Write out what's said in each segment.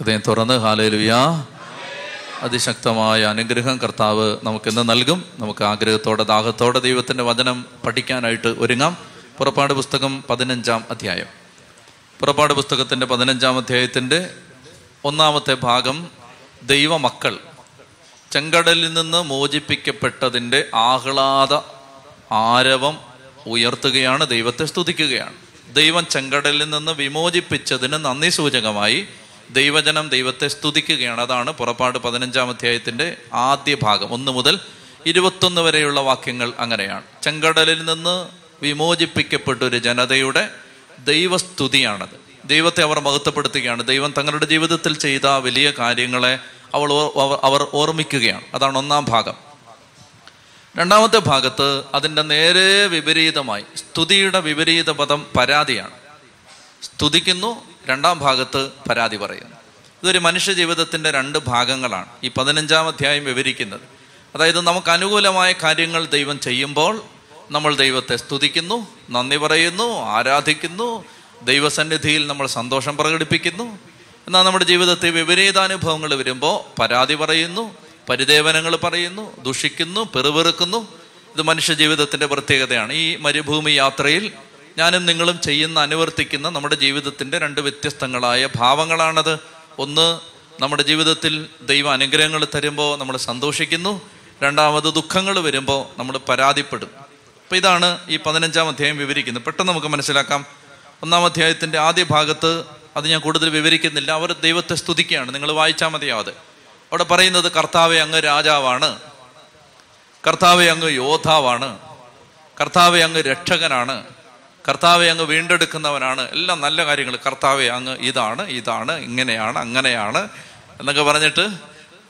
ഹൃദയം തുറന്ന് ഹാലേലുയാ അതിശക്തമായ അനുഗ്രഹം കർത്താവ് നമുക്കിന്ന് നൽകും. നമുക്ക് ആഗ്രഹത്തോടെ ദാഹത്തോടെ ദൈവത്തിന്റെ വചനം പഠിക്കാനായിട്ട് ഒരുങ്ങാം. പുറപ്പാട് പുസ്തകം പതിനഞ്ചാം അധ്യായം. പുറപ്പാട് പുസ്തകത്തിന്റെ പതിനഞ്ചാം അധ്യായത്തിന്റെ ഒന്നാമത്തെ ഭാഗം ദൈവമക്കൾ ചെങ്കടലിൽ നിന്ന് മോചിപ്പിക്കപ്പെട്ടതിന്റെ ആഹ്ലാദ ആരവം ഉയർത്തുകയാണ് ദൈവത്തെ സ്തുതിക്കുകയാണ്. ദൈവം ചെങ്കടലിൽ നിന്ന് വിമോചിപ്പിച്ചതിന് നന്ദി സൂചകമായി ദൈവജനം ദൈവത്തെ സ്തുതിക്കുകയാണ്. അതാണ് പുറപ്പാട് പതിനഞ്ചാം അധ്യായത്തിന്റെ ആദ്യ ഭാഗം. ഒന്ന് മുതൽ ഇരുപത്തൊന്ന് വരെയുള്ള വാക്യങ്ങൾ അങ്ങനെയാണ്. ചെങ്കടലിൽ നിന്ന് വിമോചിപ്പിക്കപ്പെട്ട ഒരു ജനതയുടെ ദൈവസ്തുതിയാണത്. ദൈവത്തെ അവർ മഹത്വപ്പെടുത്തുകയാണ്. ദൈവം തങ്ങളുടെ ജീവിതത്തിൽ ചെയ്ത വലിയ കാര്യങ്ങളെ അവൾ അവർ ഓർമ്മിക്കുകയാണ്. അതാണ് ഒന്നാം ഭാഗം. രണ്ടാമത്തെ ഭാഗത്ത് അതിന്റെ നേരെ വിപരീതമായി സ്തുതിയുടെ വിപരീത പദം പരാതിയാണ്. സ്തുതിക്കുന്നു രണ്ടാം ഭാഗത്ത് പരാതി പറയുന്നു. ഇതൊരു മനുഷ്യ ജീവിതത്തിന്റെ രണ്ട് ഭാഗങ്ങളാണ്. ഈ പതിനഞ്ചാം അധ്യായം വിവരിക്കുന്നത്. അതായത് നമുക്ക് അനുകൂലമായ കാര്യങ്ങൾ ദൈവം ചെയ്യുമ്പോൾ നമ്മൾ ദൈവത്തെ സ്തുതിക്കുന്നു നന്ദി പറയുന്നു ആരാധിക്കുന്നു ദൈവസന്നിധിയിൽ നമ്മൾ സന്തോഷം പ്രകടിപ്പിക്കുന്നു. എന്നാൽ നമ്മുടെ ജീവിതത്തിൽ വിപരീതാനുഭവങ്ങൾ വരുമ്പോൾ പരാതി പറയുന്നു പരിദേവനങ്ങൾ പറയുന്നു ദുഷിക്കുന്നു പെറുപെറുക്കുന്നു. ഇത് മനുഷ്യ ജീവിതത്തിന്റെ പ്രത്യേകതയാണ്. ഈ മരുഭൂമി യാത്രയിൽ ഞാനും നിങ്ങളും ചെയ്യുന്ന അനുവർത്തിക്കുന്ന നമ്മുടെ ജീവിതത്തിന്റെ രണ്ട് വ്യത്യസ്തങ്ങളായ ഭാവങ്ങളാണത്. ഒന്ന് നമ്മുടെ ജീവിതത്തിൽ ദൈവ അനുഗ്രഹങ്ങൾ തരുമ്പോൾ നമ്മൾ സന്തോഷിക്കുന്നു. രണ്ടാമത് ദുഃഖങ്ങൾ വരുമ്പോൾ നമ്മൾ പരാതിപ്പെടും. അപ്പം ഇതാണ് ഈ പതിനഞ്ചാം അധ്യായം വിവരിക്കുന്നത്. പെട്ടെന്ന് നമുക്ക് മനസ്സിലാക്കാം. ഒന്നാം അധ്യായത്തിന്റെ ആദ്യ ഭാഗത്ത് അത് ഞാൻ കൂടുതൽ വിവരിക്കുന്നില്ല. അവർ ദൈവത്തെ സ്തുതിക്കുകയാണ്. നിങ്ങൾ വായിച്ചാൽ മതിയാവാതെ. അവിടെ പറയുന്നത് കർത്താവെ അങ്ങ് രാജാവാണ്. കർത്താവെ അങ്ങ് യോദ്ധാവാണ്. കർത്താവെ അങ്ങ് രക്ഷകനാണ്. കർത്താവെ അങ്ങ് വീണ്ടെടുക്കുന്നവനാണ്. എല്ലാം നല്ല കാര്യങ്ങൾ. കർത്താവെ അങ്ങ് ഇതാണ് ഇതാണ് ഇങ്ങനെയാണ് അങ്ങനെയാണ് എന്നൊക്കെ പറഞ്ഞിട്ട്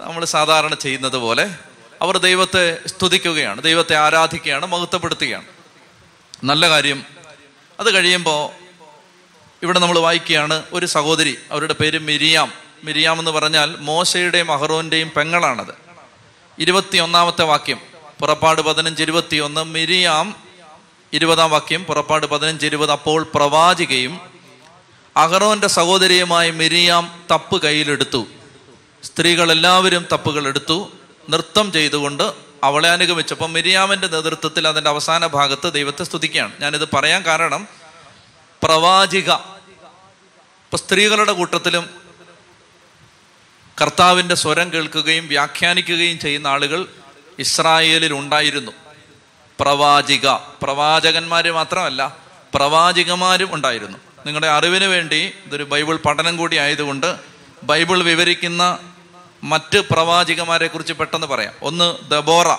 നമ്മൾ സാധാരണ ചെയ്യുന്നത് പോലെ അവർ ദൈവത്തെ സ്തുതിക്കുകയാണ് ദൈവത്തെ ആരാധിക്കുകയാണ് മഹത്വപ്പെടുത്തുകയാണ്. നല്ല കാര്യം. അത് കഴിയുമ്പോൾ ഇവിടെ നമ്മൾ വായിക്കുകയാണ് ഒരു സഹോദരി അവരുടെ പേര് മിരിയാം. മിരിയാം എന്ന് പറഞ്ഞാൽ മോശയുടെയും അഹറോന്റെയും പെങ്ങളാണത്. ഇരുപത്തി ഒന്നാമത്തെ വാക്യം. പുറപ്പാട് പതിനഞ്ച് ഇരുപത്തി ഒന്ന് മിരിയാം ഇരുപതാം വാക്യം പുറപ്പാട് പതിനഞ്ച് ഇരുപത് അപ്പോൾ പ്രവാചികയും അഹറോന്റെ സഹോദരിയുമായ മിരിയാം തപ്പ് കയ്യിലെടുത്തു. സ്ത്രീകൾ എല്ലാവരും തപ്പുകൾ എടുത്തു. നൃത്തം ചെയ്തുകൊണ്ട് അവളെ അനുഗമിച്ചപ്പോൾ മിരിയാമിന്റെ നേതൃത്വത്തിൽ അതിന്റെ അവസാന ഭാഗത്ത് ദൈവത്തെ സ്തുതിക്കുകയാണ്. ഞാനിത് പറയാൻ കാരണം പ്രവാചിക. ഇപ്പൊ സ്ത്രീകളുടെ കൂട്ടത്തിലും കർത്താവിന്റെ സ്വരം കേൾക്കുകയും വ്യാഖ്യാനിക്കുകയും ചെയ്യുന്ന ആളുകൾ ഇസ്രായേലിൽ ഉണ്ടായിരുന്നു. പ്രവാചിക. പ്രവാചകന്മാർ മാത്രമല്ല പ്രവാചികമാരും ഉണ്ടായിരുന്നു. നിങ്ങളുടെ അറിവിന് വേണ്ടി ഇതൊരു ബൈബിൾ പഠനം കൂടി ആയതുകൊണ്ട് ബൈബിൾ വിവരിക്കുന്ന മറ്റ് പ്രവാചികമാരെ കുറിച്ച് പെട്ടെന്ന് പറയാം. ഒന്ന് ദബോറ.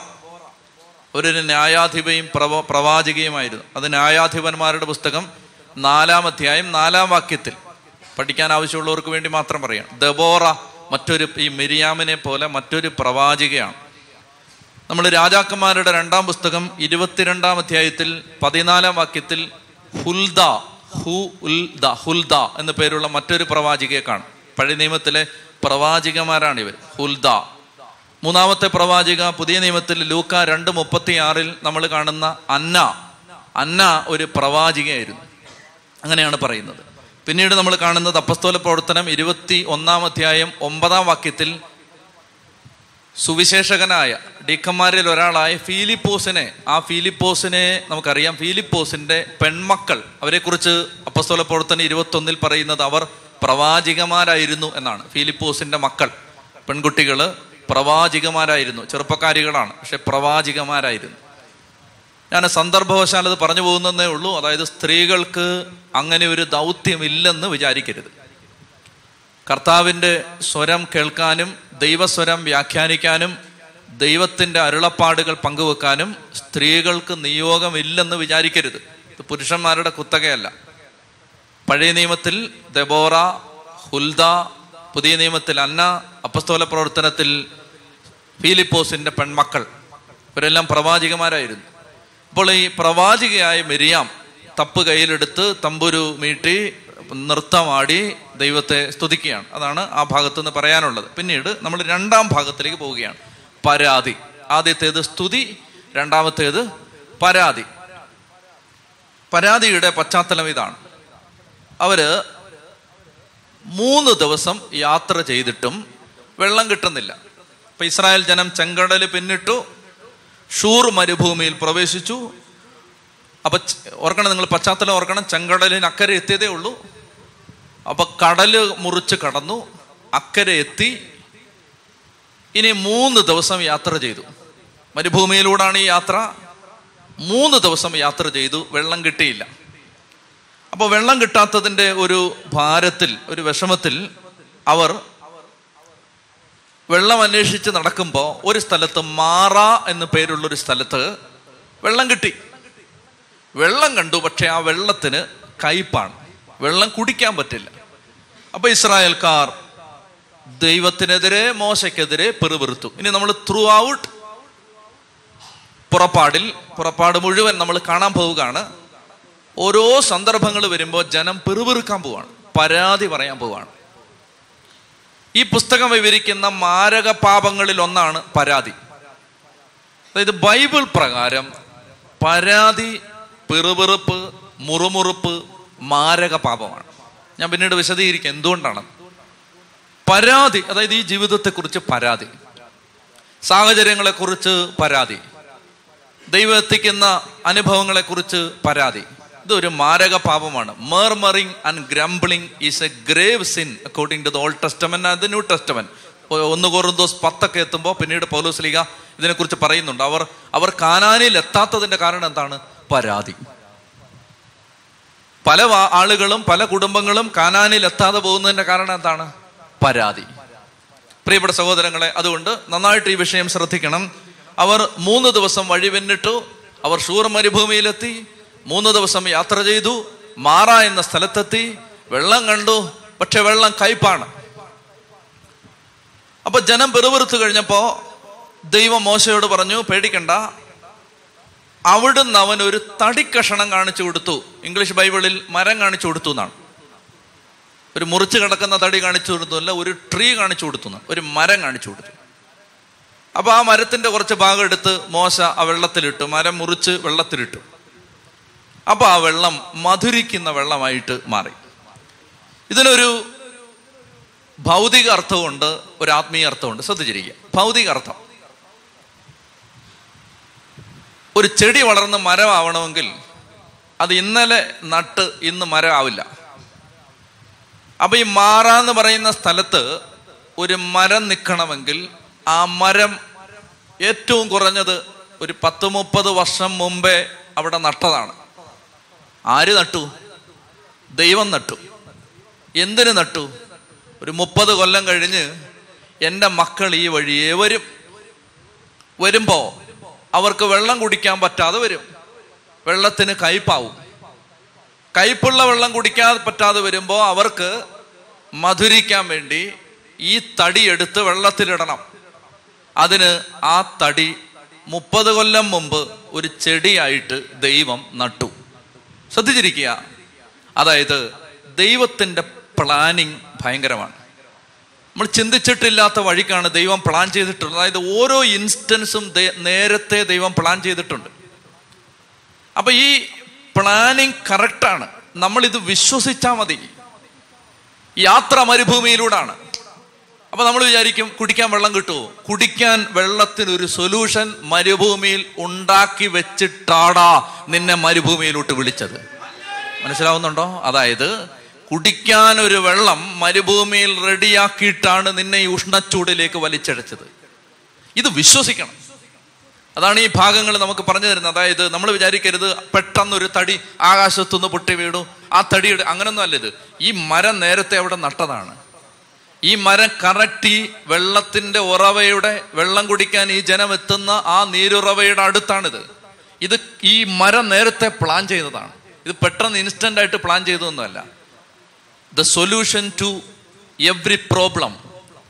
ഒരു ന്യായാധിപയും പ്രവ പ്രവാചികയുമായിരുന്നു. അത് ന്യായാധിപന്മാരുടെ പുസ്തകം നാലാം അധ്യായം നാലാം വാക്യത്തിൽ. പഠിക്കാൻ ആവശ്യമുള്ളവർക്ക് വേണ്ടി മാത്രം പറയാം. ദബോറ മറ്റൊരു ഈ മിരിയാമിനെ പോലെ മറ്റൊരു പ്രവാചികയാണ്. നമ്മൾ രാജാക്കന്മാരുടെ രണ്ടാം പുസ്തകം ഇരുപത്തിരണ്ടാം അധ്യായത്തിൽ പതിനാലാം വാക്യത്തിൽ ഹുൽദ ഹു ഉൽദ ഹുൽദ എന്ന പേരുള്ള മറ്റൊരു പ്രവാചികയെ കാണും. പഴയ നിയമത്തിലെ പ്രവാചികമാരാണ് ഇവർ ഹുൽദ. മൂന്നാമത്തെ പ്രവാചിക പുതിയ നിയമത്തിൽ ലൂക്ക രണ്ട് മുപ്പത്തി ആറിൽ നമ്മൾ കാണുന്ന അന്ന. അന്ന ഒരു പ്രവാചികയായിരുന്നു. അങ്ങനെയാണ് പറയുന്നത്. പിന്നീട് നമ്മൾ കാണുന്നത് അപ്പസ്തോല പ്രവർത്തനം ഇരുപത്തി ഒന്നാം അധ്യായം ഒമ്പതാം വാക്യത്തിൽ സുവിശേഷകനായ ഡീക്കന്മാരിൽ ഒരാളായ ഫീലിപ്പോസിനെ ആ ഫീലിപ്പോസിനെ നമുക്കറിയാം. ഫീലിപ്പോസിന്റെ പെൺമക്കൾ അവരെക്കുറിച്ച് അപ്പസ്തോല പ്രവർത്തനം ഇരുപത്തൊന്നിൽ പറയുന്നത് അവർ പ്രവാചികമാരായിരുന്നു എന്നാണ്. ഫീലിപ്പോസിന്റെ മക്കൾ പെൺകുട്ടികൾ പ്രവാചികമാരായിരുന്നു ചെറുപ്പക്കാരികളാണ് പക്ഷെ പ്രവാചികമാരായിരുന്നു ഞാൻ സന്ദർഭവശാൽ അത് പറഞ്ഞു പോകുന്നതേ ഉള്ളൂ. അതായത് സ്ത്രീകൾക്ക് അങ്ങനെ ഒരു ദൗത്യമില്ലെന്ന് വിചാരിക്കരുത്. കർത്താവിന്റെ സ്വരം കേൾക്കാനും ദൈവസ്വരം വ്യാഖ്യാനിക്കാനും ദൈവത്തിന്റെ അരുളപ്പാടുകൾ പങ്കുവെക്കാനും സ്ത്രീകൾക്ക് നിയോഗമില്ലെന്ന് വിചാരിക്കരുത്. ഇത് പുരുഷന്മാരുടെ കുത്തകയല്ല. പഴയ നിയമത്തിൽ ദബോറ ഹുൽദ പുതിയ നിയമത്തിൽ അന്ന അപ്പസ്തോല പ്രവർത്തനത്തിൽ ഫീലിപ്പോസിന്റെ പെൺമക്കൾ. ഇവരെല്ലാം പ്രവാചകന്മാരായിരുന്നു. അപ്പോൾ ഈ പ്രവാചികയായ മെരിയാം തപ്പ് കയ്യിലെടുത്ത് തമ്പുരു മീട്ടി നൃത്തമാടി ദൈവത്തെ സ്തുതിക്കുകയാണ്. അതാണ് ആ ഭാഗത്ത് നിന്ന് പറയാനുള്ളത്. പിന്നീട് നമ്മൾ രണ്ടാം ഭാഗത്തിലേക്ക് പോവുകയാണ്. പരാതി. ആദ്യത്തേത് സ്തുതി രണ്ടാമത്തേത് പരാതി. പരാതിയുടെ പശ്ചാത്തലം ഇതാണ്. അവർ മൂന്ന് ദിവസം യാത്ര ചെയ്തിട്ടും വെള്ളം കിട്ടുന്നില്ല. അപ്പൊ ഇസ്രായേൽ ജനം ചെങ്കടൽ പിന്നിട്ടു ഷൂർ മരുഭൂമിയിൽ പ്രവേശിച്ചു. അപ്പൊ ഓർക്കണം നിങ്ങൾ പശ്ചാത്തലം ഓർക്കണം. ചെങ്കടലിന് അക്കരെ എത്തിയതേ ഉള്ളൂ. അപ്പൊ കടൽ മുറിച്ച് കടന്നു അക്കരെ എത്തി ഇനി മൂന്ന് ദിവസം യാത്ര ചെയ്തു. മരുഭൂമിയിലൂടാണ് ഈ യാത്ര. മൂന്ന് ദിവസം യാത്ര ചെയ്തു വെള്ളം കിട്ടിയില്ല. അപ്പോൾ വെള്ളം കിട്ടാത്തതിന്റെ ഒരു ഭാരത്തിൽ ഒരു വിഷമത്തിൽ അവർ വെള്ളം അന്വേഷിച്ച് നടക്കുമ്പോൾ ഒരു സ്ഥലത്ത് മാറ എന്ന് പേരുള്ളൊരു സ്ഥലത്ത് വെള്ളം കിട്ടി. വെള്ളം കണ്ടു പക്ഷെ ആ വെള്ളത്തിന് കയ്പാണ്. വെള്ളം കുടിക്കാൻ പറ്റില്ല. അപ്പൊ ഇസ്രായേൽക്കാർ ദൈവത്തിനെതിരെ മോശയ്ക്കെതിരെ പെറുപെറുത്തു. ഇനി നമ്മൾ ത്രൂ ഔട്ട് പുറപ്പാടിൽ പുറപ്പാട് മുഴുവൻ നമ്മൾ കാണാൻ പോവുകയാണ്. ഓരോ സന്ദർഭങ്ങൾ വരുമ്പോൾ ജനം പെറുപെറുക്കാൻ പോവാണ്. പരാതി പറയാൻ പോവാണ്. ഈ പുസ്തകം വിവരിക്കുന്ന മാരക പാപങ്ങളിൽ ഒന്നാണ് പരാതി. അതായത് ബൈബിൾ പ്രകാരം പരാതി പിറുപിറുപ്പ് മുറുമുറുപ്പ് മാരക പാപമാണ് ഞാൻ പിന്നീട് വിശദീകരിക്കാം എന്തുകൊണ്ടാണ്. പരാതി അതായത് ഈ ജീവിതത്തെക്കുറിച്ച് പരാതി. സാഹചര്യങ്ങളെക്കുറിച്ച് പരാതി. ദൈവം എത്തിക്കുന്ന അനുഭവങ്ങളെക്കുറിച്ച് പരാതി. ഇതൊരു മാരക പാപമാണ് murmuring and grumbling is a grave sin according to the old testament and new testament ഒന്ന് കോറിന്തോസ് പത്തൊക്കെ എത്തുമ്പോൾ പിന്നീട് പൗലോസ് ലീഗ ഇതിനെക്കുറിച്ച് പറയുന്നുണ്ട്. അവർ അവർ കാനാനിൽ എത്താത്തതിന്റെ കാരണം എന്താണ്? പരാതി. പല ആളുകളും പല കുടുംബങ്ങളും കാനാനിൽ എത്താതെ പോകുന്നതിന്റെ കാരണം എന്താണ്? പരാതി. പ്രിയപ്പെട്ട സഹോദരങ്ങളെ അതുകൊണ്ട് നന്നായിട്ട് ഈ വിഷയം ശ്രദ്ധിക്കണം. അവർ മൂന്ന് ദിവസം വഴി പിന്നിട്ടു അവർ ഷൂർ മരുഭൂമിയിലെത്തി മൂന്ന് ദിവസം യാത്ര ചെയ്തു മാറ എന്ന സ്ഥലത്തെത്തി വെള്ളം കണ്ടു പക്ഷെ വെള്ളം കയ്പാണ്. അപ്പൊ ജനം പെറുപെറുത്തു കഴിഞ്ഞപ്പോ ദൈവം മോശയോട് പറഞ്ഞു പേടിക്കണ്ട അവിടുന്ന് അവൻ ഒരു തടിക്കഷണം കാണിച്ചു കൊടുത്തു. ഇംഗ്ലീഷ് ബൈബിളിൽ മരം കാണിച്ചു കൊടുത്തു എന്നാണ്. ഒരു മുറിച്ച് കിടക്കുന്ന തടി കാണിച്ചു കൊടുത്തു അല്ല ഒരു ട്രീ കാണിച്ചു കൊടുത്തു ഒരു മരം കാണിച്ചു കൊടുത്തു. അപ്പൊ ആ മരത്തിന്റെ കുറച്ച് ഭാഗം എടുത്ത് മോശ ആ വെള്ളത്തിലിട്ടു മരം മുറിച്ച് വെള്ളത്തിലിട്ടു. അപ്പൊ ആ വെള്ളം മധുരിക്കുന്ന വെള്ളമായിട്ട് മാറി. ഇതിനൊരു ഭൗതിക അർത്ഥമുണ്ട് ഒരു ആത്മീയ അർത്ഥമുണ്ട്. ശ്രദ്ധിച്ചിരിക്കുക. ഭൗതിക അർത്ഥം. ഒരു ചെടി വളർന്ന് മരമാവണമെങ്കിൽ അത് ഇന്നലെ നട്ട് ഇന്ന് മരമാവില്ല. അപ്പൊ ഈ മാറാന്ന് പറയുന്ന സ്ഥലത്ത് ഒരു മരം നിൽക്കണമെങ്കിൽ ആ മരം ഏറ്റവും കുറഞ്ഞത് ഒരു പത്ത് മുപ്പത് വർഷം മുമ്പേ അവിടെ നട്ടതാണ്. ആര് നട്ടു? ദൈവം നട്ടു. എന്തിന് നട്ടു? ഒരു മുപ്പത് കൊല്ലം കഴിഞ്ഞ് എന്റെ മക്കൾ ഈ വഴിയേ വരും. വരുമ്പോ അവർക്ക് വെള്ളം കുടിക്കാൻ പറ്റാതെ വരും. വെള്ളത്തിന് കയ്പാവും. കയ്പുള്ള വെള്ളം കുടിക്കാൻ പറ്റാതെ വരുമ്പോൾ അവർക്ക് മധുരിക്കാൻ വേണ്ടി ഈ തടി എടുത്ത് വെള്ളത്തിലിടണം. അതിന് ആ തടി മുപ്പത് കൊല്ലം മുമ്പ് ഒരു ചെടിയായിട്ട് ദൈവം നട്ടു. ശ്രദ്ധിച്ചിരിക്കുക. അതായത് ദൈവത്തിന്റെ പ്ലാനിങ് ഭയങ്കരമാണ്. നമ്മൾ ചിന്തിച്ചിട്ടില്ലാത്ത വഴിക്കാണ് ദൈവം പ്ലാൻ ചെയ്തിട്ടുള്ളത്. അതായത് ഓരോ ഇൻസ്റ്റൻസും നേരത്തെ ദൈവം പ്ലാൻ ചെയ്തിട്ടുണ്ട്. അപ്പൊ ഈ പ്ലാനിങ് കറക്റ്റാണ് നമ്മൾ ഇത് വിശ്വസിച്ചാൽ മതി. യാത്ര മരുഭൂമിയിലൂടാണ് അപ്പൊ നമ്മൾ വിചാരിക്കും കുടിക്കാൻ വെള്ളം കിട്ടുമോ കുടിക്കാൻ വെള്ളത്തിന് ഒരു സൊല്യൂഷൻ മരുഭൂമിയിൽ ഉണ്ടാക്കി വെച്ചിട്ടാടാ നിന്നെ മരുഭൂമിയിലോട്ട് വിളിച്ചത്. മനസ്സിലാവുന്നുണ്ടോ? അതായത് കുടിക്കാൻ ഒരു വെള്ളം മരുഭൂമിയിൽ റെഡിയാക്കിയിട്ടാണ് നിന്നെ ഈ ഉഷ്ണച്ചൂടിലേക്ക് വലിച്ചഴച്ചത് ഇത് വിശ്വസിക്കണം. അതാണ് ഈ ഭാഗങ്ങൾ നമുക്ക് പറഞ്ഞു തരുന്നത്. അതായത് നമ്മൾ വിചാരിക്കരുത് പെട്ടെന്നൊരു തടി ആകാശത്തുനിന്ന് പൊട്ടി വീണു. ആ തടിയുടെ അങ്ങനൊന്നും അല്ല ഇത്. ഈ മരം നേരത്തെ അവിടെ നട്ടതാണ്. ഈ മരം കറക്റ്റ് വെള്ളത്തിന്റെ ഉറവയുടെ വെള്ളം കുടിക്കാൻ ഈ ജനം എത്തുന്ന ആ നീരുറവയുടെ അടുത്താണിത്. ഇത് ഈ മരം നേരത്തെ പ്ലാൻ ചെയ്തതാണ്. ഇത് പെട്ടെന്ന് ഇൻസ്റ്റന്റ് ആയിട്ട് പ്ലാൻ ചെയ്തതൊന്നുമല്ല. The solution to every problem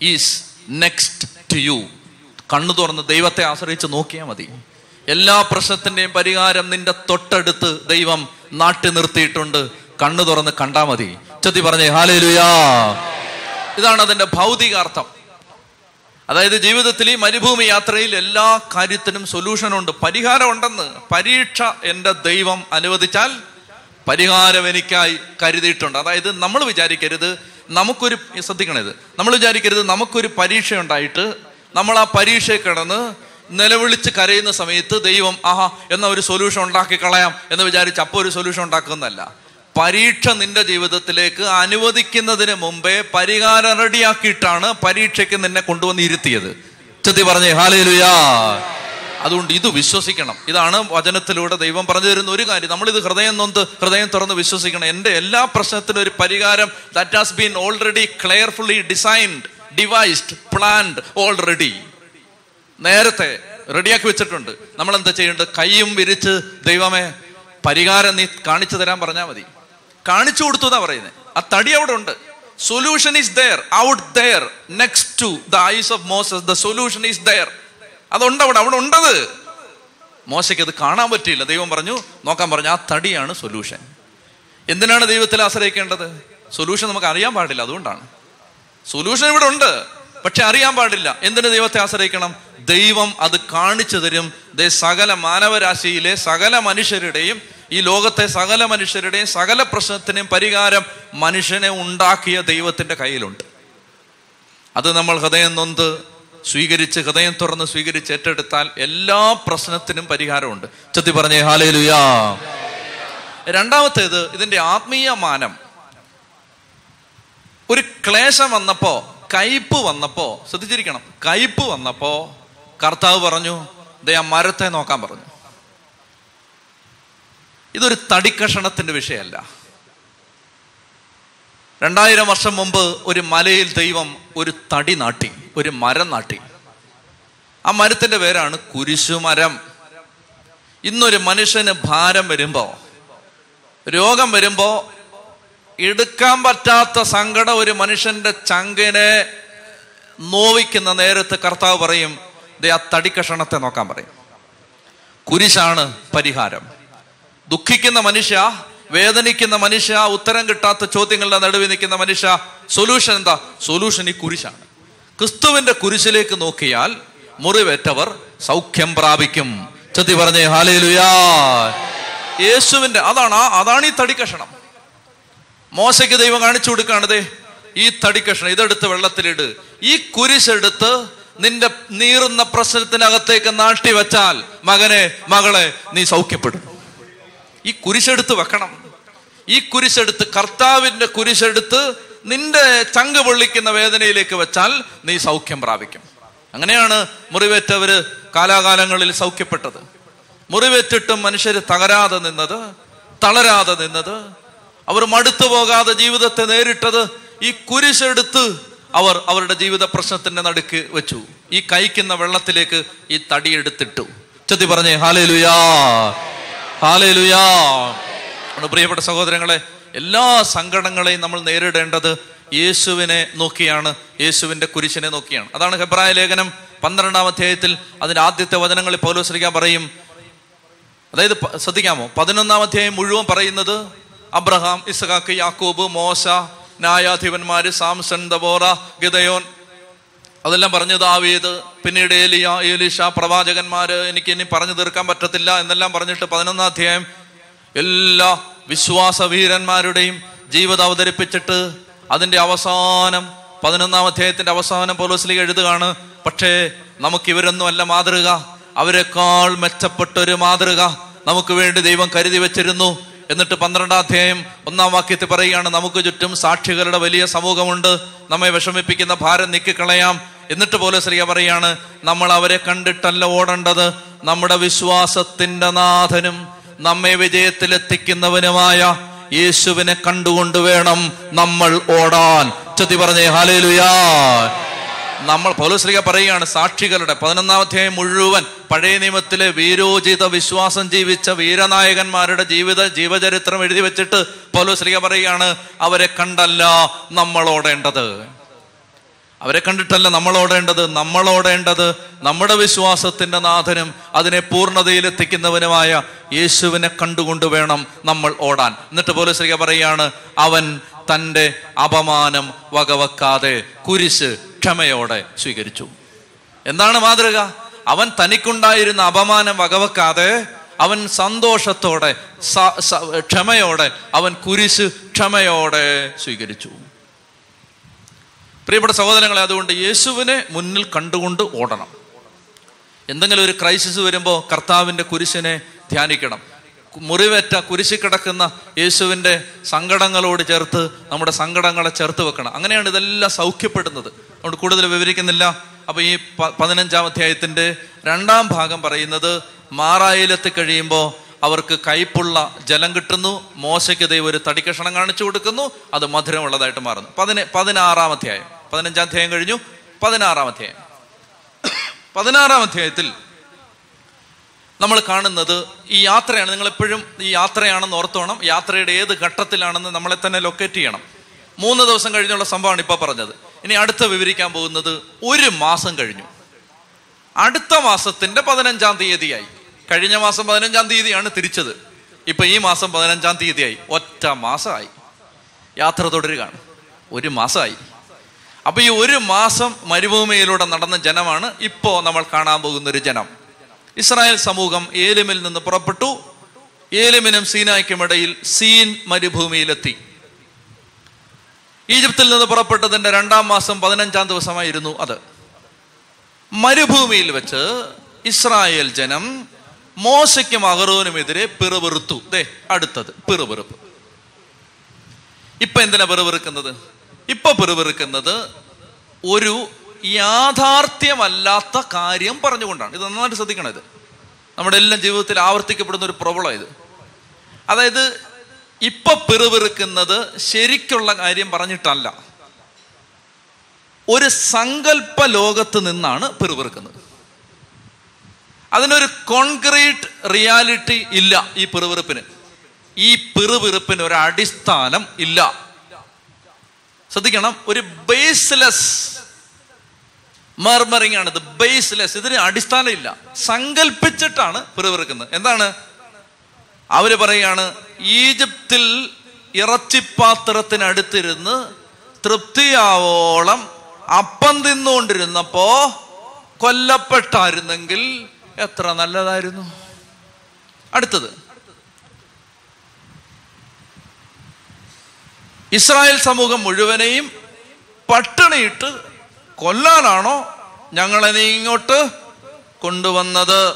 is next to you കണ്ണു തുറന്ന് ദൈവത്തെ ആശ്രയിച്ച് നോക്കിയാൽ മതി. എല്ലാ പ്രശ്നത്തിന്റെയും പരിഹാരം നിന്റെ തൊട്ടടുത്ത് ദൈവം നാട്ടി നിർത്തിയിട്ടുണ്ട്. കണ്ണു തുറന്ന് കണ്ടാ മതി. ചൊത്തി പറഞ്ഞേ ഹാലേലുയാ. ഇതാണ് അതിന്റെ ഭൗതികാർത്ഥം. അതായത് ജീവിതത്തിൽ ഈ മരുഭൂമി യാത്രയിൽ എല്ലാ കാര്യത്തിനും സൊല്യൂഷൻ ഉണ്ട്. പരിഹാരം ഉണ്ടെന്ന് പരീക്ഷ എന്റെ ദൈവം അനുവദിച്ചാൽ പരിഹാരം എനിക്കായി കരുതിയിട്ടുണ്ട്. അതായത് നമ്മൾ വിചാരിക്കരുത് നമുക്കൊരു ശ്രദ്ധിക്കണത് നമ്മൾ വിചാരിക്കരുത് നമുക്കൊരു പരീക്ഷ ഉണ്ടായിട്ട് നമ്മൾ ആ പരീക്ഷയെ കിടന്ന് നിലവിളിച്ച് കരയുന്ന സമയത്ത് ദൈവം ആഹാ എന്ന ഒരു സൊല്യൂഷൻ ഉണ്ടാക്കി കളയാം എന്ന് വിചാരിച്ച് അപ്പോൾ ഒരു സൊല്യൂഷൻ ഉണ്ടാക്കുന്നതല്ല. പരീക്ഷ നിന്റെ ജീവിതത്തിലേക്ക് അനുവദിക്കുന്നതിന് മുമ്പേ പരിഹാരം റെഡിയാക്കിയിട്ടാണ് പരീക്ഷയ്ക്ക് നിന്നെ കൊണ്ടുവന്ന് ഇരുത്തിയത്. ചെത്തി പറഞ്ഞേ ഹാലേലുയാ. അതുകൊണ്ട് ഇത് വിശ്വസിക്കണം. ഇതാണ് വചനത്തിലൂടെ ദൈവം പറഞ്ഞു തരുന്ന ഒരു കാര്യം. നമ്മളിത് ഹൃദയം നൊന്ത് ഹൃദയം തുറന്ന് വിശ്വസിക്കണം. എന്റെ എല്ലാ പ്രശ്നത്തിനും ഒരു പരിഹാരം that has been already carefully designed devised planned already നേരത്തെ റെഡിയാക്കി വെച്ചിട്ടുണ്ട്. നമ്മൾ എന്താ ചെയ്യേണ്ടത്? കൈയും വിരിച്ച് ദൈവമേ പരിഹാരം നീ കാണിച്ചു തരാൻ പറഞ്ഞാൽ മതി. കാണിച്ചു കൊടുത്തു എന്നാ പറയുന്നത് ആ തടി അവിടെ ഉണ്ട്. Solution is there out there next to the eyes of Moses the solution is there അതുണ്ട് അവിടെ അവിടെ ഉണ്ടത്. മോശയ്ക്ക് അത് കാണാൻ പറ്റിയില്ല. ദൈവം പറഞ്ഞു നോക്കാൻ പറഞ്ഞു ആ തടിയാണ് സൊല്യൂഷൻ എന്തിനാണ് ദൈവത്തിൽ ആശ്രയിക്കേണ്ടത്? സൊല്യൂഷൻ നമുക്ക് അറിയാൻ പാടില്ല അതുകൊണ്ടാണ്. സൊല്യൂഷൻ ഇവിടെ ഉണ്ട് പക്ഷെ അറിയാൻ പാടില്ല. എന്തിന് ദൈവത്തെ ആശ്രയിക്കണം? ദൈവം അത് കാണിച്ചു തരും. സകല മാനവരാശിയിലെ സകല മനുഷ്യരുടെയും ഈ ലോകത്തെ സകല മനുഷ്യരുടെയും സകല പ്രശ്നത്തിനെയും പരിഹാരം മനുഷ്യനെ ഉണ്ടാക്കിയ ദൈവത്തിന്റെ കയ്യിലുണ്ട്. അത് നമ്മൾ ഹൃദയം നൊന്ത് സ്വീകരിച്ച് ഹൃദയം തുറന്ന് സ്വീകരിച്ച് ഏറ്റെടുത്താൽ എല്ലാ പ്രശ്നത്തിനും പരിഹാരമുണ്ട്. ചെത്തി പറഞ്ഞേ ഹാലയിലുയാ രണ്ടാമത്തേത് ഇതിന്റെ ആത്മീയ മാനം. ഒരു ക്ലേശം വന്നപ്പോ കയ്പ് വന്നപ്പോ ശ്രദ്ധിച്ചിരിക്കണം കയ്പ് വന്നപ്പോ കർത്താവ് പറഞ്ഞു ദേ ആ മരത്തെ നോക്കാൻ പറഞ്ഞു. ഇതൊരു തടിക്കഷണത്തിന്റെ വിഷയമല്ല. രണ്ടായിരം വർഷം മുമ്പ് ഒരു മലയിൽ ദൈവം ഒരു തടി നാട്ടി. ഒരു മരം നാട്ടി. ആ മരത്തിന്റെ പേരാണ് കുരിശുമരം. ഇന്നൊരു മനുഷ്യന് ഭാരം വരുമ്പോ രോഗം വരുമ്പോ എടുക്കാൻ പറ്റാത്ത സങ്കടം ഒരു മനുഷ്യന്റെ ചങ്കിനെ നോവിക്കുന്ന നേരത്ത് കർത്താവ് പറയും ദേ ആ തടിക്കഷണത്തെ നോക്കാൻ പറയും. കുരിശാണ് പരിഹാരം. ദുഃഖിക്കുന്ന മനുഷ്യ വേദനിക്കുന്ന മനുഷ്യ ഉത്തരം കിട്ടാത്ത ചോദ്യങ്ങളുടെ നടുവിൽ നിൽക്കുന്ന മനുഷ്യ സൊല്യൂഷൻ എന്താ? സൊല്യൂഷൻ ഈ കുരിശാണ്. ക്രിസ്തുവിന്റെ കുരിശിലേക്ക് നോക്കിയാൽ മുറിവേറ്റവർ സൗഖ്യം പ്രാപിക്കും. ചതി പറഞ്ഞേ ഹാലയിലുയാ യേശുവിന്റെ അതാണ് ആ അതാണ് ഈ തടിക്കഷണം. മോശയ്ക്ക് ദൈവം കാണിച്ചു കൊടുക്കുകയാണതേ ഈ തടിക്കഷണം ഇതെടുത്ത് വെള്ളത്തിലിട്. ഈ കുരിശെടുത്ത് നിന്റെ നീറുന്ന പ്രശ്നത്തിനകത്തേക്ക് നാട്ടി വെച്ചാൽ മകനെ മകളെ നീ സൗഖ്യപ്പെടും. ഈ കുരിശെടുത്ത് വെക്കണം. ഈ കുരിശെടുത്ത് കർത്താവിന്റെ കുരിശെടുത്ത് നിന്റെ ചങ്ക് പൊള്ളിക്കുന്ന വേദനയിലേക്ക് വെച്ചാൽ നീ സൗഖ്യം പ്രാപിക്കും. അങ്ങനെയാണ് മുറിവേറ്റവര് കാലാകാലങ്ങളിൽ സൗഖ്യപ്പെട്ടത്. മുറിവേറ്റിട്ടും മനുഷ്യർ തകരാതെ നിന്നത് തളരാതെ നിന്നത് അവർ മടുത്തു പോകാതെ ജീവിതത്തെ നേരിട്ടത് ഈ കുരിശെടുത്ത് അവർ അവരുടെ ജീവിത പ്രശ്നത്തിന്റെ നടുക്ക് വെച്ചു. ഈ കഴിക്കുന്ന വെള്ളത്തിലേക്ക് ഈ തടി എടുത്തിട്ടു. ചെത്തി പറഞ്ഞേ ഹാലേ ലുയാ ഹാലേ ലുയാ പ്രിയപ്പെട്ട സഹോദരങ്ങളെ എല്ലാ സങ്കടങ്ങളെയും നമ്മൾ നേരിടേണ്ടത് യേശുവിനെ നോക്കിയാണ് യേശുവിന്റെ കുരിശിനെ നോക്കിയാണ്. അതാണ് ഹെബ്രായ ലേഖനം പന്ത്രണ്ടാം അധ്യായത്തിൽ അതിന്റെ ആദ്യത്തെ വചനങ്ങളിൽ പൗലോസ്ലിക്കാൻ പറയും. അതായത് ശ്രദ്ധിക്കാമോ? പതിനൊന്നാം അധ്യായം മുഴുവൻ പറയുന്നത് അബ്രഹാം ഇസഹാക്ക് യാക്കൂബ് മോശ ന്യായാധിപന്മാര് സാംസൺ ദബോറ ഗിതയോൻ അതെല്ലാം പറഞ്ഞു ദാവീദ് പിന്നീട് ഏലിയ ഏലിഷ പ്രവാചകന്മാര് എനിക്ക് ഇനി പറഞ്ഞു തീർക്കാൻ പറ്റത്തില്ല എന്നെല്ലാം പറഞ്ഞിട്ട് പതിനൊന്നാം അധ്യായം എല്ലാ വിശ്വാസ വീരന്മാരുടെയും ജീവിതം അവതരിപ്പിച്ചിട്ട് അതിന്റെ അവസാനം പതിനൊന്നാം അധ്യായത്തിന്റെ അവസാനം പോലീസിലേക്ക് എഴുതുകയാണ് പക്ഷേ നമുക്ക് ഇവരൊന്നും അല്ല മാതൃക. അവരെക്കാൾ മെച്ചപ്പെട്ട ഒരു മാതൃക നമുക്ക് വേണ്ടി ദൈവം കരുതി വെച്ചിരുന്നു. എന്നിട്ട് പന്ത്രണ്ടാം അധ്യായം ഒന്നാം വാക്യത്തിൽ പറയുകയാണ് നമുക്ക് ചുറ്റും സാക്ഷികളുടെ വലിയ സമൂഹമുണ്ട്. നമ്മെ വിഷമിപ്പിക്കുന്ന ഭാരം നീക്കിക്കളയാം. എന്നിട്ട് പോലെ ശ്രീയ പറയാണ് നമ്മൾ അവരെ കണ്ടിട്ടല്ല ഓടേണ്ടത്. നമ്മുടെ വിശ്വാസത്തിന്റെ നാഥനും നമ്മെ വിജയത്തിലെത്തിക്കുന്നവനുമായ യേശുവിനെ കണ്ടുകൊണ്ട് വേണം നമ്മൾ ഓടാൻ. ചതി പറഞ്ഞേ ഹാലേലുയാ നമ്മൾ പൗലോസ്ലിക പറയുകയാണ് സാക്ഷികളുടെ പതിനൊന്നാം അധ്യായം മുഴുവൻ പഴയ നിയമത്തിലെ വീരോചിത വിശ്വാസം ജീവിച്ച വീരനായകന്മാരുടെ ജീവിത ജീവചരിത്രം എഴുതി വെച്ചിട്ട് പൗലോസ്ലിക പറയുകയാണ് അവരെ കണ്ടല്ല നമ്മൾ ഓടേണ്ടത്. അവരെ കണ്ടിട്ടല്ല നമ്മൾ ഓടേണ്ടത് നമ്മൾ ഓടേണ്ടത് നമ്മുടെ വിശ്വാസത്തിന്റെ നാഥനും അതിനെ പൂർണതയിലെത്തിക്കുന്നവനുമായ യേശുവിനെ കണ്ടുകൊണ്ട് വേണം നമ്മൾ ഓടാൻ. എന്നിട്ട് പോലെ ശ്രീക പറയാണ് അവൻ തന്റെ അപമാനം വകവെക്കാതെ കുരിശ് ക്ഷമയോടെ സ്വീകരിച്ചു. എന്താണ് മാതൃക? അവൻ തനിക്കുണ്ടായിരുന്ന അപമാനം വകവെക്കാതെ അവൻ സന്തോഷത്തോടെ ക്ഷമയോടെ അവൻ കുരിശ് ക്ഷമയോടെ സ്വീകരിച്ചു. പ്രിയപ്പെട്ട സഹോദരങ്ങളെ അതുകൊണ്ട് യേശുവിനെ മുന്നിൽ കണ്ടുകൊണ്ട് ഓടണം. എന്തെങ്കിലും ഒരു ക്രൈസിസ് വരുമ്പോൾ കർത്താവിന്റെ കുരിശിനെ ധ്യാനിക്കണം. മുറിവേറ്റ കുരിശി കിടക്കുന്ന യേശുവിന്റെ സങ്കടങ്ങളോട് ചേർത്ത് നമ്മുടെ സങ്കടങ്ങളെ ചേർത്ത് വെക്കണം. അങ്ങനെയാണ് ഇതെല്ലാം സൗഖ്യപ്പെടുന്നത്. അതുകൊണ്ട് കൂടുതൽ വിവരിക്കുന്നില്ല. അപ്പോൾ ഈ പതിനഞ്ചാം അധ്യായത്തിന്റെ രണ്ടാം ഭാഗം പറയുന്നത് മാറായിലെത്തി കഴിയുമ്പോൾ അവർക്ക് കയ്പുള്ള ജലം കിട്ടുന്നു മോശയ്ക്ക് ദൈവം ഒരു തടിക്കഷണം കാണിച്ചു കൊടുക്കുന്നു അത് മധുരമുള്ളതായിട്ട് മാറുന്നു. പതിന പതിനാറാം അധ്യായം. പതിനഞ്ചാം അധ്യായം കഴിഞ്ഞു. പതിനാറാം അധ്യായം. പതിനാറാം അധ്യായത്തിൽ നമ്മൾ കാണുന്നത് ഈ യാത്രയാണ്. നിങ്ങൾ എപ്പോഴും ഈ യാത്രയാണെന്ന് ഓർത്തോണം. യാത്രയുടെ ഏത് ഘട്ടത്തിലാണെന്ന് നമ്മളെ തന്നെ ലൊക്കേറ്റ് ചെയ്യണം. മൂന്ന് ദിവസം കഴിഞ്ഞുള്ള സംഭവമാണ് ഇപ്പൊ പറഞ്ഞത്. ഇനി അടുത്ത വിവരിക്കാൻ പോകുന്നത് ഒരു മാസം കഴിഞ്ഞു. അടുത്ത മാസത്തിന്റെ പതിനഞ്ചാം തീയതിയായി. കഴിഞ്ഞ മാസം പതിനഞ്ചാം തീയതിയാണ് തിരിച്ചത്. ഇപ്പൊ ഈ മാസം പതിനഞ്ചാം തീയതിയായി. ഒറ്റ മാസമായി. യാത്ര തുടരുകയാണ്. ഒരു മാസമായി. അപ്പൊ ഈ ഒരു മാസം മരുഭൂമിയിലൂടെ നടന്ന ജനമാണ് ഇപ്പോ നമ്മൾ കാണാൻ പോകുന്ന ഒരു ജനം. ഇസ്രായേൽ സമൂഹം ഏലിമിൽ നിന്ന് പുറപ്പെട്ടു. ഏലിമിനും സീനായ്ക്കുമിടയിൽ സീൻ മരുഭൂമിയിലെത്തി. ഈജിപ്തിൽ നിന്ന് പുറപ്പെട്ടതിന്റെ രണ്ടാം മാസം പതിനഞ്ചാം ദിവസമായിരുന്നു അത്. മരുഭൂമിയിൽ വെച്ച് ഇസ്രായേൽ ജനം മോശയ്ക്കും അഹറോനുമെതിരെ പിറുപിറുത്തു. ദേ അടുത്തത് പിറുപിറുപ്പ്. ഇപ്പൊ എന്തിനാ പിറുപിറുക്കുന്നത്? ഇപ്പൊ പിറുപിറുക്കുന്നത് ഒരു യാഥാർത്ഥ്യമല്ലാത്ത കാര്യം പറഞ്ഞുകൊണ്ടാണ്. ഇത് നന്നായിട്ട് ശ്രദ്ധിക്കണം ഇത്. നമ്മുടെ എല്ലാം ജീവിതത്തിൽ ആവർത്തിക്കപ്പെടുന്ന ഒരു പ്രോബ്ലം ഇത്. അതായത് ഇപ്പൊ പിറുപിറുക്കുന്നത് ശരിക്കുള്ള കാര്യം പറഞ്ഞിട്ടല്ല. ഒരു സങ്കല്പ ലോകത്ത് നിന്നാണ് പിറുപിറുക്കുന്നത്. അതിനൊരു കോൺക്രീറ്റ് റിയാലിറ്റി ഇല്ല ഈ പിറുപിറുപ്പിന്. ഈ പിറുപിറുപ്പിന് ഒരു അടിസ്ഥാനം ഇല്ല. ശ്രദ്ധിക്കണം ഒരു ബേസ്ലെസ് മർമറിങ് ആണ്. ഇത് ബേസ്ലെസ് ഇതിന് അടിസ്ഥാനമില്ല. സങ്കല്പിച്ചിട്ടാണ് പിറുപിറുക്കുന്നത്. എന്താണ്? അവർ പറയാണ് ഈജിപ്തിൽ ഇറച്ചിപ്പാത്രത്തിനടുത്തിരുന്ന് തൃപ്തിയാവോളം അപ്പം തിന്നുകൊണ്ടിരുന്നപ്പോ കൊല്ലപ്പെട്ടായിരുന്നെങ്കിൽ എത്ര നല്ലതായിരുന്നു. അടുത്തത്. ഇസ്രായേൽ സമൂഹം മുഴുവനെയും പട്ടിണിയിട്ട് കൊല്ലാനാണോ ഞങ്ങളെ നീ ഇങ്ങോട്ട് കൊണ്ടുവന്നത്?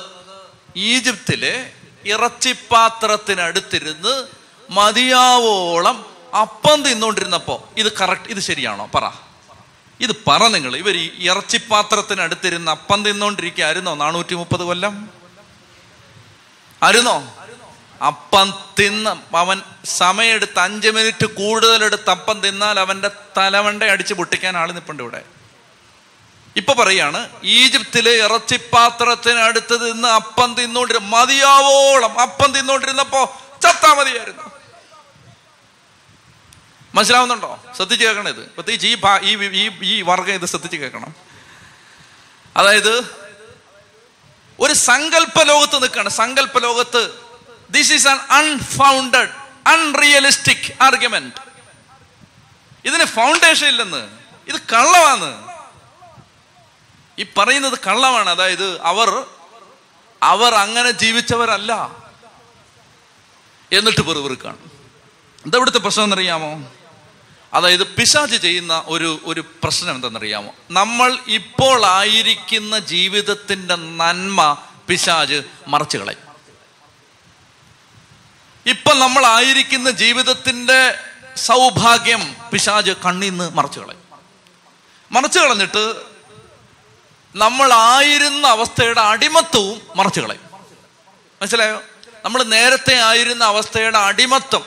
ഈജിപ്തിലെ ഇറച്ചിപ്പാത്രത്തിനടുത്തിരുന്ന് മതിയാവോളം അപ്പം തിന്നുകൊണ്ടിരുന്നപ്പോ ഇത് കറക്റ്റ് ഇത് ശരിയാണോ? പറ. ഇത് പറ നിങ്ങൾ. ഇവർ ഈ ഇറച്ചിപ്പാത്രത്തിനടുത്തിരുന്ന് അപ്പം തിന്നുകൊണ്ടിരിക്കുകയായിരുന്നോ നാനൂറ്റി മുപ്പത് കൊല്ലം? ആയിരുന്നോ? അപ്പം തിന്ന് അവൻ സമയെടുത്ത് അഞ്ച് മിനിറ്റ് കൂടുതലെടുത്ത് അപ്പം തിന്നാൽ അവന്റെ തലവണ്ട അടിച്ച് പൊട്ടിക്കാൻ ആൾ നിപ്പുണ്ട് ഇവിടെ. ഇപ്പൊ പറയാണ് ഈജിപ്തിലെ ഇറച്ചിപ്പാത്രത്തിനടുത്ത് നിന്ന് അപ്പം തിന്നുകൊണ്ടിരുന്ന മതിയാവോളം അപ്പം തിന്നുകൊണ്ടിരുന്നപ്പോ ചത്താ മതിയായിരുന്നു. മനസ്സിലാവുന്നുണ്ടോ? ശ്രദ്ധിച്ച് കേൾക്കണം ഇത്. പ്രത്യേകിച്ച് ഈ ഈ ഈ വർഗം ഇത് ശ്രദ്ധിച്ച് കേൾക്കണം. അതായത് ഒരു സങ്കല്പ ലോകത്ത് നിൽക്കുകയാണ്. സങ്കല്പ ലോകത്ത് this is an unfounded unrealistic argument ഇതിന് ഫൗണ്ടേഷൻ ഇല്ലെന്ന്. ഇത് കള്ളമാണ് ഈ പറയുന്നത് കള്ളമാണ് അതായത് അവർ അവർ അങ്ങനെ ജീവിച്ചവരല്ല എന്നിട്ട് പെറുപെറുക്കാണ് എന്താ ഇവിടുത്തെ പ്രശ്നം എന്നറിയാമോ? അതായത് പിശാജ് ചെയ്യുന്ന ഒരു ഒരു പ്രശ്നം എന്തെന്നറിയാമോ? നമ്മൾ ഇപ്പോൾ ആയിരിക്കുന്ന ജീവിതത്തിന്റെ നന്മ പിശാജ് മറച്ചു കളയും. ഇപ്പൊ നമ്മൾ ആയിരിക്കുന്ന ജീവിതത്തിന്റെ സൗഭാഗ്യം പിശാജ് കണ്ണിന്ന് മറച്ചു കളയും. മറച്ചു കളഞ്ഞിട്ട് നമ്മൾ ആയിരുന്ന അവസ്ഥയുടെ അടിമത്വവും മറച്ചു കളയും. മനസ്സിലായോ? നമ്മൾ നേരത്തെ ആയിരുന്ന അവസ്ഥയുടെ അടിമത്വം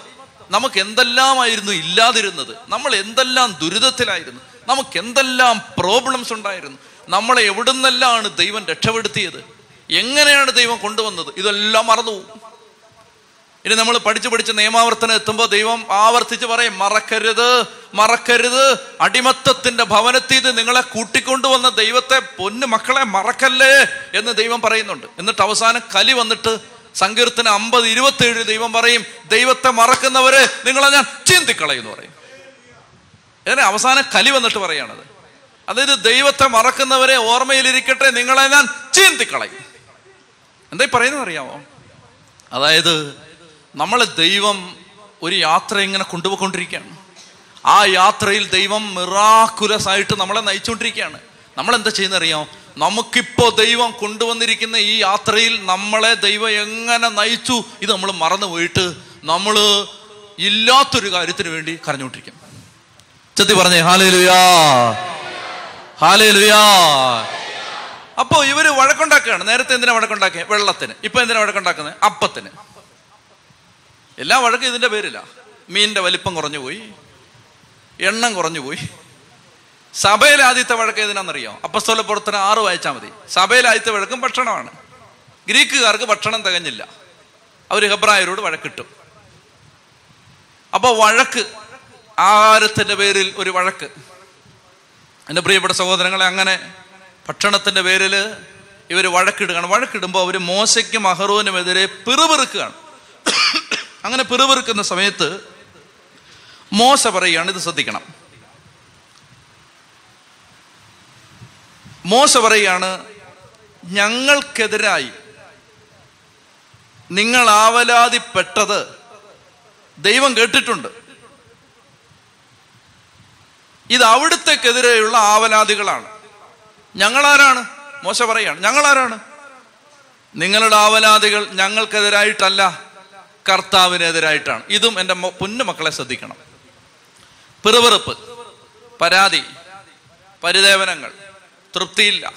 നമുക്ക് എന്തെല്ലാമായിരുന്നു ഇല്ലാതിരുന്നത്? നമ്മൾ എന്തെല്ലാം ദുരിതത്തിലായിരുന്നു? നമുക്ക് എന്തെല്ലാം പ്രോബ്ലംസ് ഉണ്ടായിരുന്നു? നമ്മളെ എവിടുന്നെല്ലാണ് ദൈവം രക്ഷപ്പെടുത്തിയത്? എങ്ങനെയാണ് ദൈവം കൊണ്ടുവന്നത്? ഇതെല്ലാം മറന്നു ഇനി നമ്മൾ പഠിച്ചു പഠിച്ച് നിയമാവർത്തനം എത്തുമ്പോൾ ദൈവം ആവർത്തിച്ച് പറയും മറക്കരുത് മറക്കരുത്. അടിമത്തത്തിന്റെ ഭവനത്തിൽ നിങ്ങളെ നിങ്ങളെ കൂട്ടിക്കൊണ്ടുവന്ന ദൈവത്തെ പൊന്നു മക്കളെ മറക്കല്ലേ? എന്ന് ദൈവം പറയുന്നുണ്ട്. എന്നിട്ട് അവസാനം കലി വന്നിട്ട് സങ്കീർത്തന അമ്പത് ഇരുപത്തി ഏഴ് ദൈവം പറയും ദൈവത്തെ മറക്കുന്നവരെ നിങ്ങളെ ഞാൻ ചിന്തിക്കളയെന്ന് പറയും. ഇതിനെ അവസാനം കലി വന്നിട്ട് പറയാണത്. അതായത് ദൈവത്തെ മറക്കുന്നവരെ ഓർമ്മയിലിരിക്കട്ടെ നിങ്ങളെ ഞാൻ ചിന്തിക്കളയും. എന്തായി പറയുന്നത് അറിയാമോ? അതായത് നമ്മളെ ദൈവം ഒരു യാത്ര ഇങ്ങനെ കൊണ്ടുപോയിക്കൊണ്ടിരിക്കുകയാണ്. ആ യാത്രയിൽ ദൈവം മിറാക്കുലസ് ആയിട്ട് നമ്മളെ നയിച്ചുകൊണ്ടിരിക്കുകയാണ്. നമ്മൾ എന്താ ചെയ്യുന്ന അറിയാം നമുക്കിപ്പോ ദൈവം കൊണ്ടുവന്നിരിക്കുന്ന ഈ യാത്രയിൽ നമ്മളെ ദൈവം എങ്ങനെ നയിച്ചു? ഇത് നമ്മൾ മറന്നു പോയിട്ട് നമ്മൾ ഇല്ലാത്തൊരു കാര്യത്തിന് വേണ്ടി കരഞ്ഞുകൊണ്ടിരിക്കും ചെത്തി പറഞ്ഞേ ഹാലേ ലുയാ ഹാലേ ലുയാ അപ്പോൾ ഇവർ വഴക്കുണ്ടാക്കുകയാണ്. നേരത്തെ എന്തിനാ വഴക്കുണ്ടാക്കിയത് വെള്ളത്തിന്. ഇപ്പൊ എന്തിനാ വഴക്കുണ്ടാക്കുന്നത്? അപ്പത്തിന്. എല്ലാ വഴക്കും ഇതിന്റെ പേരില്ല മീനിന്റെ വലിപ്പം കുറഞ്ഞു പോയി എണ്ണം കുറഞ്ഞു പോയി. സഭയിലെ ആദ്യത്തെ വഴക്ക് ഏതിനാണെന്നറിയോ അപ്പസ്തോല പുറത്തിന് ആറ് വായിച്ചാൽ മതി. സഭയിലെ ആദ്യത്തെ വഴക്കും ഭക്ഷണമാണ്. ഗ്രീക്കുകാർക്ക് ഭക്ഷണം തികഞ്ഞില്ല. അവർ ഹെബ്രായരോട് വഴക്കിട്ടു. അപ്പോൾ വഴക്ക് ആഹാരത്തിന്റെ പേരിൽ ഒരു വഴക്ക്. എന്റെ പ്രിയപ്പെട്ട സഹോദരങ്ങളെ അങ്ങനെ ഭക്ഷണത്തിന്റെ പേരിൽ ഇവർ വഴക്കിടുകയാണ്. വഴക്കിടുമ്പോൾ അവർ മോശയ്ക്കും അഹറോനുമെതിരെ പിറുപിറുക്കുകയാണ്. അങ്ങനെ പിറുപിറുക്കുന്ന സമയത്ത് മോശ പറയുകയാണ് ഇത് ശ്രദ്ധിക്കണം. മോശ പറയുകയാണ് ഞങ്ങൾക്കെതിരായി നിങ്ങൾ ആവലാതിപ്പെട്ടത് ദൈവം കേട്ടിട്ടുണ്ട്. ഇത് അവിടുത്തേക്കെതിരെയുള്ള ആവലാതികളാണ്. ഞങ്ങളാരാണ്? മോശ പറയാണ് ഞങ്ങളാരാണ്? നിങ്ങളുടെ ആവലാതികൾ ഞങ്ങൾക്കെതിരായിട്ടല്ല. കർത്താവിനെതിരായിട്ടാണ്. ഇതും എന്റെ പൊന്നു മക്കളെ ശ്രദ്ധിക്കണം. പിറുപിറുപ്പ് പരാതി പരിദേവനങ്ങൾ തൃപ്തിയില്ല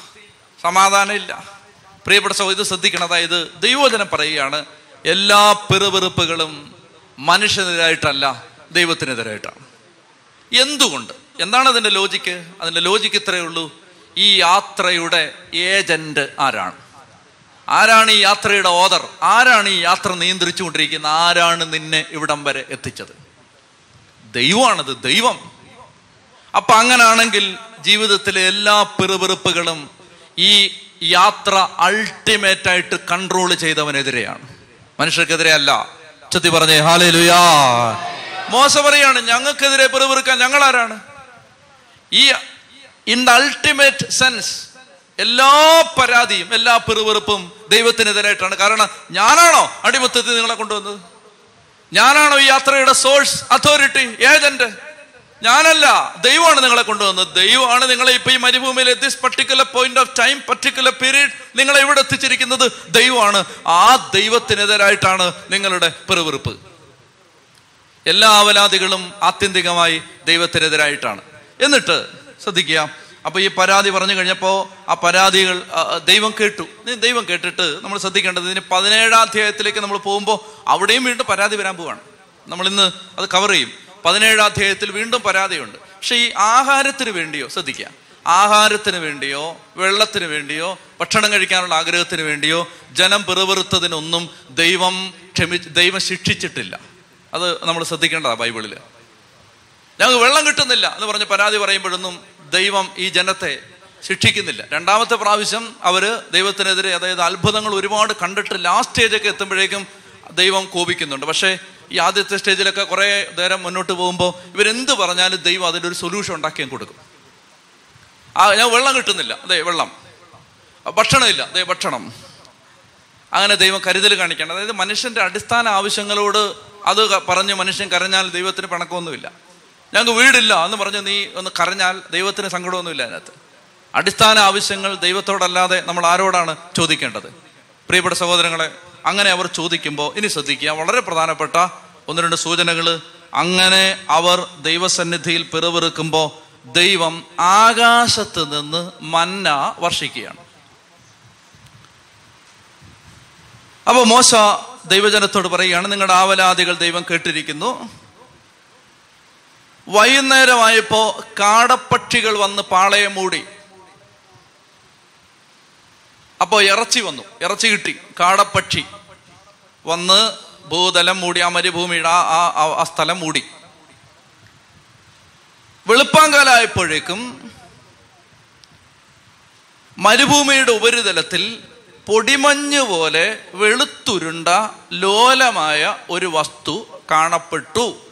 സമാധാനമില്ല. പ്രിയപ്പെട്ട സഹോദരി ഇത് ശ്രദ്ധിക്കണം. അതായത് ദൈവോചനം പറയുകയാണ് എല്ലാ പിറുപിറുപ്പുകളും മനുഷ്യനെതിരായിട്ടല്ല ദൈവത്തിനെതിരായിട്ടാണ്. എന്തുകൊണ്ട്? എന്താണ് അതിന്റെ ലോജിക്ക് അതിന്റെ ലോജിക്ക് ഇത്രയേ ഉള്ളൂ. ഈ യാത്രയുടെ ഏജന്റ് ആരാണ്? ആരാണ് ഈ യാത്രയുടെ ഓദർ? ആരാണ് ഈ യാത്ര നിയന്ത്രിച്ചു കൊണ്ടിരിക്കുന്നത് ആരാണ് നിന്നെ ഇവിടം വരെ എത്തിച്ചത്? ദൈവമാണത് ദൈവം. അപ്പൊ അങ്ങനാണെങ്കിൽ ജീവിതത്തിലെ എല്ലാ പിറുപിറുപ്പുകളും ഈ യാത്ര അൾട്ടിമേറ്റ് ആയിട്ട് കൺട്രോൾ ചെയ്തവനെതിരെയാണ്. മനുഷ്യർക്കെതിരെ അല്ല. ചത്തി പറഞ്ഞേ ഹാലേ ലുയാ മോശ പറയാണ് ഞങ്ങൾക്കെതിരെ പിറുപിറുക്കാൻ ഞങ്ങൾ ആരാണ് ഈ ഇൻ ദ അൾട്ടിമേറ്റ് സെൻസ് എല്ലാ പരാതിയും എല്ലാ പെറുപെറുപ്പും ദൈവത്തിനെതിരായിട്ടാണ്. കാരണം ഞാനാണോ അടിമത്തത്തിൽ നിങ്ങളെ കൊണ്ടുവന്നത്? ഞാനാണോ ഈ യാത്രയുടെ സോഴ്സ് അതോറിറ്റി ഏജന്റ്? ഞാനല്ല ദൈവമാണ് നിങ്ങളെ കൊണ്ടുവന്നത്. ദൈവമാണ് നിങ്ങളെ ഇപ്പൊ ഈ മരുഭൂമിയിൽ this particular point of time particular period നിങ്ങളെ ഇവിടെ എത്തിച്ചിരിക്കുന്നത്. ദൈവമാണ്. ആ ദൈവത്തിനെതിരായിട്ടാണ് നിങ്ങളുടെ പെറുപെറുപ്പ്. എല്ലാ അവലാദികളും ആത്യന്തികമായി ദൈവത്തിനെതിരായിട്ടാണ്. എന്നിട്ട് ശ്രദ്ധിക്കുക. അപ്പൊ ഈ പരാതി പറഞ്ഞു കഴിഞ്ഞപ്പോൾ ആ പരാതികൾ ദൈവം കേട്ടു. ദൈവം കേട്ടിട്ട് നമ്മൾ ശ്രദ്ധിക്കേണ്ടത് ഇതിന് പതിനേഴാം അധ്യായത്തിലേക്ക് നമ്മൾ പോകുമ്പോൾ അവിടെയും വീണ്ടും പരാതി വരാൻ പോവാണ്. നമ്മൾ ഇന്ന് അത് കവർ ചെയ്യും. പതിനേഴാം അധ്യായത്തിൽ വീണ്ടും പരാതിയുണ്ട്. പക്ഷെ ഈ ആഹാരത്തിന് വേണ്ടിയോ ശ്രദ്ധിക്കുക ആഹാരത്തിന് വേണ്ടിയോ വെള്ളത്തിന് വേണ്ടിയോ ഭക്ഷണം കഴിക്കാനുള്ള ആഗ്രഹത്തിന് വേണ്ടിയോ ജനം പിറുപിറുത്തതിനൊന്നും ദൈവം ക്ഷമി ദൈവം ശിക്ഷിച്ചിട്ടില്ല. അത് നമ്മൾ ശ്രദ്ധിക്കേണ്ടതാണ് ബൈബിളിൽ ഞങ്ങൾക്ക് വെള്ളം കിട്ടുന്നില്ല എന്ന് പറഞ്ഞ് പരാതി പറയുമ്പോഴൊന്നും ദൈവം ഈ ജനത്തെ ശിക്ഷിക്കുന്നില്ല. രണ്ടാമത്തെ പ്രാവശ്യം അവർ ദൈവത്തിനെതിരെ അതായത് അത്ഭുതങ്ങൾ ഒരുപാട് കണ്ടിട്ട് ലാസ്റ്റ് സ്റ്റേജൊക്കെ എത്തുമ്പോഴേക്കും ദൈവം കോപിക്കുന്നുണ്ട്. പക്ഷേ ഈ ആദ്യത്തെ സ്റ്റേജിലൊക്കെ കുറേ നേരം മുന്നോട്ട് പോകുമ്പോൾ ഇവരെന്ത് പറഞ്ഞാലും ദൈവം അതിന്റെ ഒരു സൊല്യൂഷൻ ഉണ്ടാക്കിയും കൊടുക്കും. ആ ഞാൻ വെള്ളം കിട്ടുന്നില്ല. അതെ വെള്ളം. ഭക്ഷണമില്ല. അതെ ഭക്ഷണം. അങ്ങനെ ദൈവം കരുതൽ കാണിക്കണം അതായത് മനുഷ്യന്റെ അടിസ്ഥാന ആവശ്യങ്ങളോട് അത് പറഞ്ഞ് മനുഷ്യൻ കരഞ്ഞാൽ ദൈവത്തിന് പണക്കമൊന്നുമില്ല. ഞങ്ങൾക്ക് വീടില്ല എന്ന് പറഞ്ഞ് നീ ഒന്ന് കരഞ്ഞാൽ ദൈവത്തിന് സങ്കടമൊന്നുമില്ല അതിനകത്ത്. അടിസ്ഥാന ആവശ്യങ്ങൾ ദൈവത്തോടല്ലാതെ നമ്മൾ ആരോടാണ് ചോദിക്കേണ്ടത്? പ്രിയപ്പെട്ട സഹോദരങ്ങളെ അങ്ങനെ അവർ ചോദിക്കുമ്പോൾ ഇനി ശ്രദ്ധിക്കുക. വളരെ പ്രധാനപ്പെട്ട ഒന്ന് രണ്ട് സൂചനകൾ. അങ്ങനെ അവർ ദൈവസന്നിധിയിൽ പിറവിറുക്കുമ്പോൾ ദൈവം ആകാശത്ത് നിന്ന് മന്ന വർഷിക്കുകയാണ്. അപ്പോൾ മോശ ദൈവജനത്തോട് പറയുകയാണ് നിങ്ങളുടെ ആവലാദികൾ ദൈവം കേട്ടിരിക്കുന്നു. വൈകുന്നേരമായപ്പോ കാടപ്പക്ഷികൾ വന്ന് പാളയം മൂടി. അപ്പോ ഇറച്ചി വന്നു. ഇറച്ചി കിട്ടി. കാടപ്പക്ഷി. വന്ന് ഭൂതലം മൂടി ആ മരുഭൂമിയുടെ ആ ആ സ്ഥലം മൂടി. വെളുപ്പാങ്കാലായപ്പോഴേക്കും മരുഭൂമിയുടെ ഉപരിതലത്തിൽ പൊടിമഞ്ഞ് പോലെ വെളുത്തുരുണ്ട ലോലമായ ഒരു വസ്തു കാണപ്പെട്ടു.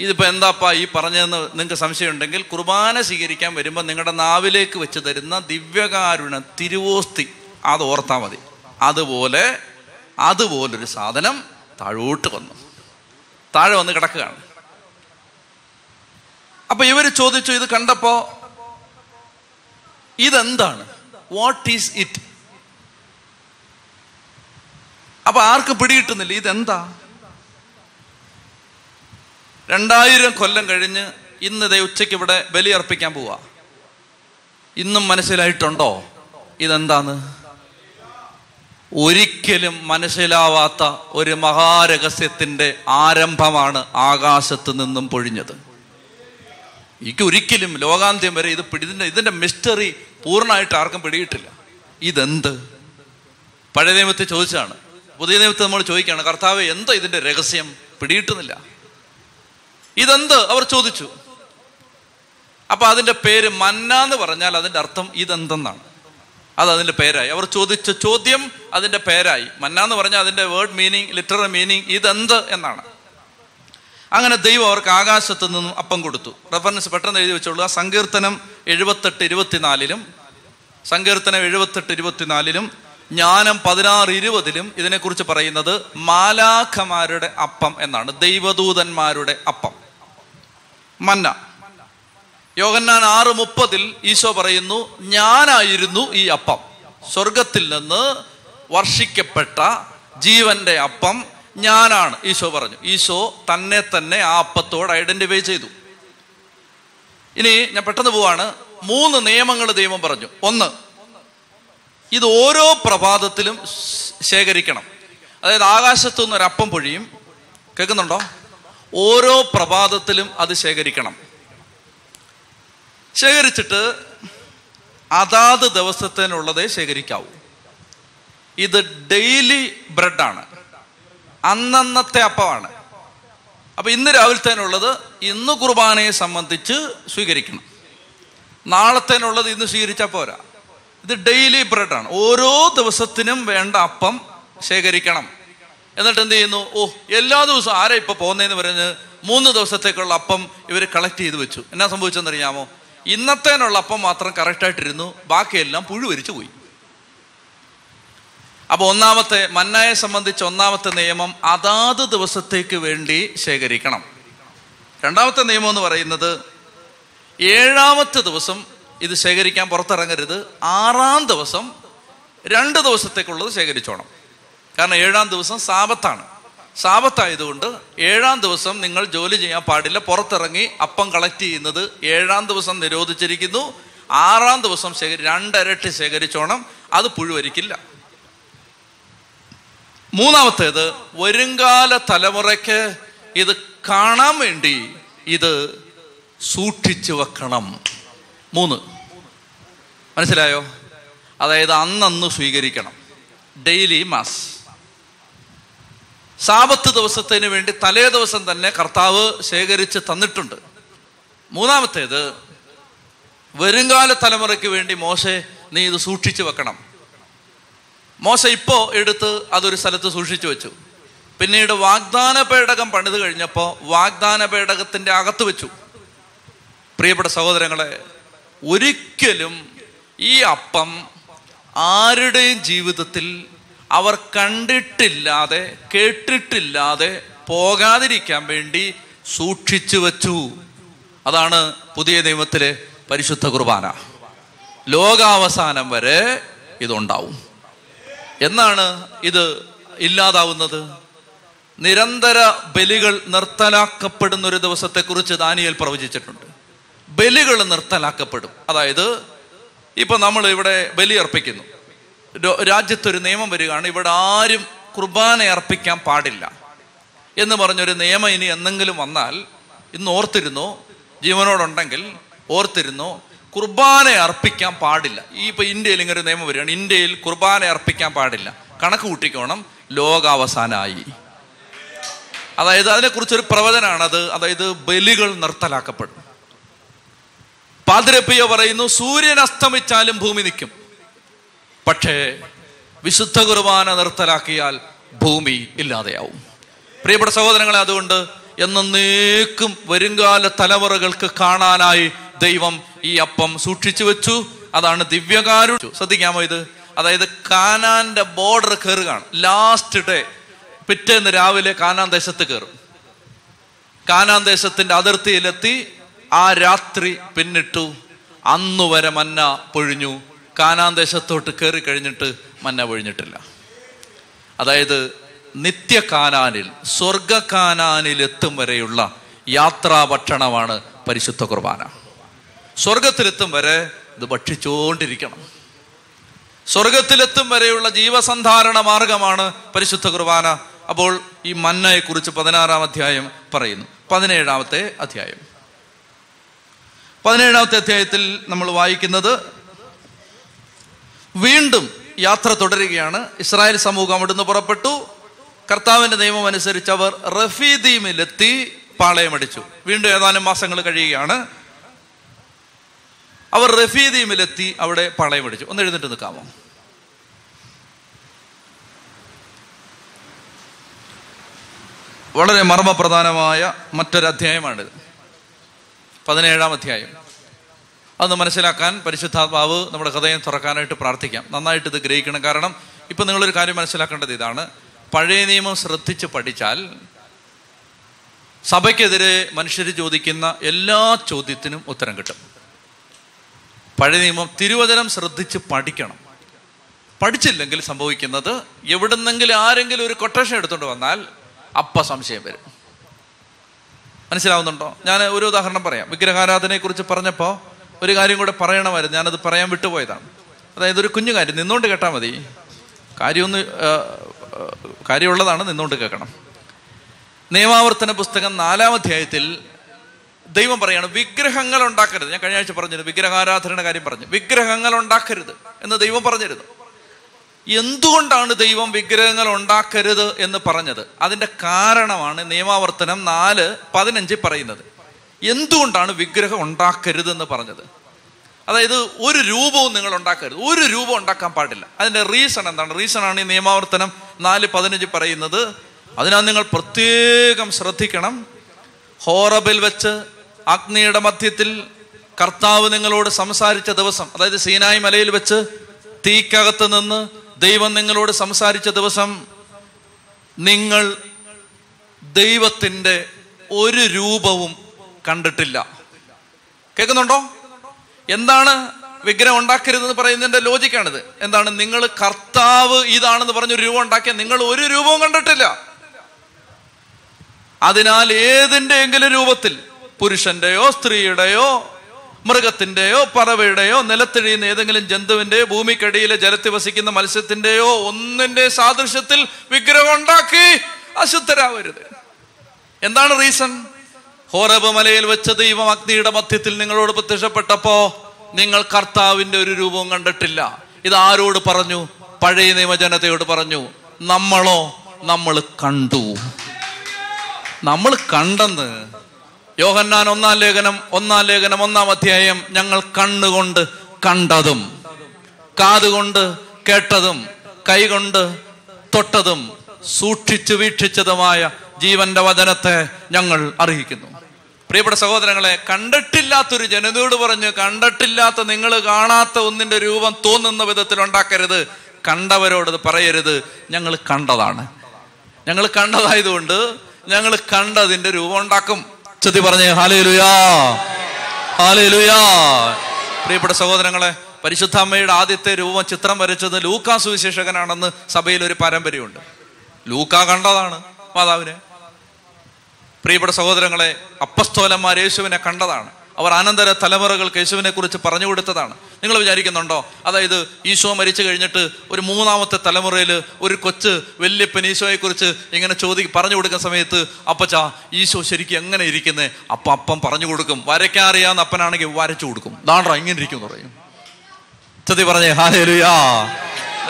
ഇതിപ്പോൾ എന്താപ്പാ ഈ പറഞ്ഞതെന്ന് നിങ്ങൾക്ക് സംശയമുണ്ടെങ്കിൽ കുർബാന സ്വീകരിക്കാൻ വരുമ്പോൾ നിങ്ങളുടെ നാവിലേക്ക് വെച്ച് തരുന്ന ദിവ്യകാരുണ തിരുവോസ്തി അത് ഓർത്താൽ മതി. അതുപോലെ അതുപോലൊരു സാധനം താഴോട്ട് വന്നു. താഴെ വന്ന് കിടക്കുകയാണ്. അപ്പൊ ഇവർ ചോദിച്ചു ഇത് കണ്ടപ്പോ ഇതെന്താണ്? വാട്ട് ഈസ് ഇറ്റ് അപ്പൊ ആർക്ക് പിടികിട്ടുന്നില്ല ഇതെന്താ? രണ്ടായിരം കൊല്ലം കഴിഞ്ഞ് ഇന്ന് ദേ ഉച്ചയ്ക്ക് ഇവിടെ ബലിയർപ്പിക്കാൻ പോവാ. ഇന്നും മനസ്സിലായിട്ടുണ്ടോ? ഇതെന്താന്ന് ഒരിക്കലും മനസ്സിലാവാത്ത ഒരു മഹാരഹസ്യത്തിന്റെ ആരംഭമാണ് ആകാശത്ത് നിന്നും പൊഴിഞ്ഞത്. എനിക്ക് ഒരിക്കലും ലോകാന്ത്യം വരെ ഇത് പിടി ഇതിന്റെ മിസ്റ്ററി പൂർണമായിട്ട് ആർക്കും പിടിയിട്ടില്ല. ഇതെന്ത്? പഴയ നിയമത്തിൽ ചോദിച്ചാണ് പുതിയ നിയമത്തിൽ നമ്മൾ ചോദിക്കുകയാണ് കർത്താവ് എന്താ ഇതിന്റെ രഹസ്യം? പിടിയിട്ടുന്നില്ല ഇതെന്ത്? അവർ ചോദിച്ചു. അപ്പൊ അതിന്റെ പേര് മന്ന എന്ന് പറഞ്ഞാൽ അതിന്റെ അർത്ഥം ഇതെന്തെന്നാണ്. അത് അതിന്റെ പേരായി. അവർ ചോദിച്ച ചോദ്യം അതിന്റെ പേരായി. മന്ന എന്ന് പറഞ്ഞാൽ അതിന്റെ വേർഡ് മീനിങ് ലിറ്ററൽ മീനിങ് ഇതെന്ത് എന്നാണ്. അങ്ങനെ ദൈവം അവർക്ക് ആകാശത്ത് നിന്നും അപ്പം കൊടുത്തു. റെഫറൻസ് പെട്ടെന്ന് എഴുതി വെച്ചോളൂ. ആ സങ്കീർത്തനം എഴുപത്തെട്ട് ഇരുപത്തിനാലിലും സങ്കീർത്തനം എഴുപത്തെട്ട് ഇരുപത്തിനാലിലും ജ്ഞാനം പതിനാറ് ഇരുപതിലും ഇതിനെക്കുറിച്ച് പറയുന്നത് മാലാഖമാരുടെ അപ്പം എന്നാണ്. ദൈവദൂതന്മാരുടെ അപ്പം. മന്ന. യോഗന്നാൻ ആറ് മുപ്പതിൽ ഈശോ പറയുന്നു ഞാനായിരുന്നു ഈ അപ്പം. സ്വർഗത്തിൽ നിന്ന് വർഷിക്കപ്പെട്ട ജീവന്റെ അപ്പം ഞാനാണ് ഈശോ പറഞ്ഞു. ഈശോ തന്നെ തന്നെ ആ അപ്പത്തോട് ഐഡന്റിഫൈ ചെയ്തു. ഇനി ഞാൻ പെട്ടെന്ന് പോവാണ്. മൂന്ന് നിയമങ്ങൾ ദൈവം പറഞ്ഞു. ഒന്ന് ഇത് ഓരോ പ്രഭാതത്തിലും ശേഖരിക്കണം. അതായത് ആകാശത്തു നിന്ന് ഒരു അപ്പം പൊഴിയും. കേൾക്കുന്നുണ്ടോ? ഓരോ പ്രഭാതത്തിലും അത് ശേഖരിക്കണം. ശേഖരിച്ചിട്ട് അതാത് ദിവസത്തിനുള്ളതേ ശേഖരിക്കാവൂ. ഇത് ഡെയിലി ബ്രെഡാണ്. അന്നന്നത്തെ അപ്പമാണ്. അപ്പൊ ഇന്ന് രാവിലത്തേനുള്ളത് ഇന്ന് കുർബാനയെ സംബന്ധിച്ച് സ്വീകരിക്കണം. നാളത്തേനുള്ളത് ഇന്ന് സ്വീകരിച്ചാൽ പോരാ. ഇത് ഡെയിലി ബ്രെഡാണ്. ഓരോ ദിവസത്തിനും വേണ്ട അപ്പം ശേഖരിക്കണം. എന്നിട്ട് എന്ത് ചെയ്യുന്നു? ഓ എല്ലാ ദിവസവും ആരാ ഇപ്പൊ പോകുന്നതെന്ന് പറഞ്ഞ് മൂന്ന് ദിവസത്തേക്കുള്ള അപ്പം ഇവർ കളക്ട് ചെയ്ത് വെച്ചു. എന്നാ സംഭവിച്ചെന്നറിയാമോ ഇന്നത്തേനുള്ള അപ്പം മാത്രം കറക്റ്റായിട്ടിരുന്നു ബാക്കിയെല്ലാം പുഴുവരിച്ചു പോയി. അപ്പൊ ഒന്നാമത്തെ മന്നായെ സംബന്ധിച്ച് ഒന്നാമത്തെ നിയമം അതാത് ദിവസത്തേക്ക് വേണ്ടി ശേഖരിക്കണം. രണ്ടാമത്തെ നിയമം എന്ന് പറയുന്നത് ഏഴാമത്തെ ദിവസം ഇത് ശേഖരിക്കാൻ പുറത്തിറങ്ങരുത്. ആറാം ദിവസം രണ്ട് ദിവസത്തേക്കുള്ളത് ശേഖരിച്ചോണം. കാരണം ഏഴാം ദിവസം സാപത്താണ് സാപത്തായതുകൊണ്ട് ഏഴാം ദിവസം നിങ്ങൾ ജോലി ചെയ്യാൻ പാടില്ല പുറത്തിറങ്ങി അപ്പം കളക്ട് ചെയ്യുന്നത് ഏഴാം ദിവസം നിരോധിച്ചിരിക്കുന്നു. ആറാം ദിവസം ശേഖരി രണ്ടരട്ടി ശേഖരിച്ചോണം അത് പുഴുവരിക്കില്ല. മൂന്നാമത്തേത് വരുംകാല തലമുറയ്ക്ക് ഇത് കാണാൻ വേണ്ടി ഇത് സൂക്ഷിച്ചു വെക്കണം. മൂന്ന്. മനസ്സിലായോ? അതായത് അന്നന്ന് സ്വീകരിക്കണം. Daily mass. സാപത്ത് ദിവസത്തിന് വേണ്ടി തലേ ദിവസം തന്നെ കർത്താവ് ശേഖരിച്ച് തന്നിട്ടുണ്ട്. മൂന്നാമത്തേത് വരുംകാല തലമുറയ്ക്ക് വേണ്ടി മോശെ നീ ഇത് സൂക്ഷിച്ചു വെക്കണം. മോശ ഇപ്പോ എടുത്ത് അതൊരു സ്ഥലത്ത് സൂക്ഷിച്ചു വെച്ചു. പിന്നീട് വാഗ്ദാന പേടകം പണിത് കഴിഞ്ഞപ്പോൾ വാഗ്ദാന പേടകത്തിന്റെ അകത്ത് വെച്ചു. പ്രിയപ്പെട്ട സഹോദരങ്ങളെ ഒരിക്കലും ഈ അപ്പം ആരുടെയും ജീവിതത്തിൽ അവർ കണ്ടിട്ടില്ലാതെ കേട്ടിട്ടില്ലാതെ പോകാതിരിക്കാൻ വേണ്ടി സൂക്ഷിച്ചു വച്ചു. അതാണ് പുതിയ ദൈവത്തിലെ പരിശുദ്ധ കുർബാന. ലോകാവസാനം വരെ ഇതുണ്ടാവും. എന്നാണ് ഇത് ഇല്ലാതാവുന്നത്? നിരന്തര ബലികൾ നിർത്തലാക്കപ്പെടുന്ന ഒരു ദിവസത്തെക്കുറിച്ച് ദാനിയൽ പ്രവചിച്ചിട്ടുണ്ട്. ബലികൾ നിർത്തലാക്കപ്പെടും. അതായത് ഇപ്പൊ നമ്മൾ ഇവിടെ ബലി അർപ്പിക്കുന്നു. രാജ്യത്തൊരു നിയമം വരികയാണ്. ഇവിടെ ആരും കുർബാന അർപ്പിക്കാൻ പാടില്ല എന്ന് പറഞ്ഞൊരു നിയമം ഇനി എന്തെങ്കിലും വന്നാൽ ഇന്ന് ഓർത്തിരുന്നോ ജീവനോടുണ്ടെങ്കിൽ ഓർത്തിരുന്നോ കുർബാന അർപ്പിക്കാൻ പാടില്ല. ഈ ഇപ്പൊ ഇന്ത്യയിൽ ഇങ്ങനെ ഒരു നിയമം വരികയാണ്. ഇന്ത്യയിൽ കുർബാന അർപ്പിക്കാൻ പാടില്ല. കണക്ക് കൂട്ടിക്കോണം. ലോകാവസാനായി. അതായത് അതിനെക്കുറിച്ചൊരു പ്രവചനാണ് അത് അതായത് ബലികൾ നിർത്തലാക്കപ്പെടും. പാതിരപ്പിയ പറയുന്നു സൂര്യൻ അസ്തമിച്ചാലും ഭൂമി നിൽക്കും. പക്ഷേ വിശുദ്ധ കുർബാന നിർത്തലാക്കിയാൽ ഭൂമി ഇല്ലാതെയാവും. പ്രിയപ്പെട്ട സഹോദരങ്ങളെ അതുകൊണ്ട് എന്നേക്കും വരുംകാല തലമുറകൾക്ക് കാണാനായി ദൈവം ഈ അപ്പം സൂക്ഷിച്ചു വെച്ചു. അതാണ് ദിവ്യകാരു. ശ്രദ്ധിക്കാമോ ഇത്? അതായത് കാനാന്റെ ബോർഡർ കയറുകയാണ് ലാസ്റ്റ് ഡേ പിറ്റേന്ന് രാവിലെ കാനാൻ ദേശത്ത് കയറും കാനാൻ ദേശത്തിന്റെ അതിർത്തിയിലെത്തി. ആ രാത്രി പിന്നിട്ടു. അന്നുവരെ മന്ന പൊഴിഞ്ഞു. കാനാൻ ദേശത്തോട്ട് കയറി കഴിഞ്ഞിട്ട് മന്ന പൊഴിഞ്ഞിട്ടില്ല. അതായത് നിത്യ കാനാനിൽ സ്വർഗ കാനാനിൽ എത്തും വരെയുള്ള യാത്രാ ഭക്ഷണമാണ് പരിശുദ്ധ കുർബാന. സ്വർഗത്തിലെത്തും വരെ ഇത് ഭക്ഷിച്ചുകൊണ്ടിരിക്കണം സ്വർഗത്തിലെത്തും വരെയുള്ള ജീവസന്ധാരണ മാർഗമാണ് പരിശുദ്ധ കുർബാന. അപ്പോൾ ഈ മന്നയെ കുറിച്ച് പതിനാറാം അധ്യായം പറയുന്നു. പതിനേഴാമത്തെ അധ്യായം. പതിനേഴാമത്തെ അധ്യായത്തിൽ നമ്മൾ വായിക്കുന്നത് വീണ്ടും യാത്ര തുടരുകയാണ്. ഇസ്രായേൽ സമൂഹം അവിടുന്ന് പുറപ്പെട്ടു. കർത്താവിന്റെ നിയമം അനുസരിച്ച് അവർ റഫീദീമിലെത്തി പാളയമടിച്ചു വീണ്ടും ഏതാനും മാസങ്ങൾ കഴിയുകയാണ്. അവർ റഫീദീമിലെത്തി അവിടെ പാളയമടിച്ചു ഒന്ന് എഴുന്നിട്ട് നിൽക്കാമോ? വളരെ മർമ്മപ്രധാനമായ മറ്റൊരു അധ്യായമാണിത് പതിനേഴാം അധ്യായം. അതൊന്ന് മനസ്സിലാക്കാൻ പരിശുദ്ധാത്മാവ് നമ്മുടെ ഹൃദയം തുറക്കാനായിട്ട് പ്രാർത്ഥിക്കാം. നന്നായിട്ട് ഇത് ഗ്രഹിക്കണം. കാരണം ഇപ്പം നിങ്ങളൊരു കാര്യം മനസ്സിലാക്കേണ്ടത് ഇതാണ്. പഴയ നിയമം ശ്രദ്ധിച്ച് പഠിച്ചാൽ സഭയ്ക്കെതിരെ മനുഷ്യർ ചോദിക്കുന്ന എല്ലാ ചോദ്യത്തിനും ഉത്തരം കിട്ടും. പഴയ നിയമം തിരുവചനം ശ്രദ്ധിച്ച് പഠിക്കണം. പഠിച്ചില്ലെങ്കിൽ സംഭവിക്കുന്നത് എവിടുന്നെങ്കിലും ആരെങ്കിലും ഒരു കൊട്ടേഷൻ എടുത്തുകൊണ്ട് വന്നാൽ അപ്പ സംശയം വരും. മനസ്സിലാവുന്നുണ്ടോ? ഞാൻ ഒരു ഉദാഹരണം പറയാം. വിഗ്രഹാരാധനയെക്കുറിച്ച് പറഞ്ഞപ്പോൾ ഒരു കാര്യം കൂടെ പറയണമായിരുന്നു. ഞാനത് പറയാൻ വിട്ടുപോയതാണ്. അതായത് ഒരു കുഞ്ഞു കാര്യം നിന്നുകൊണ്ട് കേട്ടാൽ മതി. കാര്യമൊന്ന് കാര്യമുള്ളതാണ് നിന്നുകൊണ്ട് കേൾക്കണം. നിയമാവർത്തന പുസ്തകം നാലാം അധ്യായത്തിൽ ദൈവം പറയാണ് വിഗ്രഹങ്ങൾ ഉണ്ടാക്കരുത്. ഞാൻ കഴിഞ്ഞ ആഴ്ച പറഞ്ഞിരുന്നു വിഗ്രഹാരാധനയുടെ കാര്യം പറഞ്ഞു. വിഗ്രഹങ്ങൾ ഉണ്ടാക്കരുത് എന്ന് ദൈവം പറഞ്ഞിരുന്നു. എന്തുകൊണ്ടാണ് ദൈവം വിഗ്രഹങ്ങൾ ഉണ്ടാക്കരുത് എന്ന് പറഞ്ഞത്? അതിന്റെ കാരണമാണ് നിയമാവർത്തനം നാല് പതിനഞ്ച് പറയുന്നത്. എന്തുകൊണ്ടാണ് വിഗ്രഹം ഉണ്ടാക്കരുതെന്ന് പറഞ്ഞത്? അതായത് ഒരു രൂപവും നിങ്ങൾ ഉണ്ടാക്കരുത്. ഒരു രൂപം ഉണ്ടാക്കാൻ പാടില്ല. അതിന്റെ റീസൺ എന്താണ്? റീസൺ ആണ് ഈ നിയമാവർത്തനം നാല് പതിനഞ്ച് പറയുന്നത്. അതിനാൽ നിങ്ങൾ പ്രത്യേകം ശ്രദ്ധിക്കണം. ഹോറബിൽ വെച്ച് അഗ്നിയുടെ മധ്യത്തിൽ കർത്താവ് നിങ്ങളോട് സംസാരിച്ച ദിവസം അതായത് സീനായി മലയിൽ വെച്ച് തീക്കകത്ത് നിന്ന് ദൈവം നിങ്ങളോട് സംസാരിച്ച ദിവസം നിങ്ങൾ ദൈവത്തിന്റെ ഒരു രൂപവും കണ്ടിട്ടില്ല. കേൾക്കുന്നുണ്ടോ? എന്താണ് വിഗ്രഹം ഉണ്ടാക്കരുതെന്ന് പറയുന്നതിന്റെ ലോജിക്കാണിത്. എന്താണ് നിങ്ങൾ കർത്താവ് ഇതാണെന്ന് പറഞ്ഞൊരു രൂപം ഉണ്ടാക്കിയ നിങ്ങൾ ഒരു രൂപവും കണ്ടിട്ടില്ല. അതിനാൽ ഏതിന്റെയെങ്കിലും രൂപത്തിൽ പുരുഷന്റെയോ സ്ത്രീയുടെയോ മൃഗത്തിന്റെയോ പറവയുടെയോ നിലത്തിഴിയുന്ന ഏതെങ്കിലും ജന്തുവിന്റെയോ ഭൂമിക്കടിയിലെ ജലത്തിൽ വസിക്കുന്ന മത്സ്യത്തിന്റെയോ ഒന്നിന്റെ സാദൃശ്യത്തിൽ വിഗ്രഹം ഉണ്ടാക്കി അശുദ്ധരാവരുത്. എന്താണ് റീസൺ? ഹോറബ് മലയിൽ വെച്ച ദൈവം അഗ്നിയുടെ മധ്യത്തിൽ നിങ്ങളോട് പ്രത്യക്ഷപ്പെട്ടപ്പോ നിങ്ങൾ കർത്താവിന്റെ ഒരു രൂപവും കണ്ടിട്ടില്ല. ഇത് ആരോട് പറഞ്ഞു? പഴയ നിയമജനതയോട് പറഞ്ഞു നമ്മളോ നമ്മൾ കണ്ടു. നമ്മൾ കണ്ടെന്ന്. യോഹന്നാൻ ഒന്നാം ലേഖനം ഒന്നാം ലേഖനം ഒന്നാം അധ്യായം ഞങ്ങൾ കണ്ണുകൊണ്ട് കണ്ടതും കാതുകൊണ്ട് കേട്ടതും കൈകൊണ്ട് തൊട്ടതും സൂക്ഷിച്ചു വീക്ഷിച്ചതുമായ ജീവന്റെ വചനത്തെ ഞങ്ങൾ അറിയിക്കുന്നു. പ്രിയപ്പെട്ട സഹോദരങ്ങളെ കണ്ടിട്ടില്ലാത്തൊരു ജനതയോട് പറഞ്ഞു കണ്ടിട്ടില്ലാത്ത നിങ്ങൾ കാണാത്ത ഒന്നിന്റെ രൂപം തോന്നുന്ന വിധത്തിൽ ഉണ്ടാക്കരുത്. കണ്ടവരോട് പറയരുത്. ഞങ്ങൾ കണ്ടതാണ്. ഞങ്ങൾ കണ്ടതായതുകൊണ്ട് ഞങ്ങൾ കണ്ടതിന്റെ രൂപം ഉണ്ടാക്കും. ചെത്തി പറഞ്ഞേ ഹാലേലുയാ ഹാലേലുയാ. പ്രിയപ്പെട്ട സഹോദരങ്ങളെ പരിശുദ്ധ അമ്മയുടെ ആദ്യത്തെ രൂപം ചിത്രം വരച്ചത് ലൂക്കാ സുവിശേഷകനാണെന്ന് സഭയിൽ ഒരു പാരമ്പര്യമുണ്ട് ലൂക്ക കണ്ടതാണ് മാതാവിനെ. പ്രിയപ്പെട്ട സഹോദരങ്ങളെ അപ്പസ്തോലന്മാർ യേശുവിനെ കണ്ടതാണ്. അവർ അനന്തര തലമുറകൾക്ക് യേശുവിനെ കുറിച്ച് പറഞ്ഞു കൊടുത്തതാണ്. നിങ്ങൾ വിചാരിക്കുന്നുണ്ടോ? അതായത് ഈശോ മരിച്ചു കഴിഞ്ഞിട്ട് ഒരു മൂന്നാമത്തെ തലമുറയിൽ ഒരു കൊച്ച് വല്യപ്പൻ ഈശോയെക്കുറിച്ച് ഇങ്ങനെ ചോദി പറഞ്ഞു കൊടുക്കുന്ന സമയത്ത് അപ്പച്ചാ ഈശോ ശരിക്കും എങ്ങനെ ഇരിക്കുന്നേ? അപ്പ അപ്പം പറഞ്ഞു കൊടുക്കും. വരയ്ക്കാൻ അറിയാവുന്ന അപ്പനാണെങ്കിൽ വരച്ചു കൊടുക്കും. നാടാ ഇങ്ങനെ ഇരിക്കും എന്ന് പറയും. ചതി പറഞ്ഞേ ഹാ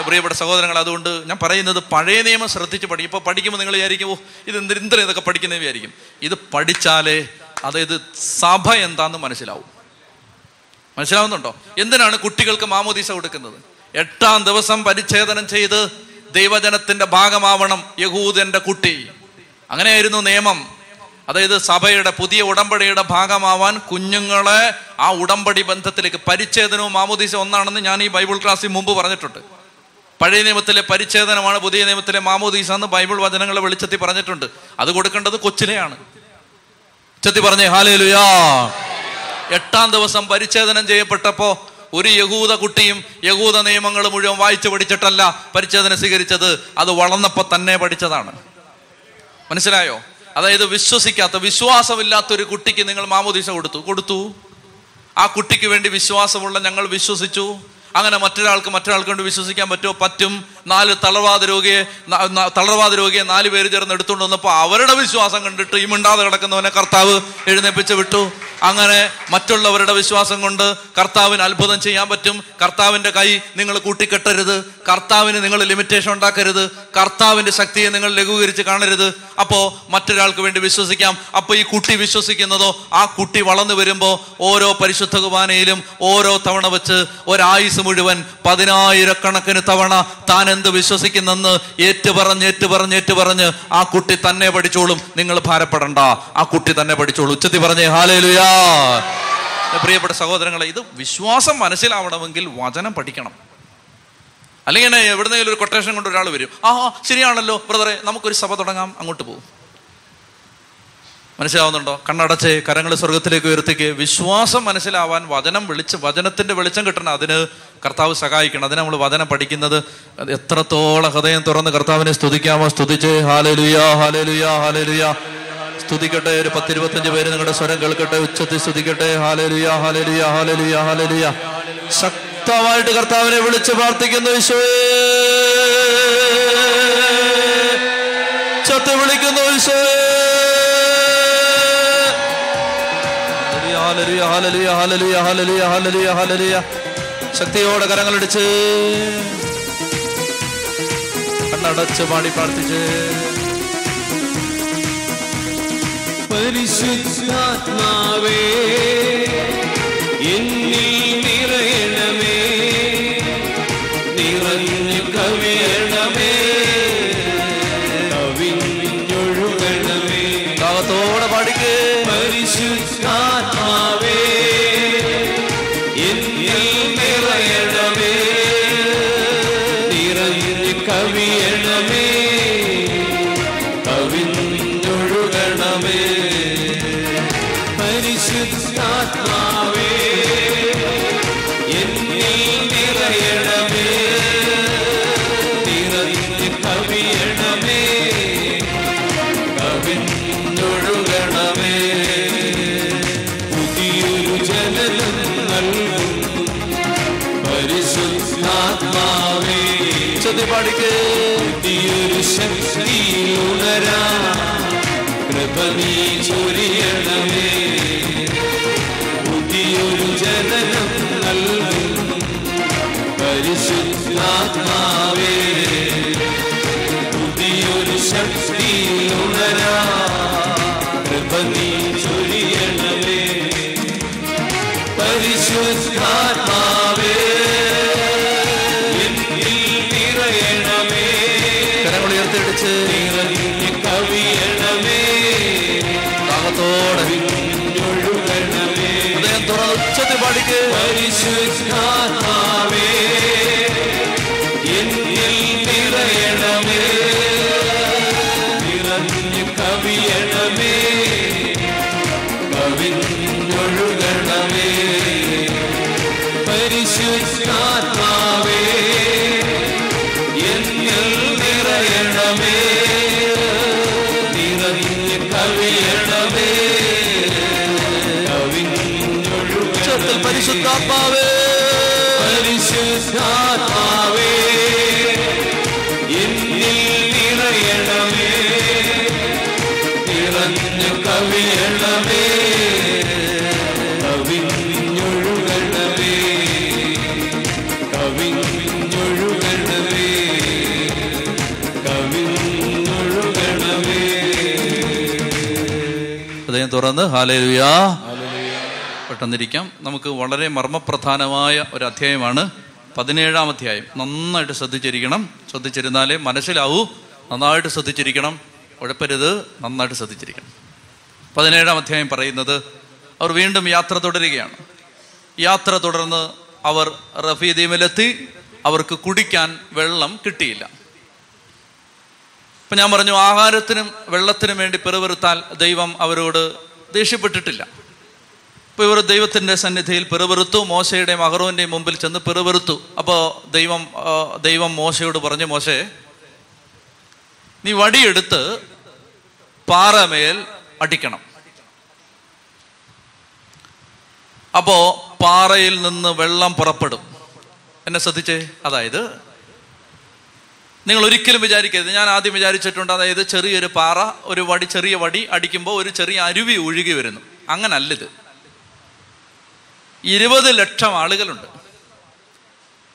പ്രിയപ്പെട്ട സഹോദരങ്ങൾ അതുകൊണ്ട് ഞാൻ പറയുന്നത് പഴയ നിയമം ശ്രദ്ധിച്ച് പഠിക്കും ഇപ്പോൾ പഠിക്കുമ്പോൾ നിങ്ങൾ വിചാരിക്കും ഓ ഇത് എന്ത് എന്തിനാ ഇതൊക്കെ പഠിക്കുന്നത് വിചാരിക്കും. ഇത് പഠിച്ചാലേ അതായത് സഭ എന്താണെന്ന് മനസ്സിലാവും. മനസ്സിലാവുന്നുണ്ടോ? എന്തിനാണ് കുട്ടികൾക്ക് മാമോദീസ കൊടുക്കുന്നത്? എട്ടാം ദിവസം പരിച്ഛേദനം ചെയ്ത് ദൈവജനത്തിന്റെ ഭാഗമാവണം യഹൂദന്റെ കുട്ടി. അങ്ങനെയായിരുന്നു നിയമം. അതായത് സഭയുടെ പുതിയ ഉടമ്പടിയുടെ ഭാഗമാവാൻ കുഞ്ഞുങ്ങളെ ആ ഉടമ്പടി ബന്ധത്തിലേക്ക് പരിച്ഛേദനവും മാമോദീസ ഒന്നാണെന്ന് ഞാൻ ഈ ബൈബിൾ ക്ലാസ്സിൽ മുമ്പ് പറഞ്ഞിട്ടുണ്ട്. പഴയ നിയമത്തിലെ പരിച്ഛേദനമാണ് പുതിയ നിയമത്തിലെ മാമോദീസ എന്ന് ബൈബിൾ വചനങ്ങളെ വെളിച്ചത്തിൽ പറഞ്ഞിട്ടുണ്ട്. അത് കൊടുക്കേണ്ടത് കൊച്ചിലെയാണ് ചെത്തി പറഞ്ഞേ ഹാലേലുയാ. എട്ടാം ദിവസം പരിച്ഛേദനം ചെയ്യപ്പെട്ടപ്പോ ഒരു യഹൂദ കുട്ടിയും യഹൂദ നിയമങ്ങൾ മുഴുവൻ വായിച്ചു പഠിച്ചിട്ടല്ല പരിച്ഛേദന സ്വീകരിച്ചത്. അത് വളർന്നപ്പോ തന്നെ പഠിച്ചതാണ്. മനസ്സിലായോ? അതായത് വിശ്വസിക്കാത്ത വിശ്വാസമില്ലാത്ത ഒരു കുട്ടിക്ക് നിങ്ങൾ മാമോദീസ കൊടുത്തു. കൊടുത്തു. ആ കുട്ടിക്ക് വേണ്ടി വിശ്വാസമുള്ള ഞങ്ങൾ വിശ്വസിച്ചു. അങ്ങനെ മറ്റൊരാൾക്ക് മറ്റൊരാൾക്ക് കൊണ്ട് വിശ്വസിക്കാൻ പറ്റുമോ? പറ്റും. നാല് തളർവാദ രോഗിയെ തളർവാദ രോഗിയെ നാല് പേര് ചേർന്ന് എടുത്തുകൊണ്ട് വന്നപ്പോൾ അവരുടെ വിശ്വാസം കണ്ടിട്ട് ഈ മിണ്ടാതെ കിടക്കുന്നവനെ കർത്താവ് എഴുന്നേപ്പിച്ച് വിട്ടു. അങ്ങനെ മറ്റുള്ളവരുടെ വിശ്വാസം കൊണ്ട് കർത്താവിന് അത്ഭുതം ചെയ്യാൻ പറ്റും. കർത്താവിന്റെ കൈ നിങ്ങൾ കൂട്ടിക്കെട്ടരുത്. കർത്താവിന് നിങ്ങൾ ലിമിറ്റേഷൻ ഉണ്ടാക്കരുത്. കർത്താവിന്റെ ശക്തിയെ നിങ്ങൾ ലഘൂകരിച്ച് കാണരുത്. അപ്പോൾ മറ്റൊരാൾക്ക് വേണ്ടി വിശ്വസിക്കാം. അപ്പോൾ ഈ കുട്ടി വിശ്വസിക്കുന്നതോ ആ കുട്ടി വളർന്നു വരുമ്പോൾ ഓരോ പരിശുദ്ധ കുർബാനയിലും ഓരോ തവണ വെച്ച് ഒരായുസ് മുഴുവൻ പതിനായിരക്കണക്കിന് തവണ താൻ എന്ത് വിശ്വസിക്കുന്നെന്ന് ഏറ്റുപറഞ്ഞ് ഏറ്റുപറഞ്ഞ് ഏറ്റുപറഞ്ഞ് ആ കുട്ടി തന്നെ പഠിച്ചോളും. നിങ്ങൾ ഭാരപ്പെടണ്ട. ആ കുട്ടി തന്നെ പഠിച്ചോളൂ. ഉച്ചത്തി പറഞ്ഞേ ഹാലേലുയാ. പ്രിയപ്പെട്ട സഹോദരങ്ങളെ ഇത് വിശ്വാസം മനസ്സിലാവണമെങ്കിൽ വചനം പഠിക്കണം. അല്ലെങ്കിൽ എവിടുന്നെങ്കിലും ഒരു കൊട്ടേഷൻ കൊണ്ട് ഒരാൾ വരും. ആ, ശരിയാണല്ലോ ബ്രദറെ നമുക്കൊരു സഭ തുടങ്ങാം. അങ്ങോട്ട് പോകും. മനസ്സിലാവുന്നുണ്ടോ? കണ്ണടച്ച് കരങ്ങൾ സ്വർഗത്തിലേക്ക് ഉയർത്തിക്ക്. വിശ്വാസം മനസ്സിലാവാൻ വചനം വിളിച്ച് വചനത്തിന്റെ വെളിച്ചം കിട്ടണം. അതിന് കർത്താവ് സഹായിക്കണം. അതിന് നമ്മൾ വചനം പഠിക്കുന്നത്. എത്രത്തോളം ഹൃദയം തുറന്ന് കർത്താവിനെ സ്തുതിക്കാമോ? സ്തുതിച്ച് ഹാലലുയാ ഹാലലുയാ ഹാലലുയാ. സ്തുതിക്കട്ടെ ഒരു പത്തിരുപത്തഞ്ച് പേര് നിങ്ങളുടെ സ്വരം കേൾക്കട്ടെ ഉച്ചത്തിൽ സ്തുതിക്കട്ടെ. ഹാലലുയാ ഹാലലുയാ ഹാലലുയാ ഹാലലുയാ. ശക്തമായിട്ട് കർത്താവിനെ വിളിച്ച് പ്രാർത്ഥിക്കുന്നു വിശ്വേ ചത്ത് വിളിക്കുന്നു ഈശോയേ ഹല്ലേലൂയ, ഹല്ലേലൂയ, ഹല്ലേലൂയ. ശക്തിയോടെ കരങ്ങളടിച്ച് കണ്ണടച്ച് പാടി പ്രാർത്ഥിച്ച് പരിശുദ്ധാത്മാവേ ഹൃദയം തുറന്ന് ഹാലേലുയാ പെട്ടെന്നിരിക്കാം. നമുക്ക് വളരെ മർമ്മപ്രധാനമായ ഒരു അധ്യായമാണ്. പതിനേഴാം അധ്യായം. നന്നായിട്ട് ശ്രദ്ധിച്ചിരിക്കണം. ശ്രദ്ധിച്ചിരുന്നാലേ മനസ്സിലാവൂ. നന്നായിട്ട് ശ്രദ്ധിച്ചിരിക്കണം. ഉഴപ്പരുത് നന്നായിട്ട് ശ്രദ്ധിച്ചിരിക്കണം. പതിനേഴാം അധ്യായം പറയുന്നത് അവർ വീണ്ടും യാത്ര തുടരുകയാണ്. യാത്ര തുടർന്ന് അവർ റഫീദീമിലെത്തി അവർക്ക് കുടിക്കാൻ വെള്ളം കിട്ടിയില്ല. അപ്പം ഞാൻ പറഞ്ഞു ആഹാരത്തിനും വെള്ളത്തിനും വേണ്ടി പിറവെറുത്താൽ ദൈവം അവരോട് ദേഷ്യപ്പെട്ടിട്ടില്ല. അപ്പോൾ ഇവർ ദൈവത്തിന്റെ സന്നിധിയിൽ പിറവെറുത്തു മോശയുടെയും അഹറോന്റെയും മുമ്പിൽ ചെന്ന് പിറവെറുത്തു. അപ്പോൾ ദൈവം ദൈവം മോശയോട് പറഞ്ഞു മോശേ നീ വടിയെടുത്ത് പാറമേൽ അടിക്കണം. അപ്പോ പാറയിൽ നിന്ന് വെള്ളം പുറപ്പെടും. എന്നെ ശ്രദ്ധിച്ചേ? അതായത് നിങ്ങൾ ഒരിക്കലും വിചാരിക്കരുത്. ഞാൻ ആദ്യം വിചാരിച്ചിട്ടുണ്ട് അതായത് ചെറിയൊരു പാറ ഒരു വടി ചെറിയ വടി അടിക്കുമ്പോൾ ഒരു ചെറിയ അരുവി ഒഴുകി വരുന്നു. അങ്ങനല്ലിത്. ഇരുപത് ലക്ഷം ആളുകളുണ്ട്.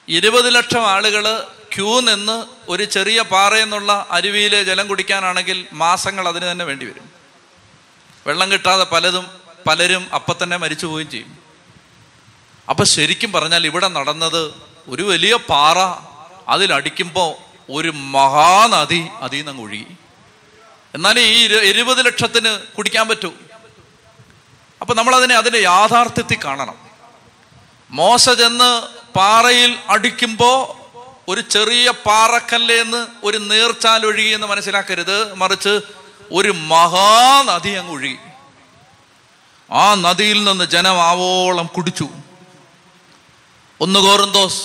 ഇരുപത് ലക്ഷം ആളുകൾ ക്യൂ നിന്ന് ഒരു ചെറിയ പാറയെന്നുള്ള അരുവിയിലെ ജലം കുടിക്കാനാണെങ്കിൽ മാസങ്ങൾ അതിന് തന്നെ വേണ്ടി വരും. വെള്ളം കിട്ടാതെ പലതും പലരും അപ്പം തന്നെ മരിച്ചു പോവുകയും ചെയ്യും. അപ്പൊ ശരിക്കും പറഞ്ഞാൽ ഇവിടെ നടന്നത് ഒരു വലിയ പാറ അതിലടിക്കുമ്പോൾ ഒരു മഹാനദി അതിൽ നിന്ന് ഒഴുകി. എന്നാൽ ഈ എഴുപത് ലക്ഷത്തിന് കുടിക്കാൻ പറ്റൂ. അപ്പൊ നമ്മൾ അതിനെ അതിന്റെ യാഥാർത്ഥ്യത്തിൽ കാണണം. മോശ ചെന്ന് പാറയിൽ അടിക്കുമ്പോ ഒരു ചെറിയ പാറക്കല്ലേന്ന് ഒരു നീർച്ചാൽ ഒഴുകി എന്ന് മനസ്സിലാക്കരുത്. മറിച്ച് ഒരു മഹാനദി അങ്ങ് ഒഴുകി. ആ നദിയിൽ നിന്ന് ജനം ആവോളം കുടിച്ചു. ഒന്ന് കോറിന്തോസ്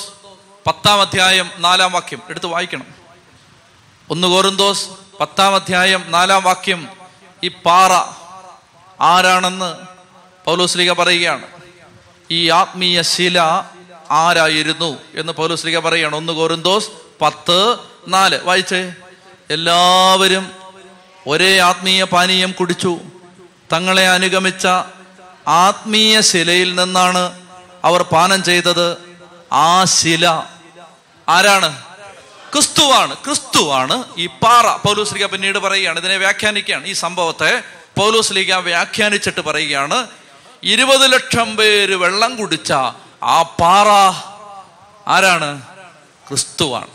പത്താം അധ്യായം നാലാം വാക്യം. എടുത്ത് വായിക്കണം. ഒന്ന് കോറിന്തോസ് പത്താം അധ്യായം നാലാം വാക്യം. ഈ പാറ ആരാണെന്ന് പൗലോസ്ലിക പറയുകയാണ്. ഈ ആത്മീയ ശില ആരായിരുന്നു എന്ന് പൗലോസ്ലിക പറയുകയാണ്. ഒന്ന് കോറിന്തോസ് പത്ത് നാല്. വായിച്ചേ. എല്ലാവരും ഒരേ ആത്മീയ പാനീയം കുടിച്ചു. തങ്ങളെ അനുഗമിച്ച ആത്മീയ ശിലയിൽ നിന്നാണ് അവർ പാനം ചെയ്തത്. ആ ശില ആരാണ്? ക്രിസ്തുവാണ്. ക്രിസ്തുവാണ് ഈ പാറ. പൗലോസ്ലിക പിന്നീട് പറയുകയാണ് ഇതിനെ വ്യാഖ്യാനിക്കുകയാണ്. ഈ സംഭവത്തെ പൗലോസ്ലിക വ്യാഖ്യാനിച്ചിട്ട് പറയുകയാണ് ഇരുപത് ലക്ഷം പേര് വെള്ളം കുടിച്ച ആ പാറ ആരാണ്? ക്രിസ്തുവാണ്.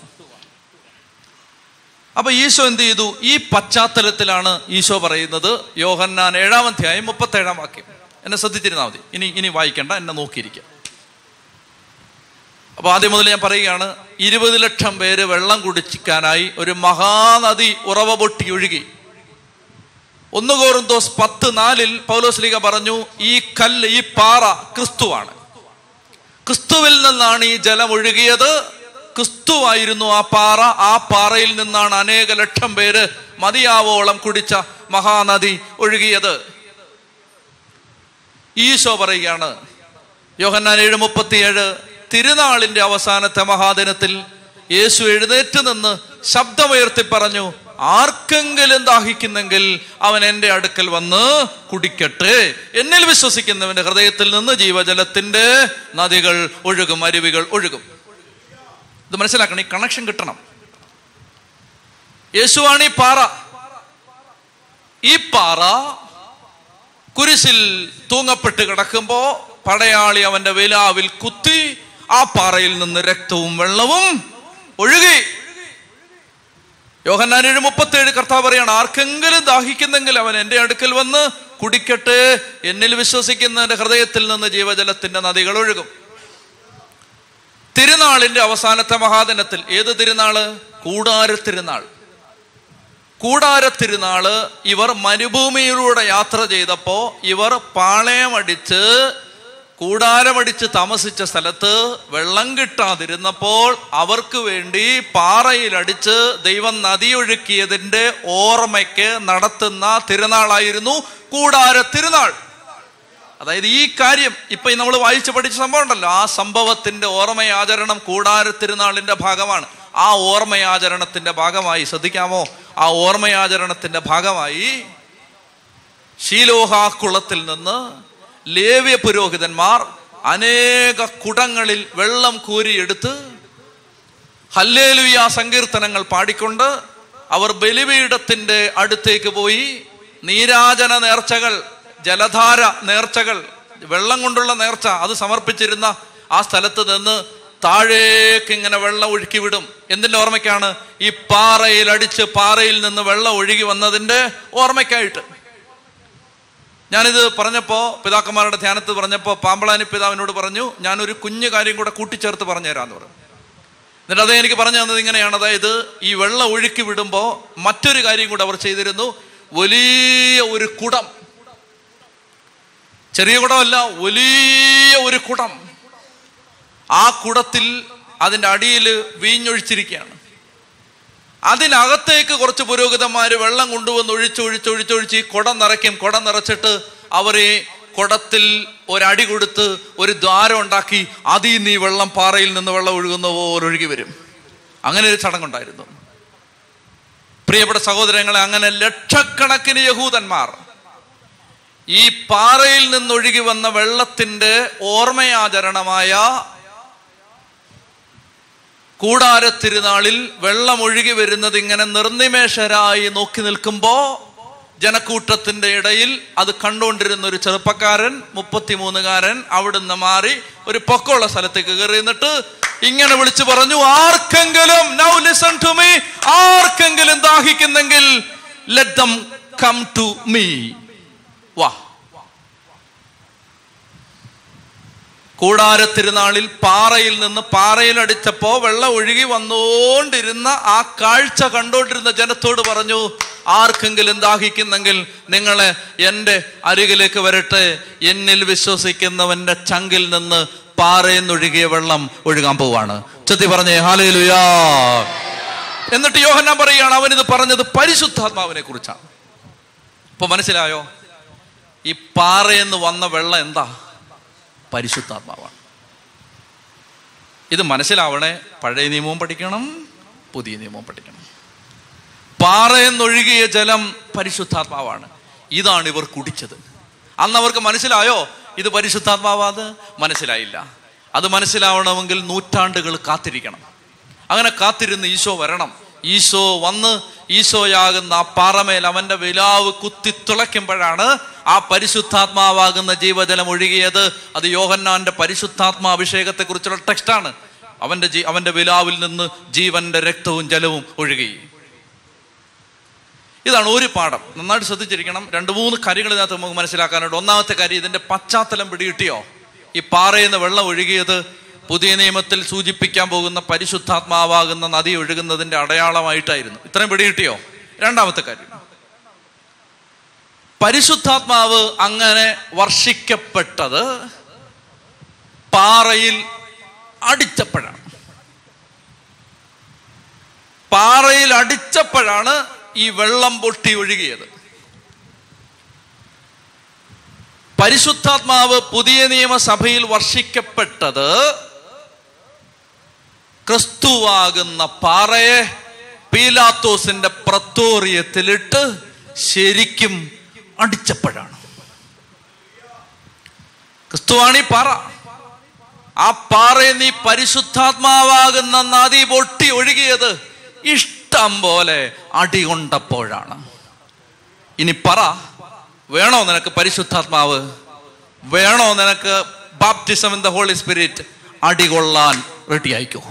അപ്പൊ ഈശോ എന്ത് ചെയ്തു? ഈ പശ്ചാത്തലത്തിലാണ് ഈശോ പറയുന്നത് യോഹന്നാൻ ഏഴാം അധ്യായം മുപ്പത്തേഴാം വാക്യം. എന്നെ ശ്രദ്ധിച്ചിരുന്നാൽ മതി. ഇനി ഇനി വായിക്കേണ്ട എന്നെ നോക്കിയിരിക്കുക അപ്പൊ ആദ്യം മുതൽ ഞാൻ പറയുകയാണ് ഇരുപത് ലക്ഷം പേര് വെള്ളം കുടിച്ചിക്കാനായി ഒരു മഹാനദി ഉറവ പൊട്ടി ഒഴുകി. ഒന്ന് കോറിന്തോസ് പത്ത് നാലിൽ പൗലോസ്ലിക പറഞ്ഞു ഈ കല്ല് ഈ പാറ ക്രിസ്തുവാണ്. ക്രിസ്തുവിൽ നിന്നാണ് ഈ ജലം ഒഴുകിയത്. ക്രിസ്തുവായിരുന്നു ആ പാറ. ആ പാറയിൽ നിന്നാണ് അനേക ലക്ഷം പേര് മതിയാവോളം കുടിച്ച മഹാനദി ഒഴുകിയത്. ഈശോ പറയുകയാണ് യോഹന്നാൻ ഏഴ് മുപ്പത്തിയേഴ് തിരുനാളിന്റെ അവസാനത്തെ മഹാദിനത്തിൽ യേശു എഴുന്നേറ്റ് നിന്ന് ശബ്ദമുയർത്തി പറഞ്ഞു ആർക്കെങ്കിലും ദാഹിക്കുന്നെങ്കിൽ അവൻ എന്റെ അടുക്കൽ വന്ന് കുടിക്കട്ടെ. എന്നിൽ വിശ്വസിക്കുന്നവന്റെ ഹൃദയത്തിൽ നിന്ന് ജീവജലത്തിന്റെ നദികൾ ഒഴുകും അരുവികൾ ഒഴുകും. ഇത് മനസ്സിലാക്കണം ഈ കണക്ഷൻ കിട്ടണം. യേശുവാണ് ഈ പാറ. ഈ പാറ കുരിശിൽ തൂങ്ങപ്പെട്ട് കിടക്കുമ്പോ പടയാളി അവന്റെ വിലാവിൽ കുത്തി ആ പാറയിൽ നിന്ന് രക്തവും വെള്ളവും ഒഴുകി. യോഹന്നാൻ ഏഴ് മുപ്പത്തേഴ് കർത്താവ് പറയാണ് ആർക്കെങ്കിലും ദാഹിക്കുന്നെങ്കിൽ അവൻ എന്റെ അടുക്കൽ വന്ന് കുടിക്കട്ടെ. എന്നിൽ വിശ്വസിക്കുന്നതിന്റെ ഹൃദയത്തിൽ നിന്ന് ജീവജലത്തിന്റെ നദികൾ ഒഴുകും. തിരുനാളിന്റെ അവസാനത്തെ മഹാദിനത്തിൽ ഏത് തിരുനാൾ? കൂടാര തിരുനാൾ. കൂടാര തിരുനാൾ ഇവർ മരുഭൂമിയിലൂടെ യാത്ര ചെയ്തപ്പോ ഇവർ പാളയമടിച്ച് കൂടാരമടിച്ച് താമസിച്ച സ്ഥലത്ത് വെള്ളം കിട്ടാതിരുന്നപ്പോൾ അവർക്ക് വേണ്ടി പാറയിലടിച്ച് ദൈവം നദിയൊഴുക്കിയതിന്റെ ഓർമ്മയ്ക്ക് നടത്തുന്ന തിരുനാളായിരുന്നു കൂടാര തിരുനാൾ. അതായത് ഈ കാര്യം ഇപ്പൊ നമ്മൾ വായിച്ചു പഠിച്ച സംഭവം ഉണ്ടല്ലോ. ആ സംഭവത്തിന്റെ ഓർമ്മയാചരണം കൂടാര തിരുനാളിന്റെ ഭാഗമാണ്. ആ ഓർമ്മയാചരണത്തിന്റെ ഭാഗമായി ശ്രദ്ധിക്കാമോ? ആ ഓർമ്മയാചരണത്തിന്റെ ഭാഗമായി ശീലോഹാ കുളത്തിൽ നിന്ന് ലേവ്യ പുരോഹിതന്മാർ അനേക കുടങ്ങളിൽ വെള്ളം കോരിയെടുത്ത് ഹല്ലേലുയ സങ്കീർത്തനങ്ങൾ പാടിക്കൊണ്ട് അവർ ബലിപീഠത്തിന്റെ അടുത്തേക്ക് പോയി നീരാജന നേർച്ചകൾ ജലധാര നേർച്ചകൾ വെള്ളം കൊണ്ടുള്ള നേർച്ച അത് സമർപ്പിച്ചിരുന്ന ആ സ്ഥലത്ത് നിന്ന് താഴേക്ക് ഇങ്ങനെ വെള്ളം ഒഴുക്കി വിടും എന്തിന്റെ ഓർമ്മയ്ക്കാണ്? ഈ പാറയിൽ അടിച്ച് പാറയിൽ നിന്ന് വെള്ളം ഒഴുകി വന്നതിന്റെ ഓർമ്മയ്ക്കായിട്ട്. ഞാനിത് പറഞ്ഞപ്പോൾ പിതാക്കന്മാരുടെ ധ്യാനത്ത് പറഞ്ഞപ്പോൾ പാമ്പളാനി പിതാവിനോട് പറഞ്ഞു ഞാനൊരു കുഞ്ഞു കാര്യം കൂടെ കൂട്ടിച്ചേർത്ത് പറഞ്ഞുതരാന്ന് പറഞ്ഞു. എന്നിട്ട് അതേ എനിക്ക് പറഞ്ഞു തന്നത് ഇങ്ങനെയാണ്. അതായത് ഈ വെള്ളം ഒഴുക്കി വിടുമ്പോൾ മറ്റൊരു കാര്യം കൂടെ അവർ ചെയ്തിരുന്നു. വലിയ ഒരു കുടം. ചെറിയ കുടമല്ല വലിയ ഒരു കുടം. ആ കുടത്തിൽ അതിന്റെ അടിയിൽ വീഞ്ഞൊഴിച്ചിരിക്കുകയാണ്. അതിനകത്തേക്ക് കുറച്ച് പുരോഹിതന്മാർ വെള്ളം കൊണ്ടുവന്ന് ഒഴിച്ച് ഒഴിച്ച് ഒഴിച്ചൊഴിച്ച് ഈ കുടം നിറയ്ക്കും. കുടം നിറച്ചിട്ട് അവർ ഈ കുടത്തിൽ ഒരടി കൊടുത്ത് ഒരു ദ്വാരം ഉണ്ടാക്കി അതിൽ നിന്ന് ഈ വെള്ളം പാറയിൽ നിന്ന് വെള്ളം ഒഴുകുന്ന പോലെ ഒഴുകി വരും. അങ്ങനെ ഒരു ചടങ്ങുണ്ടായിരുന്നു. പ്രിയപ്പെട്ട സഹോദരങ്ങളെ അങ്ങനെ ലക്ഷക്കണക്കിന് യഹൂദന്മാർ ഈ പാറയിൽ നിന്നൊഴുകി വന്ന വെള്ളത്തിന്റെ ഓർമ്മയാചരണമായ കൂടാര തിരുനാളിൽ വെള്ളം വരുന്നത് ഇങ്ങനെ നിർനിമേഷരായി നോക്കി നിൽക്കുമ്പോ ജനക്കൂട്ടത്തിന്റെ ഇടയിൽ അത് കണ്ടുകൊണ്ടിരുന്ന ഒരു ചെറുപ്പക്കാരൻ മുപ്പത്തിമൂന്നുകാരൻ അവിടുന്ന് മാറി ഒരു പൊക്കമുള്ള സ്ഥലത്തേക്ക് കയറി നിന്നിട്ട് ഇങ്ങനെ വിളിച്ചു പറഞ്ഞു ആർക്കെങ്കിലും നൗ ലിസൺ ടു മീ ആർക്കെങ്കിലും ദാഹിക്കുന്നെങ്കിൽ let them come to me വാ. കൂടാര തിരുനാളിൽ പാറയിൽ നിന്ന് പാറയിൽ അടിച്ചപ്പോ വെള്ളം ഒഴുകി വന്നുകൊണ്ടിരുന്ന ആ കാഴ്ച കണ്ടോണ്ടിരുന്ന ജനത്തോട് പറഞ്ഞു ആർക്കെങ്കിലും ദാഹിക്കുന്നെങ്കിൽ നിങ്ങളെ എന്റെ അരികിലേക്ക് വരട്ടെ. എന്നിൽ വിശ്വസിക്കുന്നവന്റെ ചങ്കിൽ നിന്ന് പാറയിൽ നിന്നൊഴുകിയ വെള്ളം ഒഴുകാൻ പോവാണ്. ചെത്തി പറഞ്ഞേ ഹാലയിലുയാ എന്നിട്ട് യോഹന്നാൻ പറയുകയാണ് അവനിത് പറഞ്ഞത് പരിശുദ്ധാത്മാവിനെ കുറിച്ചാണ്. ഇപ്പൊ മനസ്സിലായോ? ഈ പാറയെന്ന് വന്ന വെള്ളം എന്താ? പരിശുദ്ധാത്മാവാണ്. ഇത് മനസ്സിലാവണേ പഴയ നിയമവും പഠിക്കണം പുതിയ നിയമവും പഠിക്കണം. പാറയെന്നൊഴുകിയ ജലം പരിശുദ്ധാത്മാവാണ്. ഇതാണ് ഇവർ കുടിച്ചത്. അന്ന് അവർക്ക് മനസ്സിലായോ ഇത് പരിശുദ്ധാത്മാവാത് മനസ്സിലായില്ല. അത് മനസ്സിലാവണമെങ്കിൽ നൂറ്റാണ്ടുകൾ കാത്തിരിക്കണം. അങ്ങനെ കാത്തിരുന്ന് ഈശോ വരണം. ഈശോ വന്ന് ഈശോയാകുന്ന ആ പാറമേൽ അവന്റെ വിലാവ് കുത്തി തുളയ്ക്കുമ്പോഴാണ് ആ പരിശുദ്ധാത്മാവാകുന്ന ജീവജലം ഒഴുകിയത്. അത് യോഹന്നാന്റെ പരിശുദ്ധാത്മാഅഭിഷേകത്തെ കുറിച്ചുള്ള ടെക്സ്റ്റാണ്. അവന്റെ ജീ അവന്റെ വിലാവിൽ നിന്ന് ജീവന്റെ രക്തവും ജലവും ഒഴുകി. ഇതാണ് ഒരു പാഠം. നന്നായിട്ട് ശ്രദ്ധിച്ചിരിക്കണം. രണ്ട് മൂന്ന് കാര്യങ്ങൾ ഇതിനകത്ത് നമുക്ക് മനസ്സിലാക്കാനുണ്ട്. ഒന്നാമത്തെ കാര്യം ഇതിന്റെ പശ്ചാത്തലം പിടികിട്ടിയോ? ഈ പാറയിൽ നിന്ന് വെള്ളം ഒഴുകിയത് പുതിയ നിയമത്തിൽ സൂചിപ്പിക്കാൻ പോകുന്ന പരിശുദ്ധാത്മാവാകുന്ന നദി ഒഴുകുന്നതിന്റെ അടയാളമായിട്ടായിരുന്നു. ഇത്രയും പിടികിട്ടിയോ രണ്ടാമത്തെ കാര്യം. പരിശുദ്ധാത്മാവ് അങ്ങനെ വർഷിക്കപ്പെട്ടത് പാറയിൽ അടിച്ചപ്പോഴാണ്. പാറയിൽ അടിച്ചപ്പോഴാണ് ഈ വെള്ളം പൊട്ടി ഒഴുകിയത്. പരിശുദ്ധാത്മാവ് പുതിയ നിയമസഭയിൽ വർഷിക്കപ്പെട്ടത് ക്രിസ്തുവാകുന്ന പാറയെ പീലാത്തോസിന്റെ പ്രത്തോറിയത്തിലിട്ട് ശരിക്കും അടിച്ചപ്പോഴാണ്. ക്രിസ്തുവാണ് ഈ പാറ. ആ പാറയിൽ നീ പരിശുദ്ധാത്മാവാകുന്ന നദി പൊട്ടി ഒഴുകിയത് ഇഷ്ടം പോലെ അടി കൊണ്ടപ്പോഴാണ്. ഇനി പറ വേണോ നിനക്ക് പരിശുദ്ധാത്മാവ്? വേണോ നിനക്ക് baptism in the holy spirit അടികൊള്ളാൻ ready ആയിക്കോ?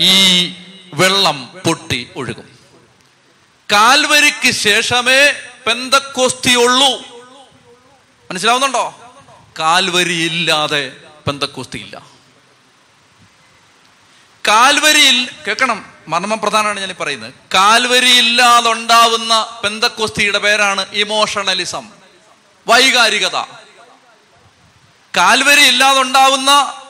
ഈ വെള്ളം പൊട്ടി ഒഴുകും. കാൽവരിക്ക് ശേഷമേ പെന്തക്കോസ്തിയുള്ളൂ മനസ്സിലാവുന്നുണ്ടോ? കാൽവരി ഇല്ലാതെ പെന്തക്കോസ്തി ഇല്ല. കാൽവരിയിൽ കേൾക്കണം മർമ്മപ്രധാനമാണ് ഞാൻ പറയുന്നത്. കാൽവരി ഇല്ലാതെ ഉണ്ടാവുന്ന പെന്തക്കോസ്തിയുടെ പേരാണ് ഇമോഷണലിസം വൈകാരികത. കാൽവരി ഇല്ലാതെ ഉണ്ടാവുന്ന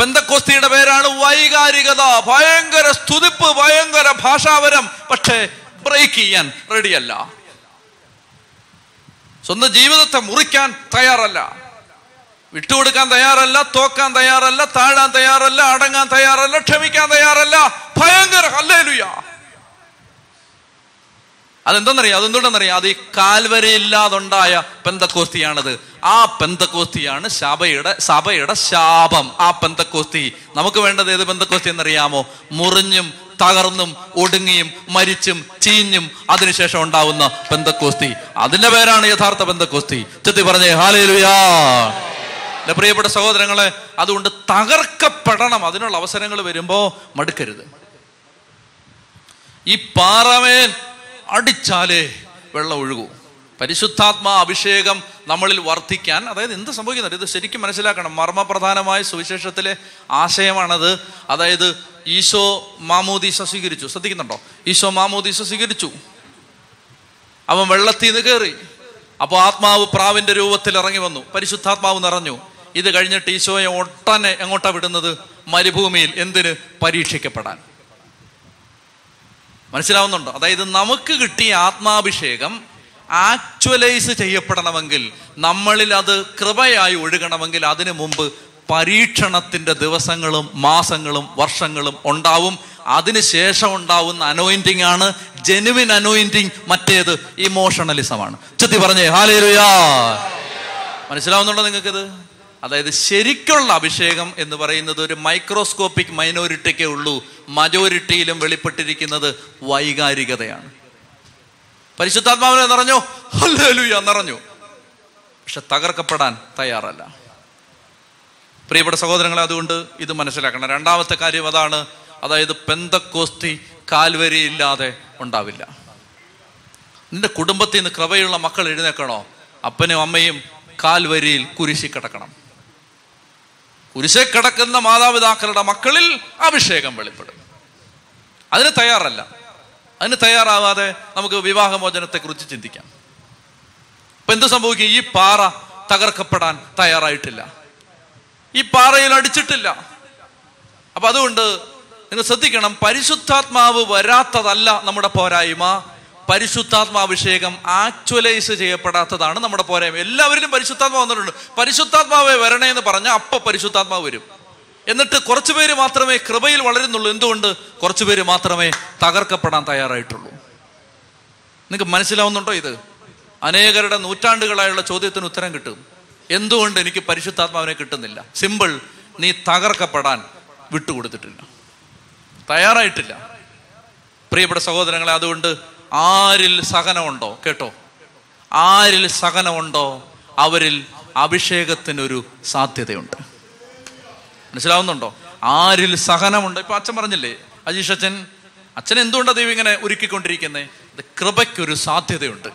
പെന്തക്കോസ്തിയുടെ പേരാണ് വൈകാരികത. ഭയങ്കര സ്തുതിപ്പ് ഭയങ്കര ഭാഷാവരം. പക്ഷേ ബ്രേക്ക് ചെയ്യാൻ റെഡിയല്ല സ്വന്തം ജീവിതത്തെ മുറിക്കാൻ തയ്യാറല്ല. വിട്ടുകൊടുക്കാൻ തയ്യാറല്ല തോക്കാൻ തയ്യാറല്ല താഴാൻ തയ്യാറല്ല അടങ്ങാൻ തയ്യാറല്ല ക്ഷമിക്കാൻ തയ്യാറല്ല. ഭയങ്കര ഹല്ലേലൂയ അതെന്തെന്നറിയാം? അതെന്തുകൊണ്ടെന്നറിയാം? അത് ഈ കാൽവരയില്ലാതുണ്ടായ പെന്തക്കോസ്തിയാണത്. ആ പെന്തക്കോസ്തിയാണ് സഭയുടെ സഭയുടെ ശാപം. ആ പെന്തക്കോസ്തി. നമുക്ക് വേണ്ടത് ഏത് പെന്തക്കോസ്തി എന്നറിയാമോ? മുറിഞ്ഞും തകർന്നും ഒടുങ്ങിയും മരിച്ചും ചീഞ്ഞും അതിനുശേഷം ഉണ്ടാവുന്ന പെന്തക്കോസ്തി. അതിന്റെ പേരാണ് യഥാർത്ഥ പെന്തക്കോസ്തി. ചെത്തി പറഞ്ഞേ ഹാലേലുയാ. എന്റെ പ്രിയപ്പെട്ട സഹോദരങ്ങളെ അതുകൊണ്ട് തകർക്കപ്പെടണം. അതിനുള്ള അവസരങ്ങൾ വരുമ്പോ മടുക്കരുത്. ഈ പാറമേൽ അടിച്ചാലേ വെള്ളം ഒഴുകൂ. പരിശുദ്ധാത്മാ അഭിഷേകം നമ്മളിൽ വർദ്ധിക്കാൻ അതായത് എന്ത് സംഭവിക്കുന്നത് ഇത് ശരിക്കും മനസ്സിലാക്കണം. മർമ്മപ്രധാനമായ സുവിശേഷത്തിലെ ആശയമാണത്. അതായത് ഈശോ മാമോദീസ സ്വീകരിച്ചു. ശ്രദ്ധിക്കുന്നുണ്ടോ? ഈശോ മാമോദീസ സ്വീകരിച്ചു. അവൻ വെള്ളത്തിൽ നിന്ന് കയറി അപ്പോൾ ആത്മാവ് പ്രാവിന്റെ രൂപത്തിൽ ഇറങ്ങി വന്നു. പരിശുദ്ധാത്മാവ് നിറഞ്ഞു. ഇത് കഴിഞ്ഞിട്ട് ഈശോയെ ഒട്ടനെ എങ്ങോട്ടാ വിടുന്നത്? മരുഭൂമിയിൽ. എന്തിന്? പരീക്ഷിക്കപ്പെടാൻ. മനസ്സിലാവുന്നുണ്ടോ? അതായത് നമുക്ക് കിട്ടിയ ആത്മാഭിഷേകം ആക്ച്വലൈസ് ചെയ്യപ്പെടണമെങ്കിൽ നമ്മളിൽ അത് കൃപയായി ഒഴുകണമെങ്കിൽ അതിനു മുമ്പ് പരീക്ഷണത്തിന്റെ ദിവസങ്ങളും മാസങ്ങളും വർഷങ്ങളും ഉണ്ടാവും. അതിനുശേഷം ഉണ്ടാവുന്ന അനോയിന്റിംഗ് ആണ് ജെനുവിൻ അനോയിന്റിംഗ് മറ്റേത് ഇമോഷണലിസമാണ് ചെത്തി പറഞ്ഞേ ഹാലേലുയാ മനസ്സിലാവുന്നുണ്ടോ നിങ്ങൾക്കിത്? അതായത് ശരിക്കുള്ള അഭിഷേകം എന്ന് പറയുന്നത് ഒരു മൈക്രോസ്കോപ്പിക് മൈനോറിറ്റിക്കേ ഉള്ളൂ. മജോറിറ്റിയിലും വെളിപ്പെട്ടിരിക്കുന്നത് വൈകാരികതയാണ്. പരിശുദ്ധാത്മാവിനെ നിറഞ്ഞു. ഹല്ലേലൂയ നിറഞ്ഞു. പക്ഷെ തകർക്കപ്പെടാൻ തയ്യാറല്ല. പ്രിയപ്പെട്ട സഹോദരങ്ങളെ അതുകൊണ്ട് ഇത് മനസ്സിലാക്കണം. രണ്ടാമത്തെ കാര്യം അതാണ്. അതായത് പെന്തക്കോസ്തി കാൽവരി ഇല്ലാതെ ഉണ്ടാവില്ല. നിന്റെ കുടുംബത്തിൽ നിന്ന് കൃപയുള്ള മക്കൾ എഴുന്നേക്കണോ അപ്പനും അമ്മയും കാൽവരിയിൽ കുരിശി കിടക്കണം. കുരിശെ കിടക്കുന്ന മാതാപിതാക്കളുടെ മക്കളിൽ അഭിഷേകം വെളിപ്പെടും. അതിന് തയ്യാറല്ല. അതിന് തയ്യാറാവാതെ നമുക്ക് വിവാഹമോചനത്തെ കുറിച്ച് ചിന്തിക്കാം. ഇപ്പൊ എന്ത് സംഭവിക്കും? ഈ പാറ തകർക്കപ്പെടാൻ തയ്യാറായിട്ടില്ല. ഈ പാറയിൽ അടിച്ചിട്ടില്ല. അപ്പൊ അതുകൊണ്ട് നിങ്ങൾ ശ്രദ്ധിക്കണം പരിശുദ്ധാത്മാവ് വരാത്തതല്ല നമ്മുടെ പോരായ്മ. പരിശുദ്ധാത്മാഭിഷേകം ആക്ച്വലൈസ് ചെയ്യപ്പെടാത്തതാണ് നമ്മുടെ പോരായ്മ. എല്ലാവരിലും പരിശുദ്ധാത്മാവ് വന്നിട്ടുണ്ട്. പരിശുദ്ധാത്മാവെ വരണേ എന്ന് പറഞ്ഞാൽ അപ്പൊ പരിശുദ്ധാത്മാവ് വരും. എന്നിട്ട് കുറച്ചു പേര് മാത്രമേ കൃപയിൽ വളരുന്നുള്ളൂ. എന്തുകൊണ്ട്? കുറച്ചു പേര് മാത്രമേ തകർക്കപ്പെടാൻ തയ്യാറായിട്ടുള്ളൂ. നിങ്ങൾക്ക് മനസ്സിലാവുന്നുണ്ടോ ഇത്? അനേകരുടെ നൂറ്റാണ്ടുകളായുള്ള ചോദ്യത്തിന് ഉത്തരം കിട്ടും. എന്തുകൊണ്ട് എനിക്ക് പരിശുദ്ധാത്മാവിനെ കിട്ടുന്നില്ല? സിമ്പിൾ നീ തകർക്കപ്പെടാൻ വിട്ടുകൊടുത്തിട്ടില്ല. തയ്യാറായിട്ടില്ല. പ്രിയപ്പെട്ട സഹോദരങ്ങളെ അതുകൊണ്ട് ആരിൽ സഹനമുണ്ടോ? കേട്ടോ. ആരിൽ സഹനമുണ്ടോ? അവരിൽ അഭിഷേകത്തിനൊരു സാധ്യതയുണ്ട്. മനസ്സിലാവുന്നുണ്ടോ? ആരിൽ സഹനമുണ്ട്? ഇപ്പൊ അച്ഛൻ പറഞ്ഞില്ലേ അജീഷ് അച്ഛൻ അച്ഛൻ എന്തുകൊണ്ടാണ് ദൈവം ഇങ്ങനെ ഒരുക്കിക്കൊണ്ടിരിക്കുന്നത് ഇത് കൃപയ്ക്കൊരു സാധ്യതയുണ്ട്.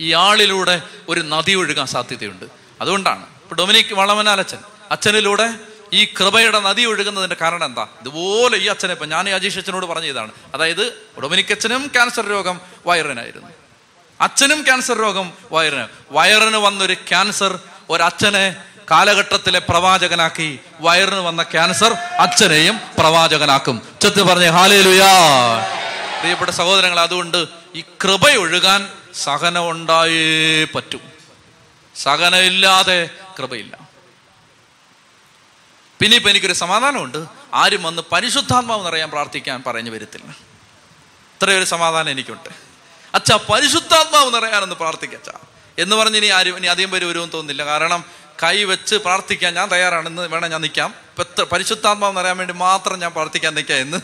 ഈ ആളിലൂടെ ഒരു നദി ഒഴുകാൻ സാധ്യതയുണ്ട്. അതുകൊണ്ടാണ്. ഇപ്പൊ ഡൊമിനിക് വളമനാലച്ഛൻ അച്ഛനിലൂടെ ഈ കൃപയുടെ നദി ഒഴുകുന്നതിന്റെ കാരണം എന്താ? ഇതുപോലെ ഈ അച്ഛനെ ഇപ്പൊ ഞാൻ ഈ അജീഷ് അച്ഛനോട് പറഞ്ഞ ഇതാണ് അതായത് ഡൊമിനിക് അച്ഛനും ക്യാൻസർ രോഗം വയറിനായിരുന്നു. അച്ഛനും ക്യാൻസർ രോഗം വയറിന് വയറിന് വന്നൊരു ക്യാൻസർ ഒരച്ഛനെ കാലഘട്ടത്തിലെ പ്രവാചകനാക്കി വയറിന് വന്ന ക്യാൻസർ അച്ഛനെയും പ്രവാചകനാക്കും. ചെത്ത് പറഞ്ഞേ ഹാലേലുയാ. പ്രിയപ്പെട്ട സഹോദരങ്ങൾ അതുകൊണ്ട് ഈ കൃപ കൃപയൊഴുകാൻ സഹനം ഉണ്ടായേ പറ്റൂ. സഹനമില്ലാതെ കൃപയില്ല. പിന്നെ ഇപ്പൊ എനിക്കൊരു സമാധാനമുണ്ട്. ആരും വന്ന് പരിശുദ്ധാത്മാവ് നിറയാൻ പ്രാർത്ഥിക്കാൻ പറഞ്ഞു വരത്തില്ല. ഇത്രയൊരു സമാധാനം എനിക്കുണ്ട്. അച്ഛാ പരിശുദ്ധാത്മാവ് നിറയാനെന്ന് പ്രാർത്ഥിക്കച്ചാ എന്ന് പറഞ്ഞ് ഇനി ആരും ഇനി അധികം പേര് വരുമെന്ന് തോന്നുന്നില്ല. കാരണം കൈ വെച്ച് പ്രാർത്ഥിക്കാൻ ഞാൻ തയ്യാറാണെന്ന് വേണം ഞാൻ നിൽക്കാം. എത്ര പരിശുദ്ധാത്മാവെന്ന് അറിയാൻ വേണ്ടി മാത്രം ഞാൻ പ്രാർത്ഥിക്കാൻ നിൽക്കാം എന്ന്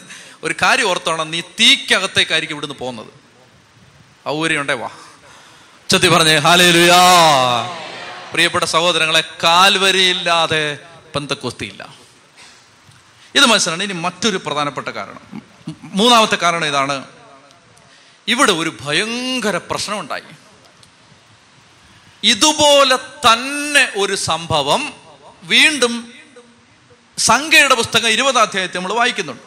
ഒരു കാര്യം ഓർത്തോണം. നീ തീക്കകത്തേക്കായിരിക്കും ഇവിടുന്ന് പോകുന്നത്. ഔര്യണ്ടേ വാ. ചത്തി പറഞ്ഞേ ഹാലേലുയാ പ്രിയപ്പെട്ട സഹോദരങ്ങളെ കാൽവരിയില്ലാതെ പന്തക്കുസ്തിയില്ല ഇത് മനസ്സിലാണ് ഇനി മറ്റൊരു പ്രധാനപ്പെട്ട കാരണം. മൂന്നാമത്തെ കാരണം ഇതാണ്. ഇവിടെ ഒരു ഭയങ്കര പ്രശ്നമുണ്ടായി. ഇതുപോലെ തന്നെ ഒരു സംഭവം വീണ്ടും സംഖ്യയുടെ പുസ്തകം ഇരുപതാം അധ്യായത്തിൽ നമ്മൾ വായിക്കുന്നുണ്ട്.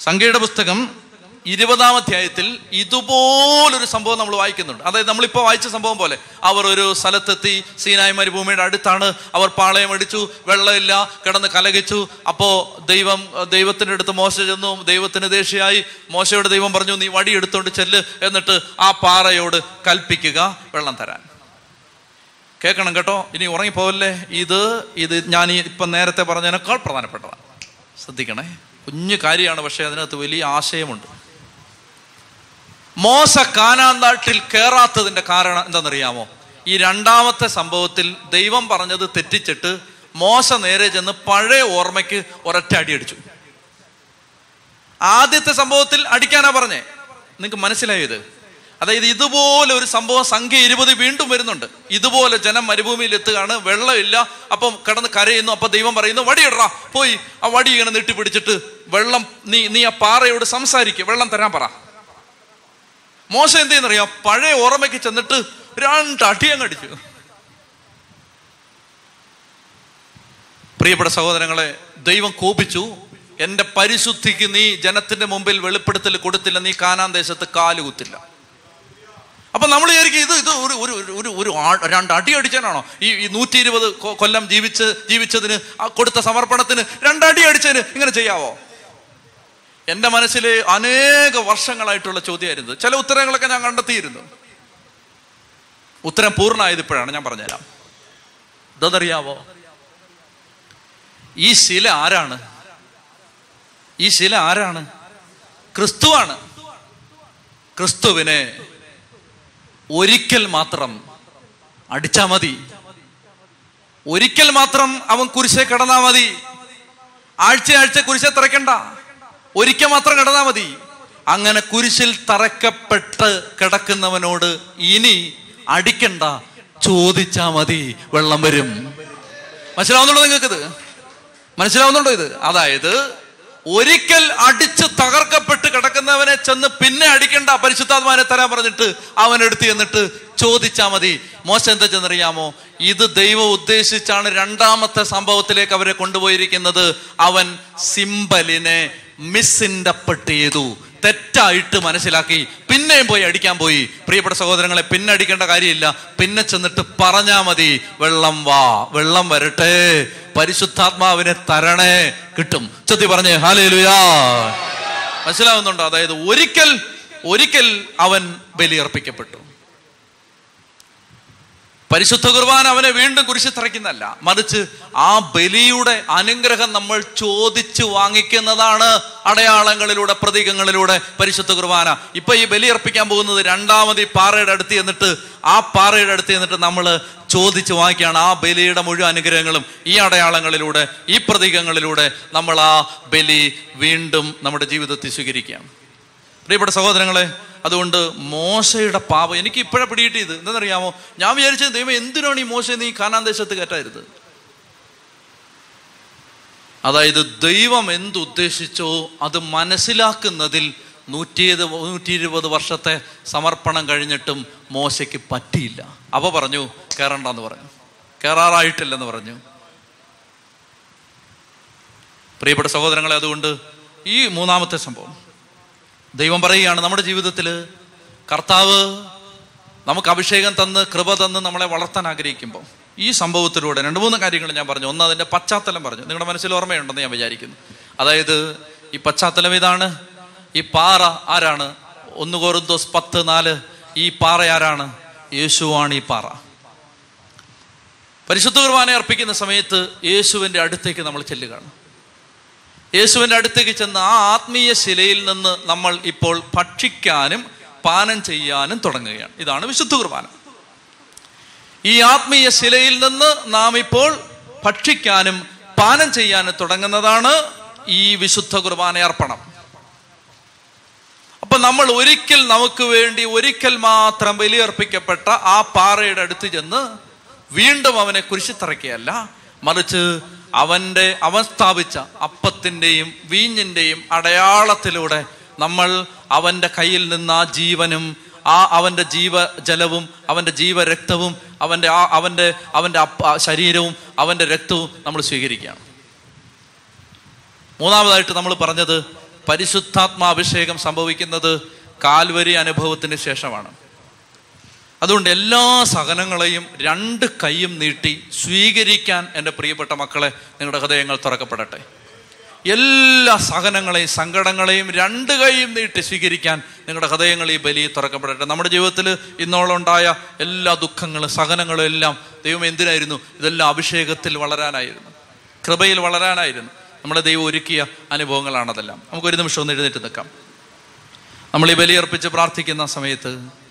സംഖ്യയുടെ പുസ്തകം ഇരുപതാം അധ്യായത്തിൽ ഇതുപോലൊരു സംഭവം നമ്മൾ വായിക്കുന്നുണ്ട്. അതായത് നമ്മളിപ്പോൾ വായിച്ച സംഭവം പോലെ അവർ ഒരു സ്ഥലത്തെത്തി സീനായ് മരുഭൂമിയുടെ അടുത്താണ്. അവർ പാളയം അടിച്ചു വെള്ളമില്ല കിടന്ന് കലകിച്ചു അപ്പോൾ ദൈവം ദൈവത്തിന്റെ അടുത്ത് മോശ ചെന്നു ദൈവത്തിന് ദേഷ്യമായി മോശയോട് ദൈവം പറഞ്ഞു നീ വടി എടുത്തോണ്ട് ചെല്ല് എന്നിട്ട് ആ പാറയോട് കൽപ്പിക്കുക വെള്ളം തരാൻ. കേൾക്കണം കേട്ടോ. ഇനി ഉറങ്ങിപ്പോവല്ലേ? ഇത് ഇത് ഞാൻ ഇപ്പം നേരത്തെ പറഞ്ഞതിനേക്കാൾ പ്രധാനപ്പെട്ടതാണ്. ശ്രദ്ധിക്കണേ. കുഞ്ഞു കാര്യമാണ് പക്ഷേ അതിനകത്ത് വലിയ ആശയമുണ്ട്. മോശ കാനാന്താട്ടിൽ കയറാത്തതിന്റെ കാരണം എന്താണെന്നറിയാമോ? ഈ രണ്ടാമത്തെ സംഭവത്തിൽ ദൈവം പറഞ്ഞത് തെറ്റിച്ചിട്ട് മോശ നേരെ ചെന്ന് പഴയ ഓർമ്മയ്ക്ക് ഒരൊറ്റ അടി അടിച്ചു. ആദ്യത്തെ സംഭവത്തിൽ അടിക്കാനാ പറഞ്ഞേ. നിങ്ങൾക്ക് മനസ്സിലായത് അതായത് ഇതുപോലെ ഒരു സംഭവം സംഖ്യ ഇരുപത് വീണ്ടും വരുന്നുണ്ട്. ഇതുപോലെ ജനം മരുഭൂമിയിൽ എത്തുകയാണ് വെള്ളമില്ല. അപ്പം കിടന്ന് കരയുന്നു. അപ്പൊ ദൈവം പറയുന്നു വടിയിടറാ. പോയി ആ വടി ഇങ്ങനെ നീട്ടിപ്പിടിച്ചിട്ട് വെള്ളം നീ നീ ആ പാറയോട് സംസാരിക്കുക വെള്ളം തരാൻ പറ. മോശം എന്ത് ചെയ്യുന്നറിയാം പഴയ ഓർമ്മയ്ക്ക് ചെന്നിട്ട് രണ്ട് അടിയങ്ങ് അടിച്ചു. പ്രിയപ്പെട്ട സഹോദരങ്ങളെ ദൈവം കോപിച്ചു. എന്റെ പരിശുദ്ധിക്ക് നീ ജനത്തിന്റെ മുമ്പിൽ വെളിപ്പെടുത്തൽ കൊടുത്തില്ല. നീ കാനാൻ ദേശത്ത് കാലുകുത്തില്ല. അപ്പൊ നമ്മൾ വിചാരിക്കും ഇത് ഇത് ഒരു ഒരു ഒരു- ഒരു രണ്ട് അടി അടിച്ചതിനാണോ? ഈ ഈ നൂറ്റി ഇരുപത് കൊല്ലം ജീവിച്ച് ജീവിച്ചതിന് കൊടുത്ത സമർപ്പണത്തിന് രണ്ടടി അടിച്ചതിന് ഇങ്ങനെ ചെയ്യാവോ? എന്റെ മനസ്സിൽ അനേക വർഷങ്ങളായിട്ടുള്ള ചോദ്യമായിരുന്നു. ചില ഉത്തരങ്ങളൊക്കെ ഞാൻ കണ്ടെത്തിയിരുന്നു. ഉത്തരം പൂർണമായത് ഇപ്പോഴാണ് ഞാൻ പറഞ്ഞുതരാം. ഇതറിയാവോ ഈ ശില ആരാണ്? ഈ ശില ആരാണ്? ക്രിസ്തുവാണ്. ക്രിസ്തുവിനെ ഒരിക്കൽ മാത്രം അടിച്ചാ മതി. ഒരിക്കൽ മാത്രം അവൻ കുരിശെ കിടന്നാ മതി. ആഴ്ച ആഴ്ച കുരിശെ തറയ്ക്കണ്ട ഒരിക്കൽ മാത്രം കിടന്നാ മതി. അങ്ങനെ കുരിശിൽ തറക്കപ്പെട്ട് കിടക്കുന്നവനോട് ഇനി അടിക്കണ്ട ചോദിച്ചാ മതി. വെള്ളം വരും. മനസ്സിലാവുന്നുണ്ടോ നിങ്ങൾക്കിത്? മനസ്സിലാവുന്നുണ്ടോ ഇത്? അതായത് ഒരിക്കൽ അടിച്ച് തകർക്കപ്പെട്ട് കിടക്കുന്നവനെ ചെന്ന് പിന്നെ അടിക്കണ്ട പരിശുദ്ധാത്മാനെ തരാൻ പറഞ്ഞിട്ട് അവൻ എടുത്ത് ചെന്നിട്ട് ചോദിച്ചാ മതി മോശം എന്താ ചെന്നറിയാമോ? ഇത് ദൈവം ഉദ്ദേശിച്ചാണ് രണ്ടാമത്തെ സംഭവത്തിലേക്ക് അവരെ കൊണ്ടുപോയിരിക്കുന്നത്. അവൻ സിംബലിനെ മിസ്ഇന്റർപ്രട്ട് ചെയ്തു. തെറ്റായിട്ട് മനസ്സിലാക്കി പിന്നെയും പോയി അടിക്കാൻ പോയി. പ്രിയപ്പെട്ട സഹോദരങ്ങളെ പിന്നെ അടിക്കേണ്ട കാര്യമില്ല. പിന്നെ ചെന്നിട്ട് പറഞ്ഞാ മതി വെള്ളം വാ വെള്ളം വരട്ടെ പരിശുദ്ധാത്മാവിനെ തരണേ കിട്ടും. ചെത്തി പറഞ്ഞേ ഹാലേലുയാ. മനസ്സിലാവുന്നുണ്ടോ? അതായത് ഒരിക്കൽ ഒരിക്കൽ അവൻ ബലിയർപ്പിക്കപ്പെട്ടു. പരിശുദ്ധ കുർബാന അവനെ വീണ്ടും കുരിശി തറയ്ക്കുന്നല്ല മറിച്ച് ആ ബലിയുടെ അനുഗ്രഹം നമ്മൾ ചോദിച്ചു വാങ്ങിക്കുന്നതാണ് അടയാളങ്ങളിലൂടെ പ്രതീകങ്ങളിലൂടെ പരിശുദ്ധ കുർബാന. ഇപ്പൊ ഈ ബലി അർപ്പിക്കാൻ പോകുന്നത് രണ്ടാമത് ഈ പാറയുടെ അടുത്ത് ചെന്നിട്ട് ആ പാറയുടെ അടുത്ത് ചെന്നിട്ട് നമ്മൾ ചോദിച്ചു വാങ്ങിക്കുകയാണ് ആ ബലിയുടെ മുഴുവൻ അനുഗ്രഹങ്ങളും ഈ അടയാളങ്ങളിലൂടെ ഈ പ്രതീകങ്ങളിലൂടെ നമ്മൾ ആ ബലി വീണ്ടും നമ്മുടെ ജീവിതത്തിൽ സ്വീകരിക്കുകയാണ്. പ്രിയപ്പെട്ട സഹോദരങ്ങളെ അതുകൊണ്ട് മോശയുടെ പാപം എനിക്ക് ഇപ്പോഴാണ് പിടികിട്ടിയത്. എന്താണെന്നറിയാമോ? ഞാൻ വിചാരിച്ചത് ദൈവം എന്തിനാണ് ഈ മോശ നീ കാനാൻ ദേശത്ത് കയറ്റായിരുന്നത് അതായത് ദൈവം എന്തുദ്ദേശിച്ചോ അത് മനസ്സിലാക്കുന്നതിൽ നൂറ്റി നൂറ്റി ഇരുപത് വർഷത്തെ സമർപ്പണം കഴിഞ്ഞിട്ടും മോശയ്ക്ക് പറ്റിയില്ല. അവ പറഞ്ഞു കയറണ്ടെന്ന് പറഞ്ഞു. കയറാറായിട്ടില്ലെന്ന് പറഞ്ഞു. പ്രിയപ്പെട്ട സഹോദരങ്ങളെ അതുകൊണ്ട് ഈ മൂന്നാമത്തെ സംഭവം. ദൈവം പറയുകയാണ് നമ്മുടെ ജീവിതത്തിൽ കർത്താവ് നമുക്ക് അഭിഷേകം തന്ന് കൃപ തന്ന് നമ്മളെ വളർത്താൻ ആഗ്രഹിക്കുമ്പോൾ ഈ സംഭവത്തിലൂടെ രണ്ട് മൂന്ന് കാര്യങ്ങൾ ഞാൻ പറഞ്ഞു. ഒന്ന് അതിന്റെ പശ്ചാത്തലം പറഞ്ഞു. നിങ്ങളുടെ മനസ്സിൽ ഓർമ്മയുണ്ടെന്ന് ഞാൻ വിചാരിക്കുന്നു. അതായത് ഈ പശ്ചാത്തലം ഇതാണ്? ഈ പാറ ആരാണ്? ഒന്ന് കോറിന്തോസ് പത്ത് നാല്. ഈ പാറ ആരാണ്? യേശുവാണ് ഈ പാറ. പരിശുദ്ധ കുർബാന അർപ്പിക്കുന്ന സമയത്ത് യേശുവിന്റെ അടുത്തേക്ക് നമ്മൾ ചെല്ലുകയാണ്. യേശുവിന്റെ അടുത്തേക്ക് ചെന്ന് ആ ആത്മീയ ശിലയിൽ നിന്ന് നമ്മൾ ഇപ്പോൾ ഭക്ഷിക്കാനും പാനം ചെയ്യാനും തുടങ്ങുകയാണ്. ഇതാണ് വിശുദ്ധ കുർബാന. ഈ ആത്മീയ ശിലയിൽ നിന്ന് നാം ഇപ്പോൾ ഭക്ഷിക്കാനും പാനം ചെയ്യാനും തുടങ്ങുന്നതാണ് ഈ വിശുദ്ധ കുർബാന അർപ്പണം. അപ്പൊ നമ്മൾ ഒരിക്കൽ നമുക്ക് വേണ്ടി ഒരിക്കൽ മാത്രം ബലിയർപ്പിക്കപ്പെട്ട ആ പാറയുടെ അടുത്ത് ചെന്ന് വീണ്ടും അവനെ കുരിശിത്തറയ്ക്കുകയല്ല മറിച്ച് അവന്റെ അവൻ സ്ഥാപിച്ച അപ്പത്തിന്റെയും വീഞ്ഞിന്റെയും അടയാളത്തിലൂടെ നമ്മൾ അവന്റെ കയ്യിൽ നിന്ന് ആ ജീവനും ആ അവന്റെ ജീവജലവും അവന്റെ ജീവരക്തവും അവന്റെ ആ അവന്റെ അവന്റെ അപ്പ ശരീരവും അവന്റെ രക്തവും നമ്മൾ സ്വീകരിക്കുകയാണ്. മൂന്നാമതായിട്ട് നമ്മൾ പറഞ്ഞത് പരിശുദ്ധാത്മാഭിഷേകം സംഭവിക്കുന്നത് കാൽവരി അനുഭവത്തിന് ശേഷമാണ്. അതുകൊണ്ട് എല്ലാ സഹനങ്ങളെയും രണ്ട് കൈയും നീട്ടി സ്വീകരിക്കാൻ എന്റെ പ്രിയപ്പെട്ട മക്കളെ നിങ്ങളുടെ ഹൃദയങ്ങൾ തുറക്കപ്പെടട്ടെ. എല്ലാ സഹനങ്ങളെയും സങ്കടങ്ങളെയും രണ്ട് കൈയും നീട്ടി സ്വീകരിക്കാൻ നിങ്ങളുടെ ഹൃദയങ്ങൾ ഈ ബലി തുറക്കപ്പെടട്ടെ. നമ്മുടെ ജീവിതത്തിൽ ഇന്നോളം ഉണ്ടായ എല്ലാ ദുഃഖങ്ങളും സഹനങ്ങളും എല്ലാം ദൈവം എന്തിനായിരുന്നു? ഇതെല്ലാം അഭിഷേകത്തിൽ വളരാനായിരുന്നു. കൃപയിൽ വളരാനായിരുന്നു. നമ്മളെ ദൈവം ഒരുക്കിയ അനുഭവങ്ങളാണതെല്ലാം. നമുക്കൊരു നിമിഷം ഒന്ന് എഴുന്നേറ്റ് നിൽക്കാം. നമ്മൾ ഈ ബലിയർപ്പിച്ച് പ്രാർത്ഥിക്കുന്ന സമയത്ത്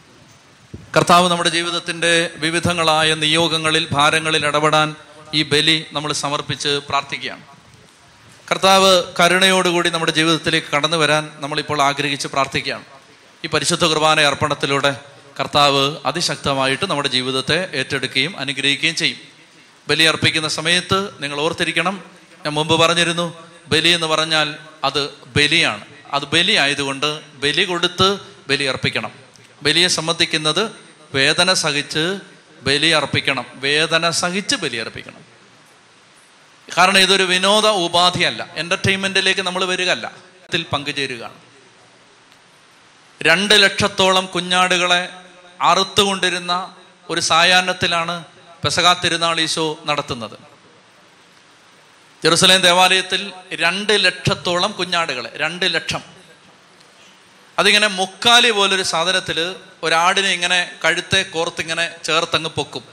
കർത്താവ് നമ്മുടെ ജീവിതത്തിന്റെ വിവിധങ്ങളായ നിയോഗങ്ങളിൽ ഭാരങ്ങളിൽ ഇടപെടാൻ ഈ ബലി നമ്മൾ സമർപ്പിച്ച് പ്രാർത്ഥിക്കുകയാണ്. കർത്താവ് കരുണയോടുകൂടി നമ്മുടെ ജീവിതത്തിലേക്ക് കടന്നു വരാൻ നമ്മളിപ്പോൾ ആഗ്രഹിച്ച് പ്രാർത്ഥിക്കുകയാണ്. ഈ പരിശുദ്ധ കുർബാന അർപ്പണത്തിലൂടെ കർത്താവ് അതിശക്തമായിട്ട് നമ്മുടെ ജീവിതത്തെ ഏറ്റെടുക്കുകയും അനുഗ്രഹിക്കുകയും ചെയ്യും. ബലി അർപ്പിക്കുന്ന സമയത്ത് നിങ്ങൾ ഓർത്തിരിക്കണം ഞാൻ മുമ്പ് പറഞ്ഞിരുന്നു ബലി എന്ന് പറഞ്ഞാൽ അത് ബലിയാണ്. അത് ബലി ആയതുകൊണ്ട് ബലി കൊടുത്ത് ബലി അർപ്പിക്കണം. ബലിയെ സംബന്ധിക്കുന്നത് വേദന സഹിച്ച് ബലി അർപ്പിക്കണം. വേദന സഹിച്ച് ബലി അർപ്പിക്കണം. കാരണം ഇതൊരു വിനോദ ഉപാധിയല്ല. എന്റർടൈൻമെന്റിലേക്ക് നമ്മൾ വരികയല്ല. ഇതിൽ പങ്കുചേരുകയാണ്. രണ്ട് ലക്ഷത്തോളം കുഞ്ഞാടുകളെ അറുത്തുകൊണ്ടിരുന്ന ഒരു സായാഹ്നത്തിലാണ് പെസകാ തിരുനാൾ ഈശോ നടത്തുന്നത്. ജെറുസലേം ദേവാലയത്തിൽ രണ്ട് ലക്ഷത്തോളം കുഞ്ഞാടുകളെ രണ്ട് ലക്ഷം അതിങ്ങനെ മുക്കാലി പോലൊരു സാധനത്തിൽ ഒരാടിനെ ഇങ്ങനെ കഴുത്തെ കോർത്തിങ്ങനെ ചേർത്തങ്ങ് പൊക്കും.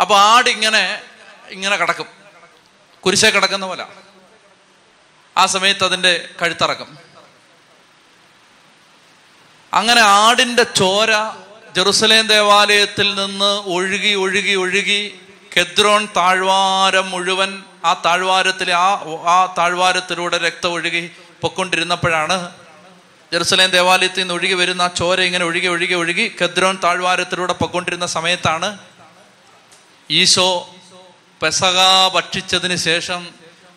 അപ്പൊ ആടിങ്ങനെ ഇങ്ങനെ കിടക്കും. കുരിശെ കിടക്കുന്ന പോലെ. ആ സമയത്ത് അതിന്റെ കഴുത്തറക്കും. അങ്ങനെ ആടിന്റെ ചോര ജെറുസലേം ദേവാലയത്തിൽ നിന്ന് ഒഴുകി ഒഴുകി ഒഴുകി കെദ്രോൺ താഴ്വാരം മുഴുവൻ ആ താഴ്വാരത്തിലെ ആ ആ താഴ്വാരത്തിലൂടെ രക്തം ഒഴുകി പൊക്കൊണ്ടിരുന്നപ്പോഴാണ് ജെറുസലേം ദേവാലയത്തിൽ നിന്ന് ഒഴുകി വരുന്ന ആ ചോര ഇങ്ങനെ ഒഴുകി ഒഴുകി ഒഴുകി ഖദ്രോൻ താഴ്വാരത്തിലൂടെ പൊക്കൊണ്ടിരുന്ന സമയത്താണ് ഈശോ പെസക ഭക്ഷിച്ചതിന് ശേഷം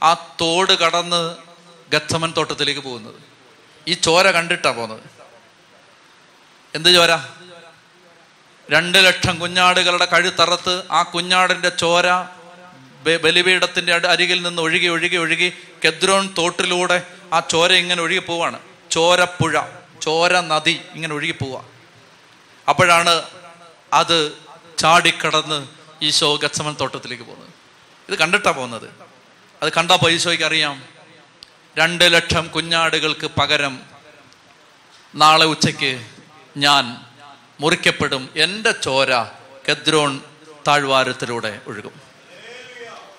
ആ തോട് കടന്ന് ഗത്തമൻ തോട്ടത്തിലേക്ക് പോകുന്നത്. ഈ ചോര കണ്ടിട്ടാണ് പോകുന്നത്. എന്ത് ചോര? രണ്ട് ലക്ഷം കുഞ്ഞാടുകളുടെ കഴുത്തറത്ത് ആ കുഞ്ഞാടിന്റെ ചോര ബലിപീഠത്തിന്റെ അരികിൽ നിന്ന് ഒഴുകി ഒഴുകി ഒഴുകി കെദ്രോൺ തോട്ടിലൂടെ ആ ചോര ഇങ്ങനെ ഒഴുകി പോവാണ്. ചോരപ്പുഴ ചോര നദി ഇങ്ങനെ ഒഴുകി പോവാ. അപ്പോഴാണ് അത് ചാടിക്കടന്ന് ഈശോ ഗച്ചമൻ തോട്ടത്തിലേക്ക് പോകുന്നത്. ഇത് കണ്ടിട്ടാ പോകുന്നത്. അത് കണ്ടപ്പോൾ ഈശോയ്ക്ക് അറിയാം. രണ്ട് ലക്ഷം കുഞ്ഞാടുകൾക്ക് പകരം നാളെ ഉച്ചയ്ക്ക് ഞാൻ മുറിക്കപ്പെടും. എന്റെ ചോര കെദ്രോൺ താഴ്വാരത്തിലൂടെ ഒഴുകും.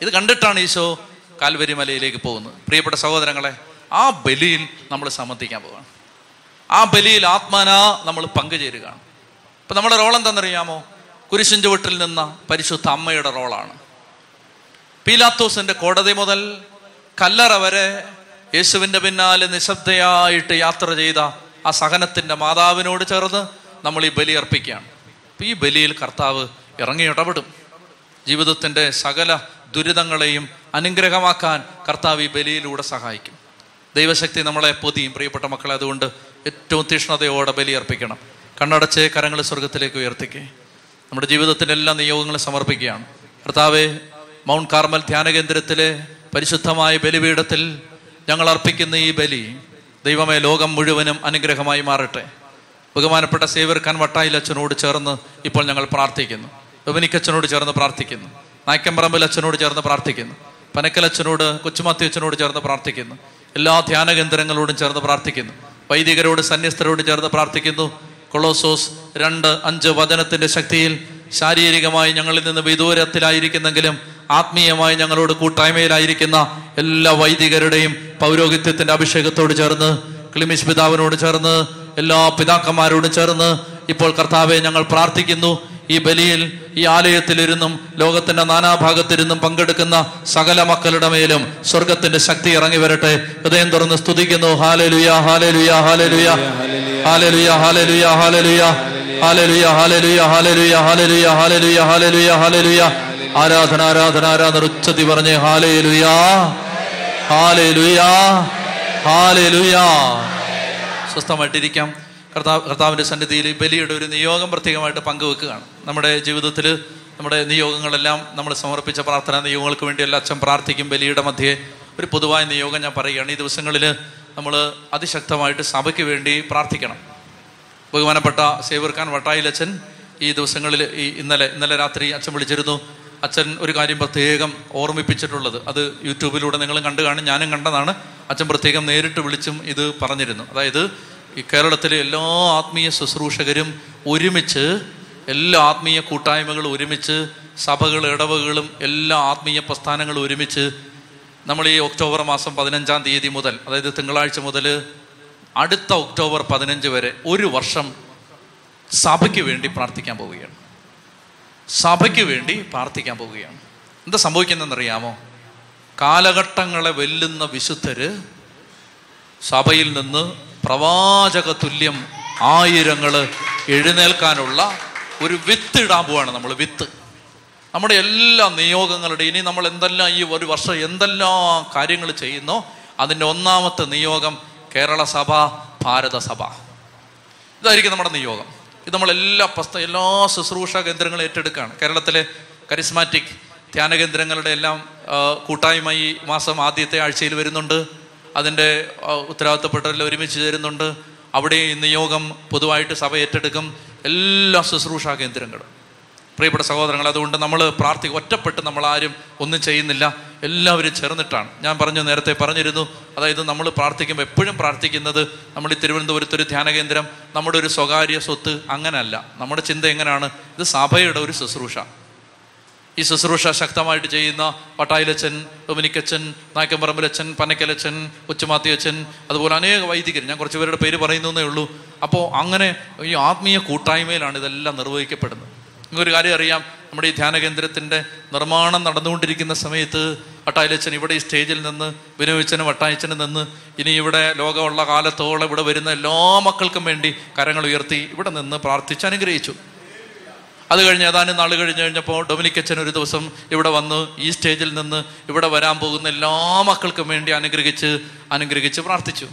ഇത് കണ്ടിട്ടാണ് ഈശോ കാൽവരി മലയിലേക്ക് പോകുന്നത്. പ്രിയപ്പെട്ട സഹോദരങ്ങളെ ആ ബലിയിൽ നമ്മൾ സമ്മതിക്കാൻ പോവാണ്. ആ ബലിയിൽ ആത്മാന നമ്മൾ പങ്കുചേരുകയാണ്. ഇപ്പൊ നമ്മുടെ റോൾ എന്താണെന്നറിയാമോ? കുരിശിൻ ചുവട്ടിൽ നിന്ന പരിശുദ്ധ അമ്മയുടെ റോളാണ് പീലാത്തോസിന്റെ കോടതി മുതൽ കല്ലറ വരെ യേശുവിന്റെ പിന്നാലെ നിശബ്ദയായിട്ട് യാത്ര ചെയ്ത ആ സഹനത്തിന്റെ മാതാവിനോട് ചേർന്ന് നമ്മൾ ഈ ബലി അർപ്പിക്കുകയാണ്. ഈ ബലിയിൽ കർത്താവ് ഇറങ്ങി ഇടപെടും. ജീവിതത്തിന്റെ സകല ദുരിതങ്ങളെയും അനുഗ്രഹമാക്കാൻ കർത്താവ് ഈ ബലിയിലൂടെ സഹായിക്കും. ദൈവശക്തി നമ്മളെ പൊതിയും. പ്രിയപ്പെട്ട മക്കളെ അതുകൊണ്ട് ഏറ്റവും തീഷ്ണതയോടെ ബലിയർപ്പിക്കണം കണ്ണടച്ച് കരങ്ങൾ സ്വർഗത്തിലേക്ക് ഉയർത്തിക്കേ. നമ്മുടെ ജീവിതത്തിന്റെ എല്ലാ നിയോഗങ്ങളും സമർപ്പിക്കുകയാണ്. കർത്താവെ മൗണ്ട് കാർമൽ ധ്യാന കേന്ദ്രത്തിലെ പരിശുദ്ധമായ ബലിപീഠത്തിൽ ഞങ്ങൾ അർപ്പിക്കുന്ന ഈ ബലി ദൈവമേ ലോകം മുഴുവനും അനുഗ്രഹമായി മാറട്ടെ. ബഹുമാനപ്പെട്ട സേവർക്കാൻ വട്ടായിൽ അച്ഛനോട് ചേർന്ന് ഇപ്പോൾ ഞങ്ങൾ പ്രാർത്ഥിക്കുന്നു. ഡൊമിനിക്കച്ഛനോട് ചേർന്ന് പ്രാർത്ഥിക്കുന്നു. നായ്ക്കമ്പറമ്പിൽ അച്ഛനോട് ചേർന്ന് പ്രാർത്ഥിക്കുന്നു. പനക്കലച്ഛനോട് കൊച്ചുമാത്തി അച്ഛനോട് ചേർന്ന് പ്രാർത്ഥിക്കുന്നു. എല്ലാ ധ്യാന കേന്ദ്രങ്ങളോടും ചേർന്ന് പ്രാർത്ഥിക്കുന്നു. വൈദികരോട് സന്യസ്തരോട് ചേർന്ന് പ്രാർത്ഥിക്കുന്നു. കൊളോസോസ് രണ്ട് അഞ്ച് വചനത്തിന്റെ ശക്തിയിൽ ശാരീരികമായി ഞങ്ങളിൽ നിന്ന് വിദൂരത്തിലായിരിക്കുന്നെങ്കിലും ആത്മീയമായി ഞങ്ങളോട് കൂട്ടായ്മയിലായിരിക്കുന്ന എല്ലാ വൈദികരുടെയും പൗരോഹിത്യത്തിന്റെ അഭിഷേകത്തോട് ചേർന്ന് ക്ലിമിസ് പിതാവിനോട് ചേർന്ന് എല്ലാ പിതാക്കന്മാരോടും ചേർന്ന് ഇപ്പോൾ കർത്താവെ ഞങ്ങൾ പ്രാർത്ഥിക്കുന്നു. ഈ ബലിയിൽ ഈ ആലയത്തിലിരുന്നും ലോകത്തിന്റെ നാനാഭാഗത്തിരുന്നും പങ്കെടുക്കുന്ന സകല മക്കളുടെ മേലും സ്വർഗത്തിന്റെ ശക്തി ഇറങ്ങി വരട്ടെ. ഹൃദയം തുറന്ന് സ്തുതിക്കുന്നു. ഹാലലുയ ഹാലലുയ ഹാലലുയ. ഹാലലുയ ഹാലലുയ ഹാലലുയ. ഹാലലുയ ഹാലലുയ ഹാലലുയ ഹാലലുയ ഹാലലുയ ഹാലലുയ ഹാലലുയ. ആരാധന ആരാധന ആരാധന ഉച്ചത്തി പറഞ്ഞേ ഹാലലുയാ. ഹാലലുയാ. ഹാലലുയാ. സ്വസ്ഥമായിട്ടിരിക്കാം. കർത്താവ് കർത്താവിന്റെ സന്നിധിയിൽ ബലിയുടെ ഒരു നിയോഗം പ്രത്യേകമായിട്ട് പങ്കുവെക്കുകയാണ്. നമ്മുടെ ജീവിതത്തിൽ നമ്മുടെ നിയോഗങ്ങളെല്ലാം നമ്മൾ സമർപ്പിച്ച പ്രാർത്ഥനാ നിയോഗങ്ങൾക്ക് വേണ്ടി എല്ലാ അച്ഛൻ പ്രാർത്ഥിക്കും. ബലിയുടെ മധ്യേ ഒരു പൊതുവായ നിയോഗം ഞാൻ പറയുകയാണ്. ഈ ദിവസങ്ങളിൽ നമ്മൾ അതിശക്തമായിട്ട് സഭയ്ക്ക് വേണ്ടി പ്രാർത്ഥിക്കണം. ബഹുമാനപ്പെട്ട സേവർഖാൻ വട്ടായിൽ അച്ഛൻ ഈ ദിവസങ്ങളിൽ ഈ ഇന്നലെ ഇന്നലെ രാത്രി അച്ഛൻ വിളിച്ചിരുന്നു. അച്ഛൻ ഒരു കാര്യം പ്രത്യേകം ഓർമ്മിപ്പിച്ചിട്ടുള്ളത്. അത് യൂട്യൂബിലൂടെ നിങ്ങളും കണ്ടു കാണും ഞാനും കണ്ടതാണ്. അച്ഛൻ പ്രത്യേകം നേരിട്ട് വിളിച്ചും ഇത് പറഞ്ഞിരുന്നു. അതായത് ഈ കേരളത്തിലെ എല്ലാ ആത്മീയ ശുശ്രൂഷകരും ഒരുമിച്ച് എല്ലാ ആത്മീയ കൂട്ടായ്മകളും ഒരുമിച്ച് സഭകൾ ഇടവകളും എല്ലാ ആത്മീയ പ്രസ്ഥാനങ്ങളും ഒരുമിച്ച് നമ്മൾ ഈ ഒക്ടോബർ മാസം പതിനഞ്ചാം തീയതി മുതൽ അതായത് തിങ്കളാഴ്ച മുതൽ അടുത്ത ഒക്ടോബർ പതിനഞ്ച് വരെ ഒരു വർഷം സഭയ്ക്ക് വേണ്ടി പ്രാർത്ഥിക്കാൻ പോവുകയാണ്. സഭയ്ക്ക് വേണ്ടി പ്രാർത്ഥിക്കാൻ പോവുകയാണ്. എന്താ സംഭവിക്കുന്നതെന്നറിയാമോ? കാലഘട്ടങ്ങളെ വെല്ലുന്ന വിശുദ്ധര് സഭയിൽ നിന്ന് പ്രവാചക തുല്യം ആയിരങ്ങൾ എഴുന്നേൽക്കാനുള്ള ഒരു വിത്ത് ഇടാൻ പോവാണ് നമ്മൾ വിത്ത്. നമ്മുടെ എല്ലാ നിയോഗങ്ങളുടെ ഇനി നമ്മൾ എന്തെല്ലാം ഈ ഒരു വർഷം എന്തെല്ലാം കാര്യങ്ങൾ ചെയ്യുന്നോ അതിന്റെ ഒന്നാമത്തെ നിയോഗം കേരള സഭ ഭാരത സഭ. ഇതായിരിക്കും നമ്മുടെ നിയോഗം. ഇത് നമ്മൾ എല്ലാ പ്രസ്ഥ എല്ലാ ശുശ്രൂഷ കേന്ദ്രങ്ങളും ഏറ്റെടുക്കുകയാണ്. കേരളത്തിലെ കരിസ്മാറ്റിക് ധ്യാന കേന്ദ്രങ്ങളുടെ എല്ലാം കൂട്ടായ്മ ഈ മാസം ആദ്യത്തെ ആഴ്ചയിൽ വരുന്നുണ്ട്. അതിന്റെ ഉത്തരവാദിത്തപ്പെട്ടവരിൽ ഒരുമിച്ച് ചേരുന്നുണ്ട്. അവിടെ ഈ നിയോഗം പൊതുവായിട്ട് സഭ ഏറ്റെടുക്കും. എല്ലാ ശുശ്രൂഷാ കേന്ദ്രങ്ങളും. പ്രിയപ്പെട്ട സഹോദരങ്ങൾ അതുകൊണ്ട് നമ്മൾ പ്രാർത്ഥി ഒറ്റപ്പെട്ട് നമ്മൾ ആരും ഒന്നും ചെയ്യുന്നില്ല. എല്ലാവരും ചേർന്നിട്ടാണ്. ഞാൻ പറഞ്ഞു നേരത്തെ പറഞ്ഞിരുന്നു അതായത് നമ്മൾ പ്രാർത്ഥിക്കുമ്പോൾ എപ്പോഴും പ്രാർത്ഥിക്കുന്നത് നമ്മൾ ഈ തിരുവനന്തപുരത്ത് ഒരു ധ്യാന കേന്ദ്രം നമ്മുടെ ഒരു സ്വകാര്യ സ്വത്ത് അങ്ങനല്ല. നമ്മുടെ ചിന്ത എങ്ങനെയാണ്? ഇത് സഭയുടെ ഒരു ശുശ്രൂഷ. ഈ ശുശ്രൂഷ ശക്തമായിട്ട് ചെയ്യുന്ന പട്ടായിലച്ചൻ ഡൊമിനിക്കച്ചൻ നായ്ക്കമ്പറമ്പിലച്ചൻ പനക്കലച്ചൻ കൊച്ചുമാത്തിയച്ചൻ അതുപോലെ അനേക വൈദികർ. ഞാൻ കുറച്ച് പേരുടെ പേര് പറയുന്നതേ ഉള്ളൂ. അപ്പോൾ അങ്ങനെ ഈ ആത്മീയ കൂട്ടായ്മയിലാണ് ഇതെല്ലാം നിർവഹിക്കപ്പെടുന്നത്. നിങ്ങൾക്കൊരു കാര്യം അറിയാം. നമ്മുടെ ഈ ധ്യാന കേന്ദ്രത്തിന്റെ നിർമ്മാണം നടന്നുകൊണ്ടിരിക്കുന്ന സമയത്ത് വട്ടായിലച്ചൻ ഇവിടെ ഈ സ്റ്റേജിൽ നിന്ന് വിനോദിച്ചനും വട്ടായച്ചനും നിന്ന് ഇനി ഇവിടെ ലോകമുള്ള കാലത്തോളം ഇവിടെ വരുന്ന എല്ലാ മക്കൾക്കും വേണ്ടി കരങ്ങൾ ഉയർത്തി ഇവിടെ നിന്ന് പ്രാർത്ഥിച്ച് അനുഗ്രഹിച്ചു. അത് കഴിഞ്ഞ് ഏതാനും നാൾ കഴിഞ്ഞ് കഴിഞ്ഞപ്പോൾ ഡൊമിനിക് അച്ഛൻ ഒരു ദിവസം ഇവിടെ വന്ന് ഈ സ്റ്റേജിൽ നിന്ന് ഇവിടെ വരാൻ പോകുന്ന എല്ലാ മക്കൾക്കും വേണ്ടി അനുഗ്രഹിച്ച് അനുഗ്രഹിച്ച് പ്രാർത്ഥിച്ചു.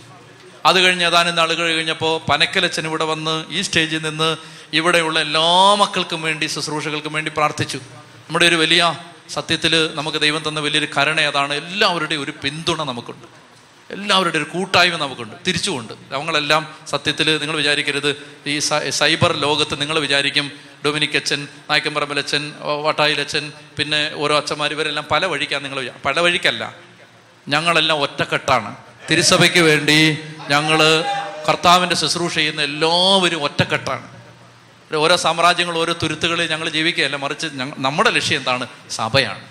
അത് കഴിഞ്ഞ് ഏതാനും നാൾ കഴിഞ്ഞപ്പോൾ പനക്കലച്ഛൻ ഇവിടെ വന്ന് ഈ സ്റ്റേജിൽ നിന്ന് ഇവിടെയുള്ള എല്ലാ മക്കൾക്കും വേണ്ടി ശുശ്രൂഷകൾക്കും വേണ്ടി പ്രാർത്ഥിച്ചു. നമ്മുടെ ഒരു വലിയ സത്യത്തിൽ നമുക്ക് ദൈവം തന്ന വലിയൊരു കരുണ അതാണ് എല്ലാവരുടെയും ഒരു പിന്തുണ നമുക്കുണ്ട്. എല്ലാവരുടെയും ഒരു കൂട്ടായ്മ നമുക്കുണ്ട്. തിരിച്ചുകൊണ്ട് അവങ്ങളെല്ലാം സത്യത്തിൽ നിങ്ങൾ വിചാരിക്കരുത്. ഈ സൈബർ ലോകത്ത് നിങ്ങൾ വിചാരിക്കും ഡൊമിനിക് അച്ഛൻ നായ്ക്കമ്പറമ്പലച്ചൻ വട്ടായിലച്ഛൻ പിന്നെ ഓരോ അച്ഛന്മാർ ഇവരെല്ലാം പല വഴിക്കാണ് നിങ്ങൾ പല വഴിക്കല്ല. ഞങ്ങളെല്ലാം ഒറ്റക്കെട്ടാണ്. തിരുസഭയ്ക്ക് വേണ്ടി ഞങ്ങൾ കർത്താവിന്റെ ശുശ്രൂഷ ചെയ്യുന്ന എല്ലാവരും ഒറ്റക്കെട്ടാണ്. ഓരോ സാമ്രാജ്യങ്ങൾ ഓരോ തുരുത്തുകളിൽ ഞങ്ങൾ ജീവിക്കുകയല്ല മറിച്ച് നമ്മുടെ ലക്ഷ്യം എന്താണ്? സഭയാണ്.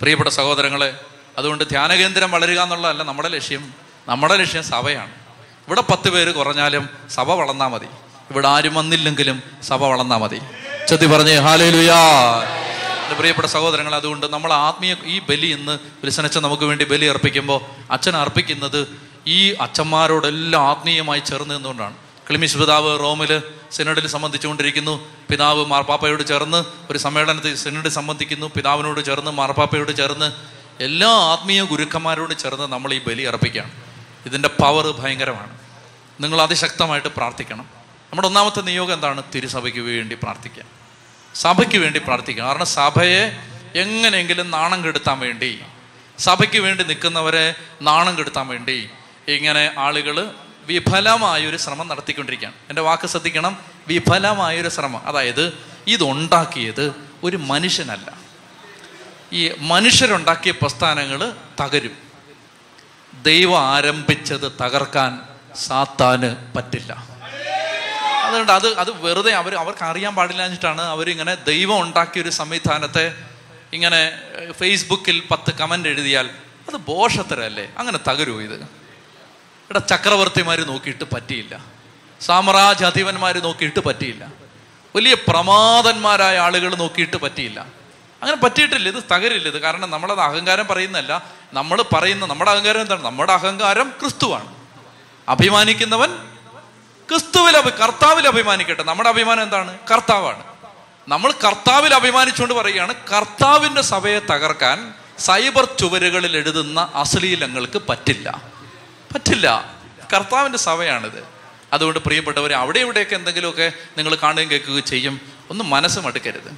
പ്രിയപ്പെട്ട സഹോദരങ്ങളെ അതുകൊണ്ട് ധ്യാനകേന്ദ്രം വളരുക എന്നുള്ളതല്ല നമ്മുടെ ലക്ഷ്യം. നമ്മുടെ ലക്ഷ്യം സഭയാണ്. ഇവിടെ പത്ത് പേര് കുറഞ്ഞാലും സഭ വളർന്നാൽ മതി. ഇവിടെ ആരും വന്നില്ലെങ്കിലും സഭ വളർന്നാൽ മതി. ചെത്തി പറഞ്ഞേ ഹാലേ ലുയാ എന്റെ പ്രിയപ്പെട്ട സഹോദരങ്ങൾ അതുകൊണ്ട് നമ്മൾ ആത്മീയ ഈ ബലി ഇന്ന് വിൽസനച്ച നമുക്ക് വേണ്ടി ബലി അർപ്പിക്കുമ്പോൾ അച്ഛൻ അർപ്പിക്കുന്നത് ഈ അച്ഛന്മാരോടെല്ലാം ആത്മീയമായി ചേർന്ന് നിന്നുകൊണ്ടാണ്. ക്ലിമിഷ് പിതാവ് റോമിൽ സിനഡിൽ സംബന്ധിച്ചുകൊണ്ടിരിക്കുന്നു. പിതാവ് മാർപ്പാപ്പയോട് ചേർന്ന് ഒരു സമ്മേളനത്തിൽ സിനഡിൽ സംബന്ധിക്കുന്നു. പിതാവിനോട് ചേർന്ന് മാർപ്പാപ്പയോട് ചേർന്ന് എല്ലാ ആത്മീയ ഗുരുക്കന്മാരോട് ചേർന്ന് നമ്മൾ ഈ ബലി അർപ്പിക്കുകയാണ്. ഇതിന്റെ പവർ ഭയങ്കരമാണ്. നിങ്ങൾ അതിശക്തമായിട്ട് പ്രാർത്ഥിക്കണം. നമ്മുടെ ഒന്നാമത്തെ നിയോഗം എന്താണ്? തിരുസഭയ്ക്ക് വേണ്ടി പ്രാർത്ഥിക്കുക. സഭയ്ക്ക് വേണ്ടി പ്രാർത്ഥിക്കുക. കാരണം സഭയെ എങ്ങനെയെങ്കിലും നാണം കെടുത്താൻ വേണ്ടി സഭയ്ക്ക് വേണ്ടി നിൽക്കുന്നവരെ നാണം കെടുത്താൻ വേണ്ടി ഇങ്ങനെ ആളുകൾ വിഫലമായൊരു ശ്രമം നടത്തിക്കൊണ്ടിരിക്കുകയാണ്. എന്റെ വാക്ക് ശ്രദ്ധിക്കണം. വിഫലമായൊരു ശ്രമം. അതായത് ഇതുണ്ടാക്കിയത് ഒരു മനുഷ്യനല്ല. ഈ മനുഷ്യരുണ്ടാക്കിയ പ്രസ്ഥാനങ്ങൾ തകരും. ദൈവം ആരംഭിച്ചത് തകർക്കാൻ സാത്താന് പറ്റില്ല. അതുകൊണ്ട് അത് അത് വെറുതെ അവർ അവർക്ക് അറിയാൻ പാടില്ല എന്നിട്ടാണ് അവരിങ്ങനെ ദൈവം ഉണ്ടാക്കിയ ഒരു സംവിധാനത്തെ ഇങ്ങനെ ഫേസ്ബുക്കിൽ പത്ത് കമന്റ് എഴുതിയാൽ അത് ബോഷത്തരല്ലേ? അങ്ങനെ തകരുമോ ഇത്. ഇവിടെ ചക്രവർത്തിമാർ നോക്കിയിട്ട് പറ്റിയില്ല. സാമ്രാജ്യാധിപന്മാർ നോക്കിയിട്ട് പറ്റിയില്ല. വലിയ പ്രമാദന്മാരായ ആളുകൾ നോക്കിയിട്ട് പറ്റിയില്ല. അങ്ങനെ പറ്റിയിട്ടില്ല. ഇത് തകരില്ല. ഇത് കാരണം നമ്മളത് അഹങ്കാരം പറയുന്നതല്ല. നമ്മൾ പറയുന്ന നമ്മുടെ അഹങ്കാരം എന്താണ്? നമ്മുടെ അഹങ്കാരം ക്രിസ്തുവാണ്. അഭിമാനിക്കുന്നവൻ ക്രിസ്തുവിൽ അഭി കർത്താവിൽ അഭിമാനിക്കട്ടെ. നമ്മുടെ അഭിമാനം എന്താണ്? കർത്താവാണ്. നമ്മൾ കർത്താവിൽ അഭിമാനിച്ചുകൊണ്ട് പറയുകയാണ് കർത്താവിന്റെ സഭയെ തകർക്കാൻ സൈബർ ചുവരുകളിൽ എഴുതുന്ന അശ്ലീലങ്ങൾക്ക് പറ്റില്ല. പറ്റില്ല. കർത്താവിന്റെ സഭയാണിത്. അതുകൊണ്ട് പ്രിയപ്പെട്ടവർ അവിടെ ഇവിടെയൊക്കെ എന്തെങ്കിലുമൊക്കെ നിങ്ങൾ കാണുകയും കേൾക്കുകയും ചെയ്യും ഒന്ന് മനസ്സ് മടുക്കരുത്.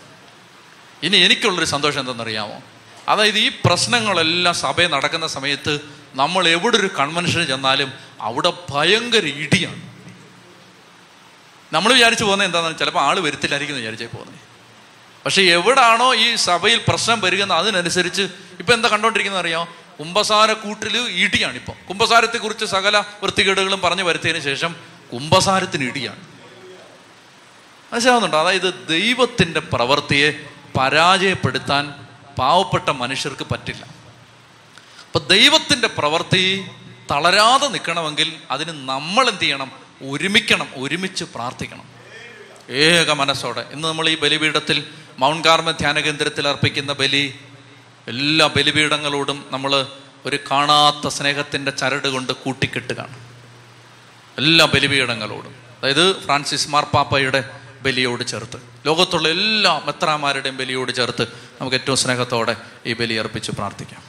ഇനി എനിക്കുള്ളൊരു സന്തോഷം എന്തെന്നറിയാമോ അതായത് ഈ പ്രശ്നങ്ങളെല്ലാം സഭയിൽ നടക്കുന്ന സമയത്ത് നമ്മൾ എവിടെ ഒരു കൺവെൻഷന് ചെന്നാലും അവിടെ ഭയങ്കര ഇടിയാണ്. നമ്മൾ വിചാരിച്ചു പോകുന്നത് എന്താണെന്ന് ചിലപ്പോൾ ആൾ വരുത്തില്ലായിരിക്കും വിചാരിച്ചേ പോകുന്നത്. പക്ഷെ എവിടാണോ ഈ സഭയിൽ പ്രശ്നം വരികയെന്ന് അതിനനുസരിച്ച് ഇപ്പം എന്താ കണ്ടോണ്ടിരിക്കുന്ന അറിയാം? കുംഭസാര കൂട്ടിൽ ഇടിയാണ് ഇപ്പം കുംഭസാരത്തെ കുറിച്ച് സകല വൃത്തികേടുകളും പറഞ്ഞു വരുത്തിയതിന് ശേഷം കുംഭസാരത്തിന് ഇടിയാണ്. മനസ്സിലാവുന്നുണ്ടോ അതായത് ദൈവത്തിന്റെ പ്രവൃത്തിയെ പരാജയപ്പെടുത്താൻ പാവപ്പെട്ട മനുഷ്യർക്ക് പറ്റില്ല. അപ്പൊ ദൈവത്തിന്റെ പ്രവൃത്തി തളരാതെ നിൽക്കണമെങ്കിൽ അതിന് നമ്മൾ എന്ത് ചെയ്യണം? ഒരുമിക്കണം ഒരുമിച്ച് പ്രാർത്ഥിക്കണം. ഏക മനസ്സോടെ. ഇന്ന് നമ്മൾ ഈ ബലിപീഠത്തിൽ മൗണ്ട് കാർമ ധ്യാന കേന്ദ്രത്തിൽ അർപ്പിക്കുന്ന ബലി എല്ലാ ബലിപീഠങ്ങളോടും നമ്മൾ ഒരു കാണാത്ത സ്നേഹത്തിന്റെ ചരട് കൊണ്ട് കൂട്ടിക്കെട്ടുകയാണ്. എല്ലാ ബലിപീഠങ്ങളോടും. അതായത് ഫ്രാൻസിസ് മാർപ്പാപ്പയുടെ ബലിയോട് ചേർത്ത്. ലോകത്തുള്ള എല്ലാ മെത്രാമാരുടെയും ബലിയോട് ചേർത്ത് നമുക്ക് ഏറ്റവും സ്നേഹത്തോടെ ഈ ബലി അർപ്പിച്ച് പ്രാർത്ഥിക്കാം.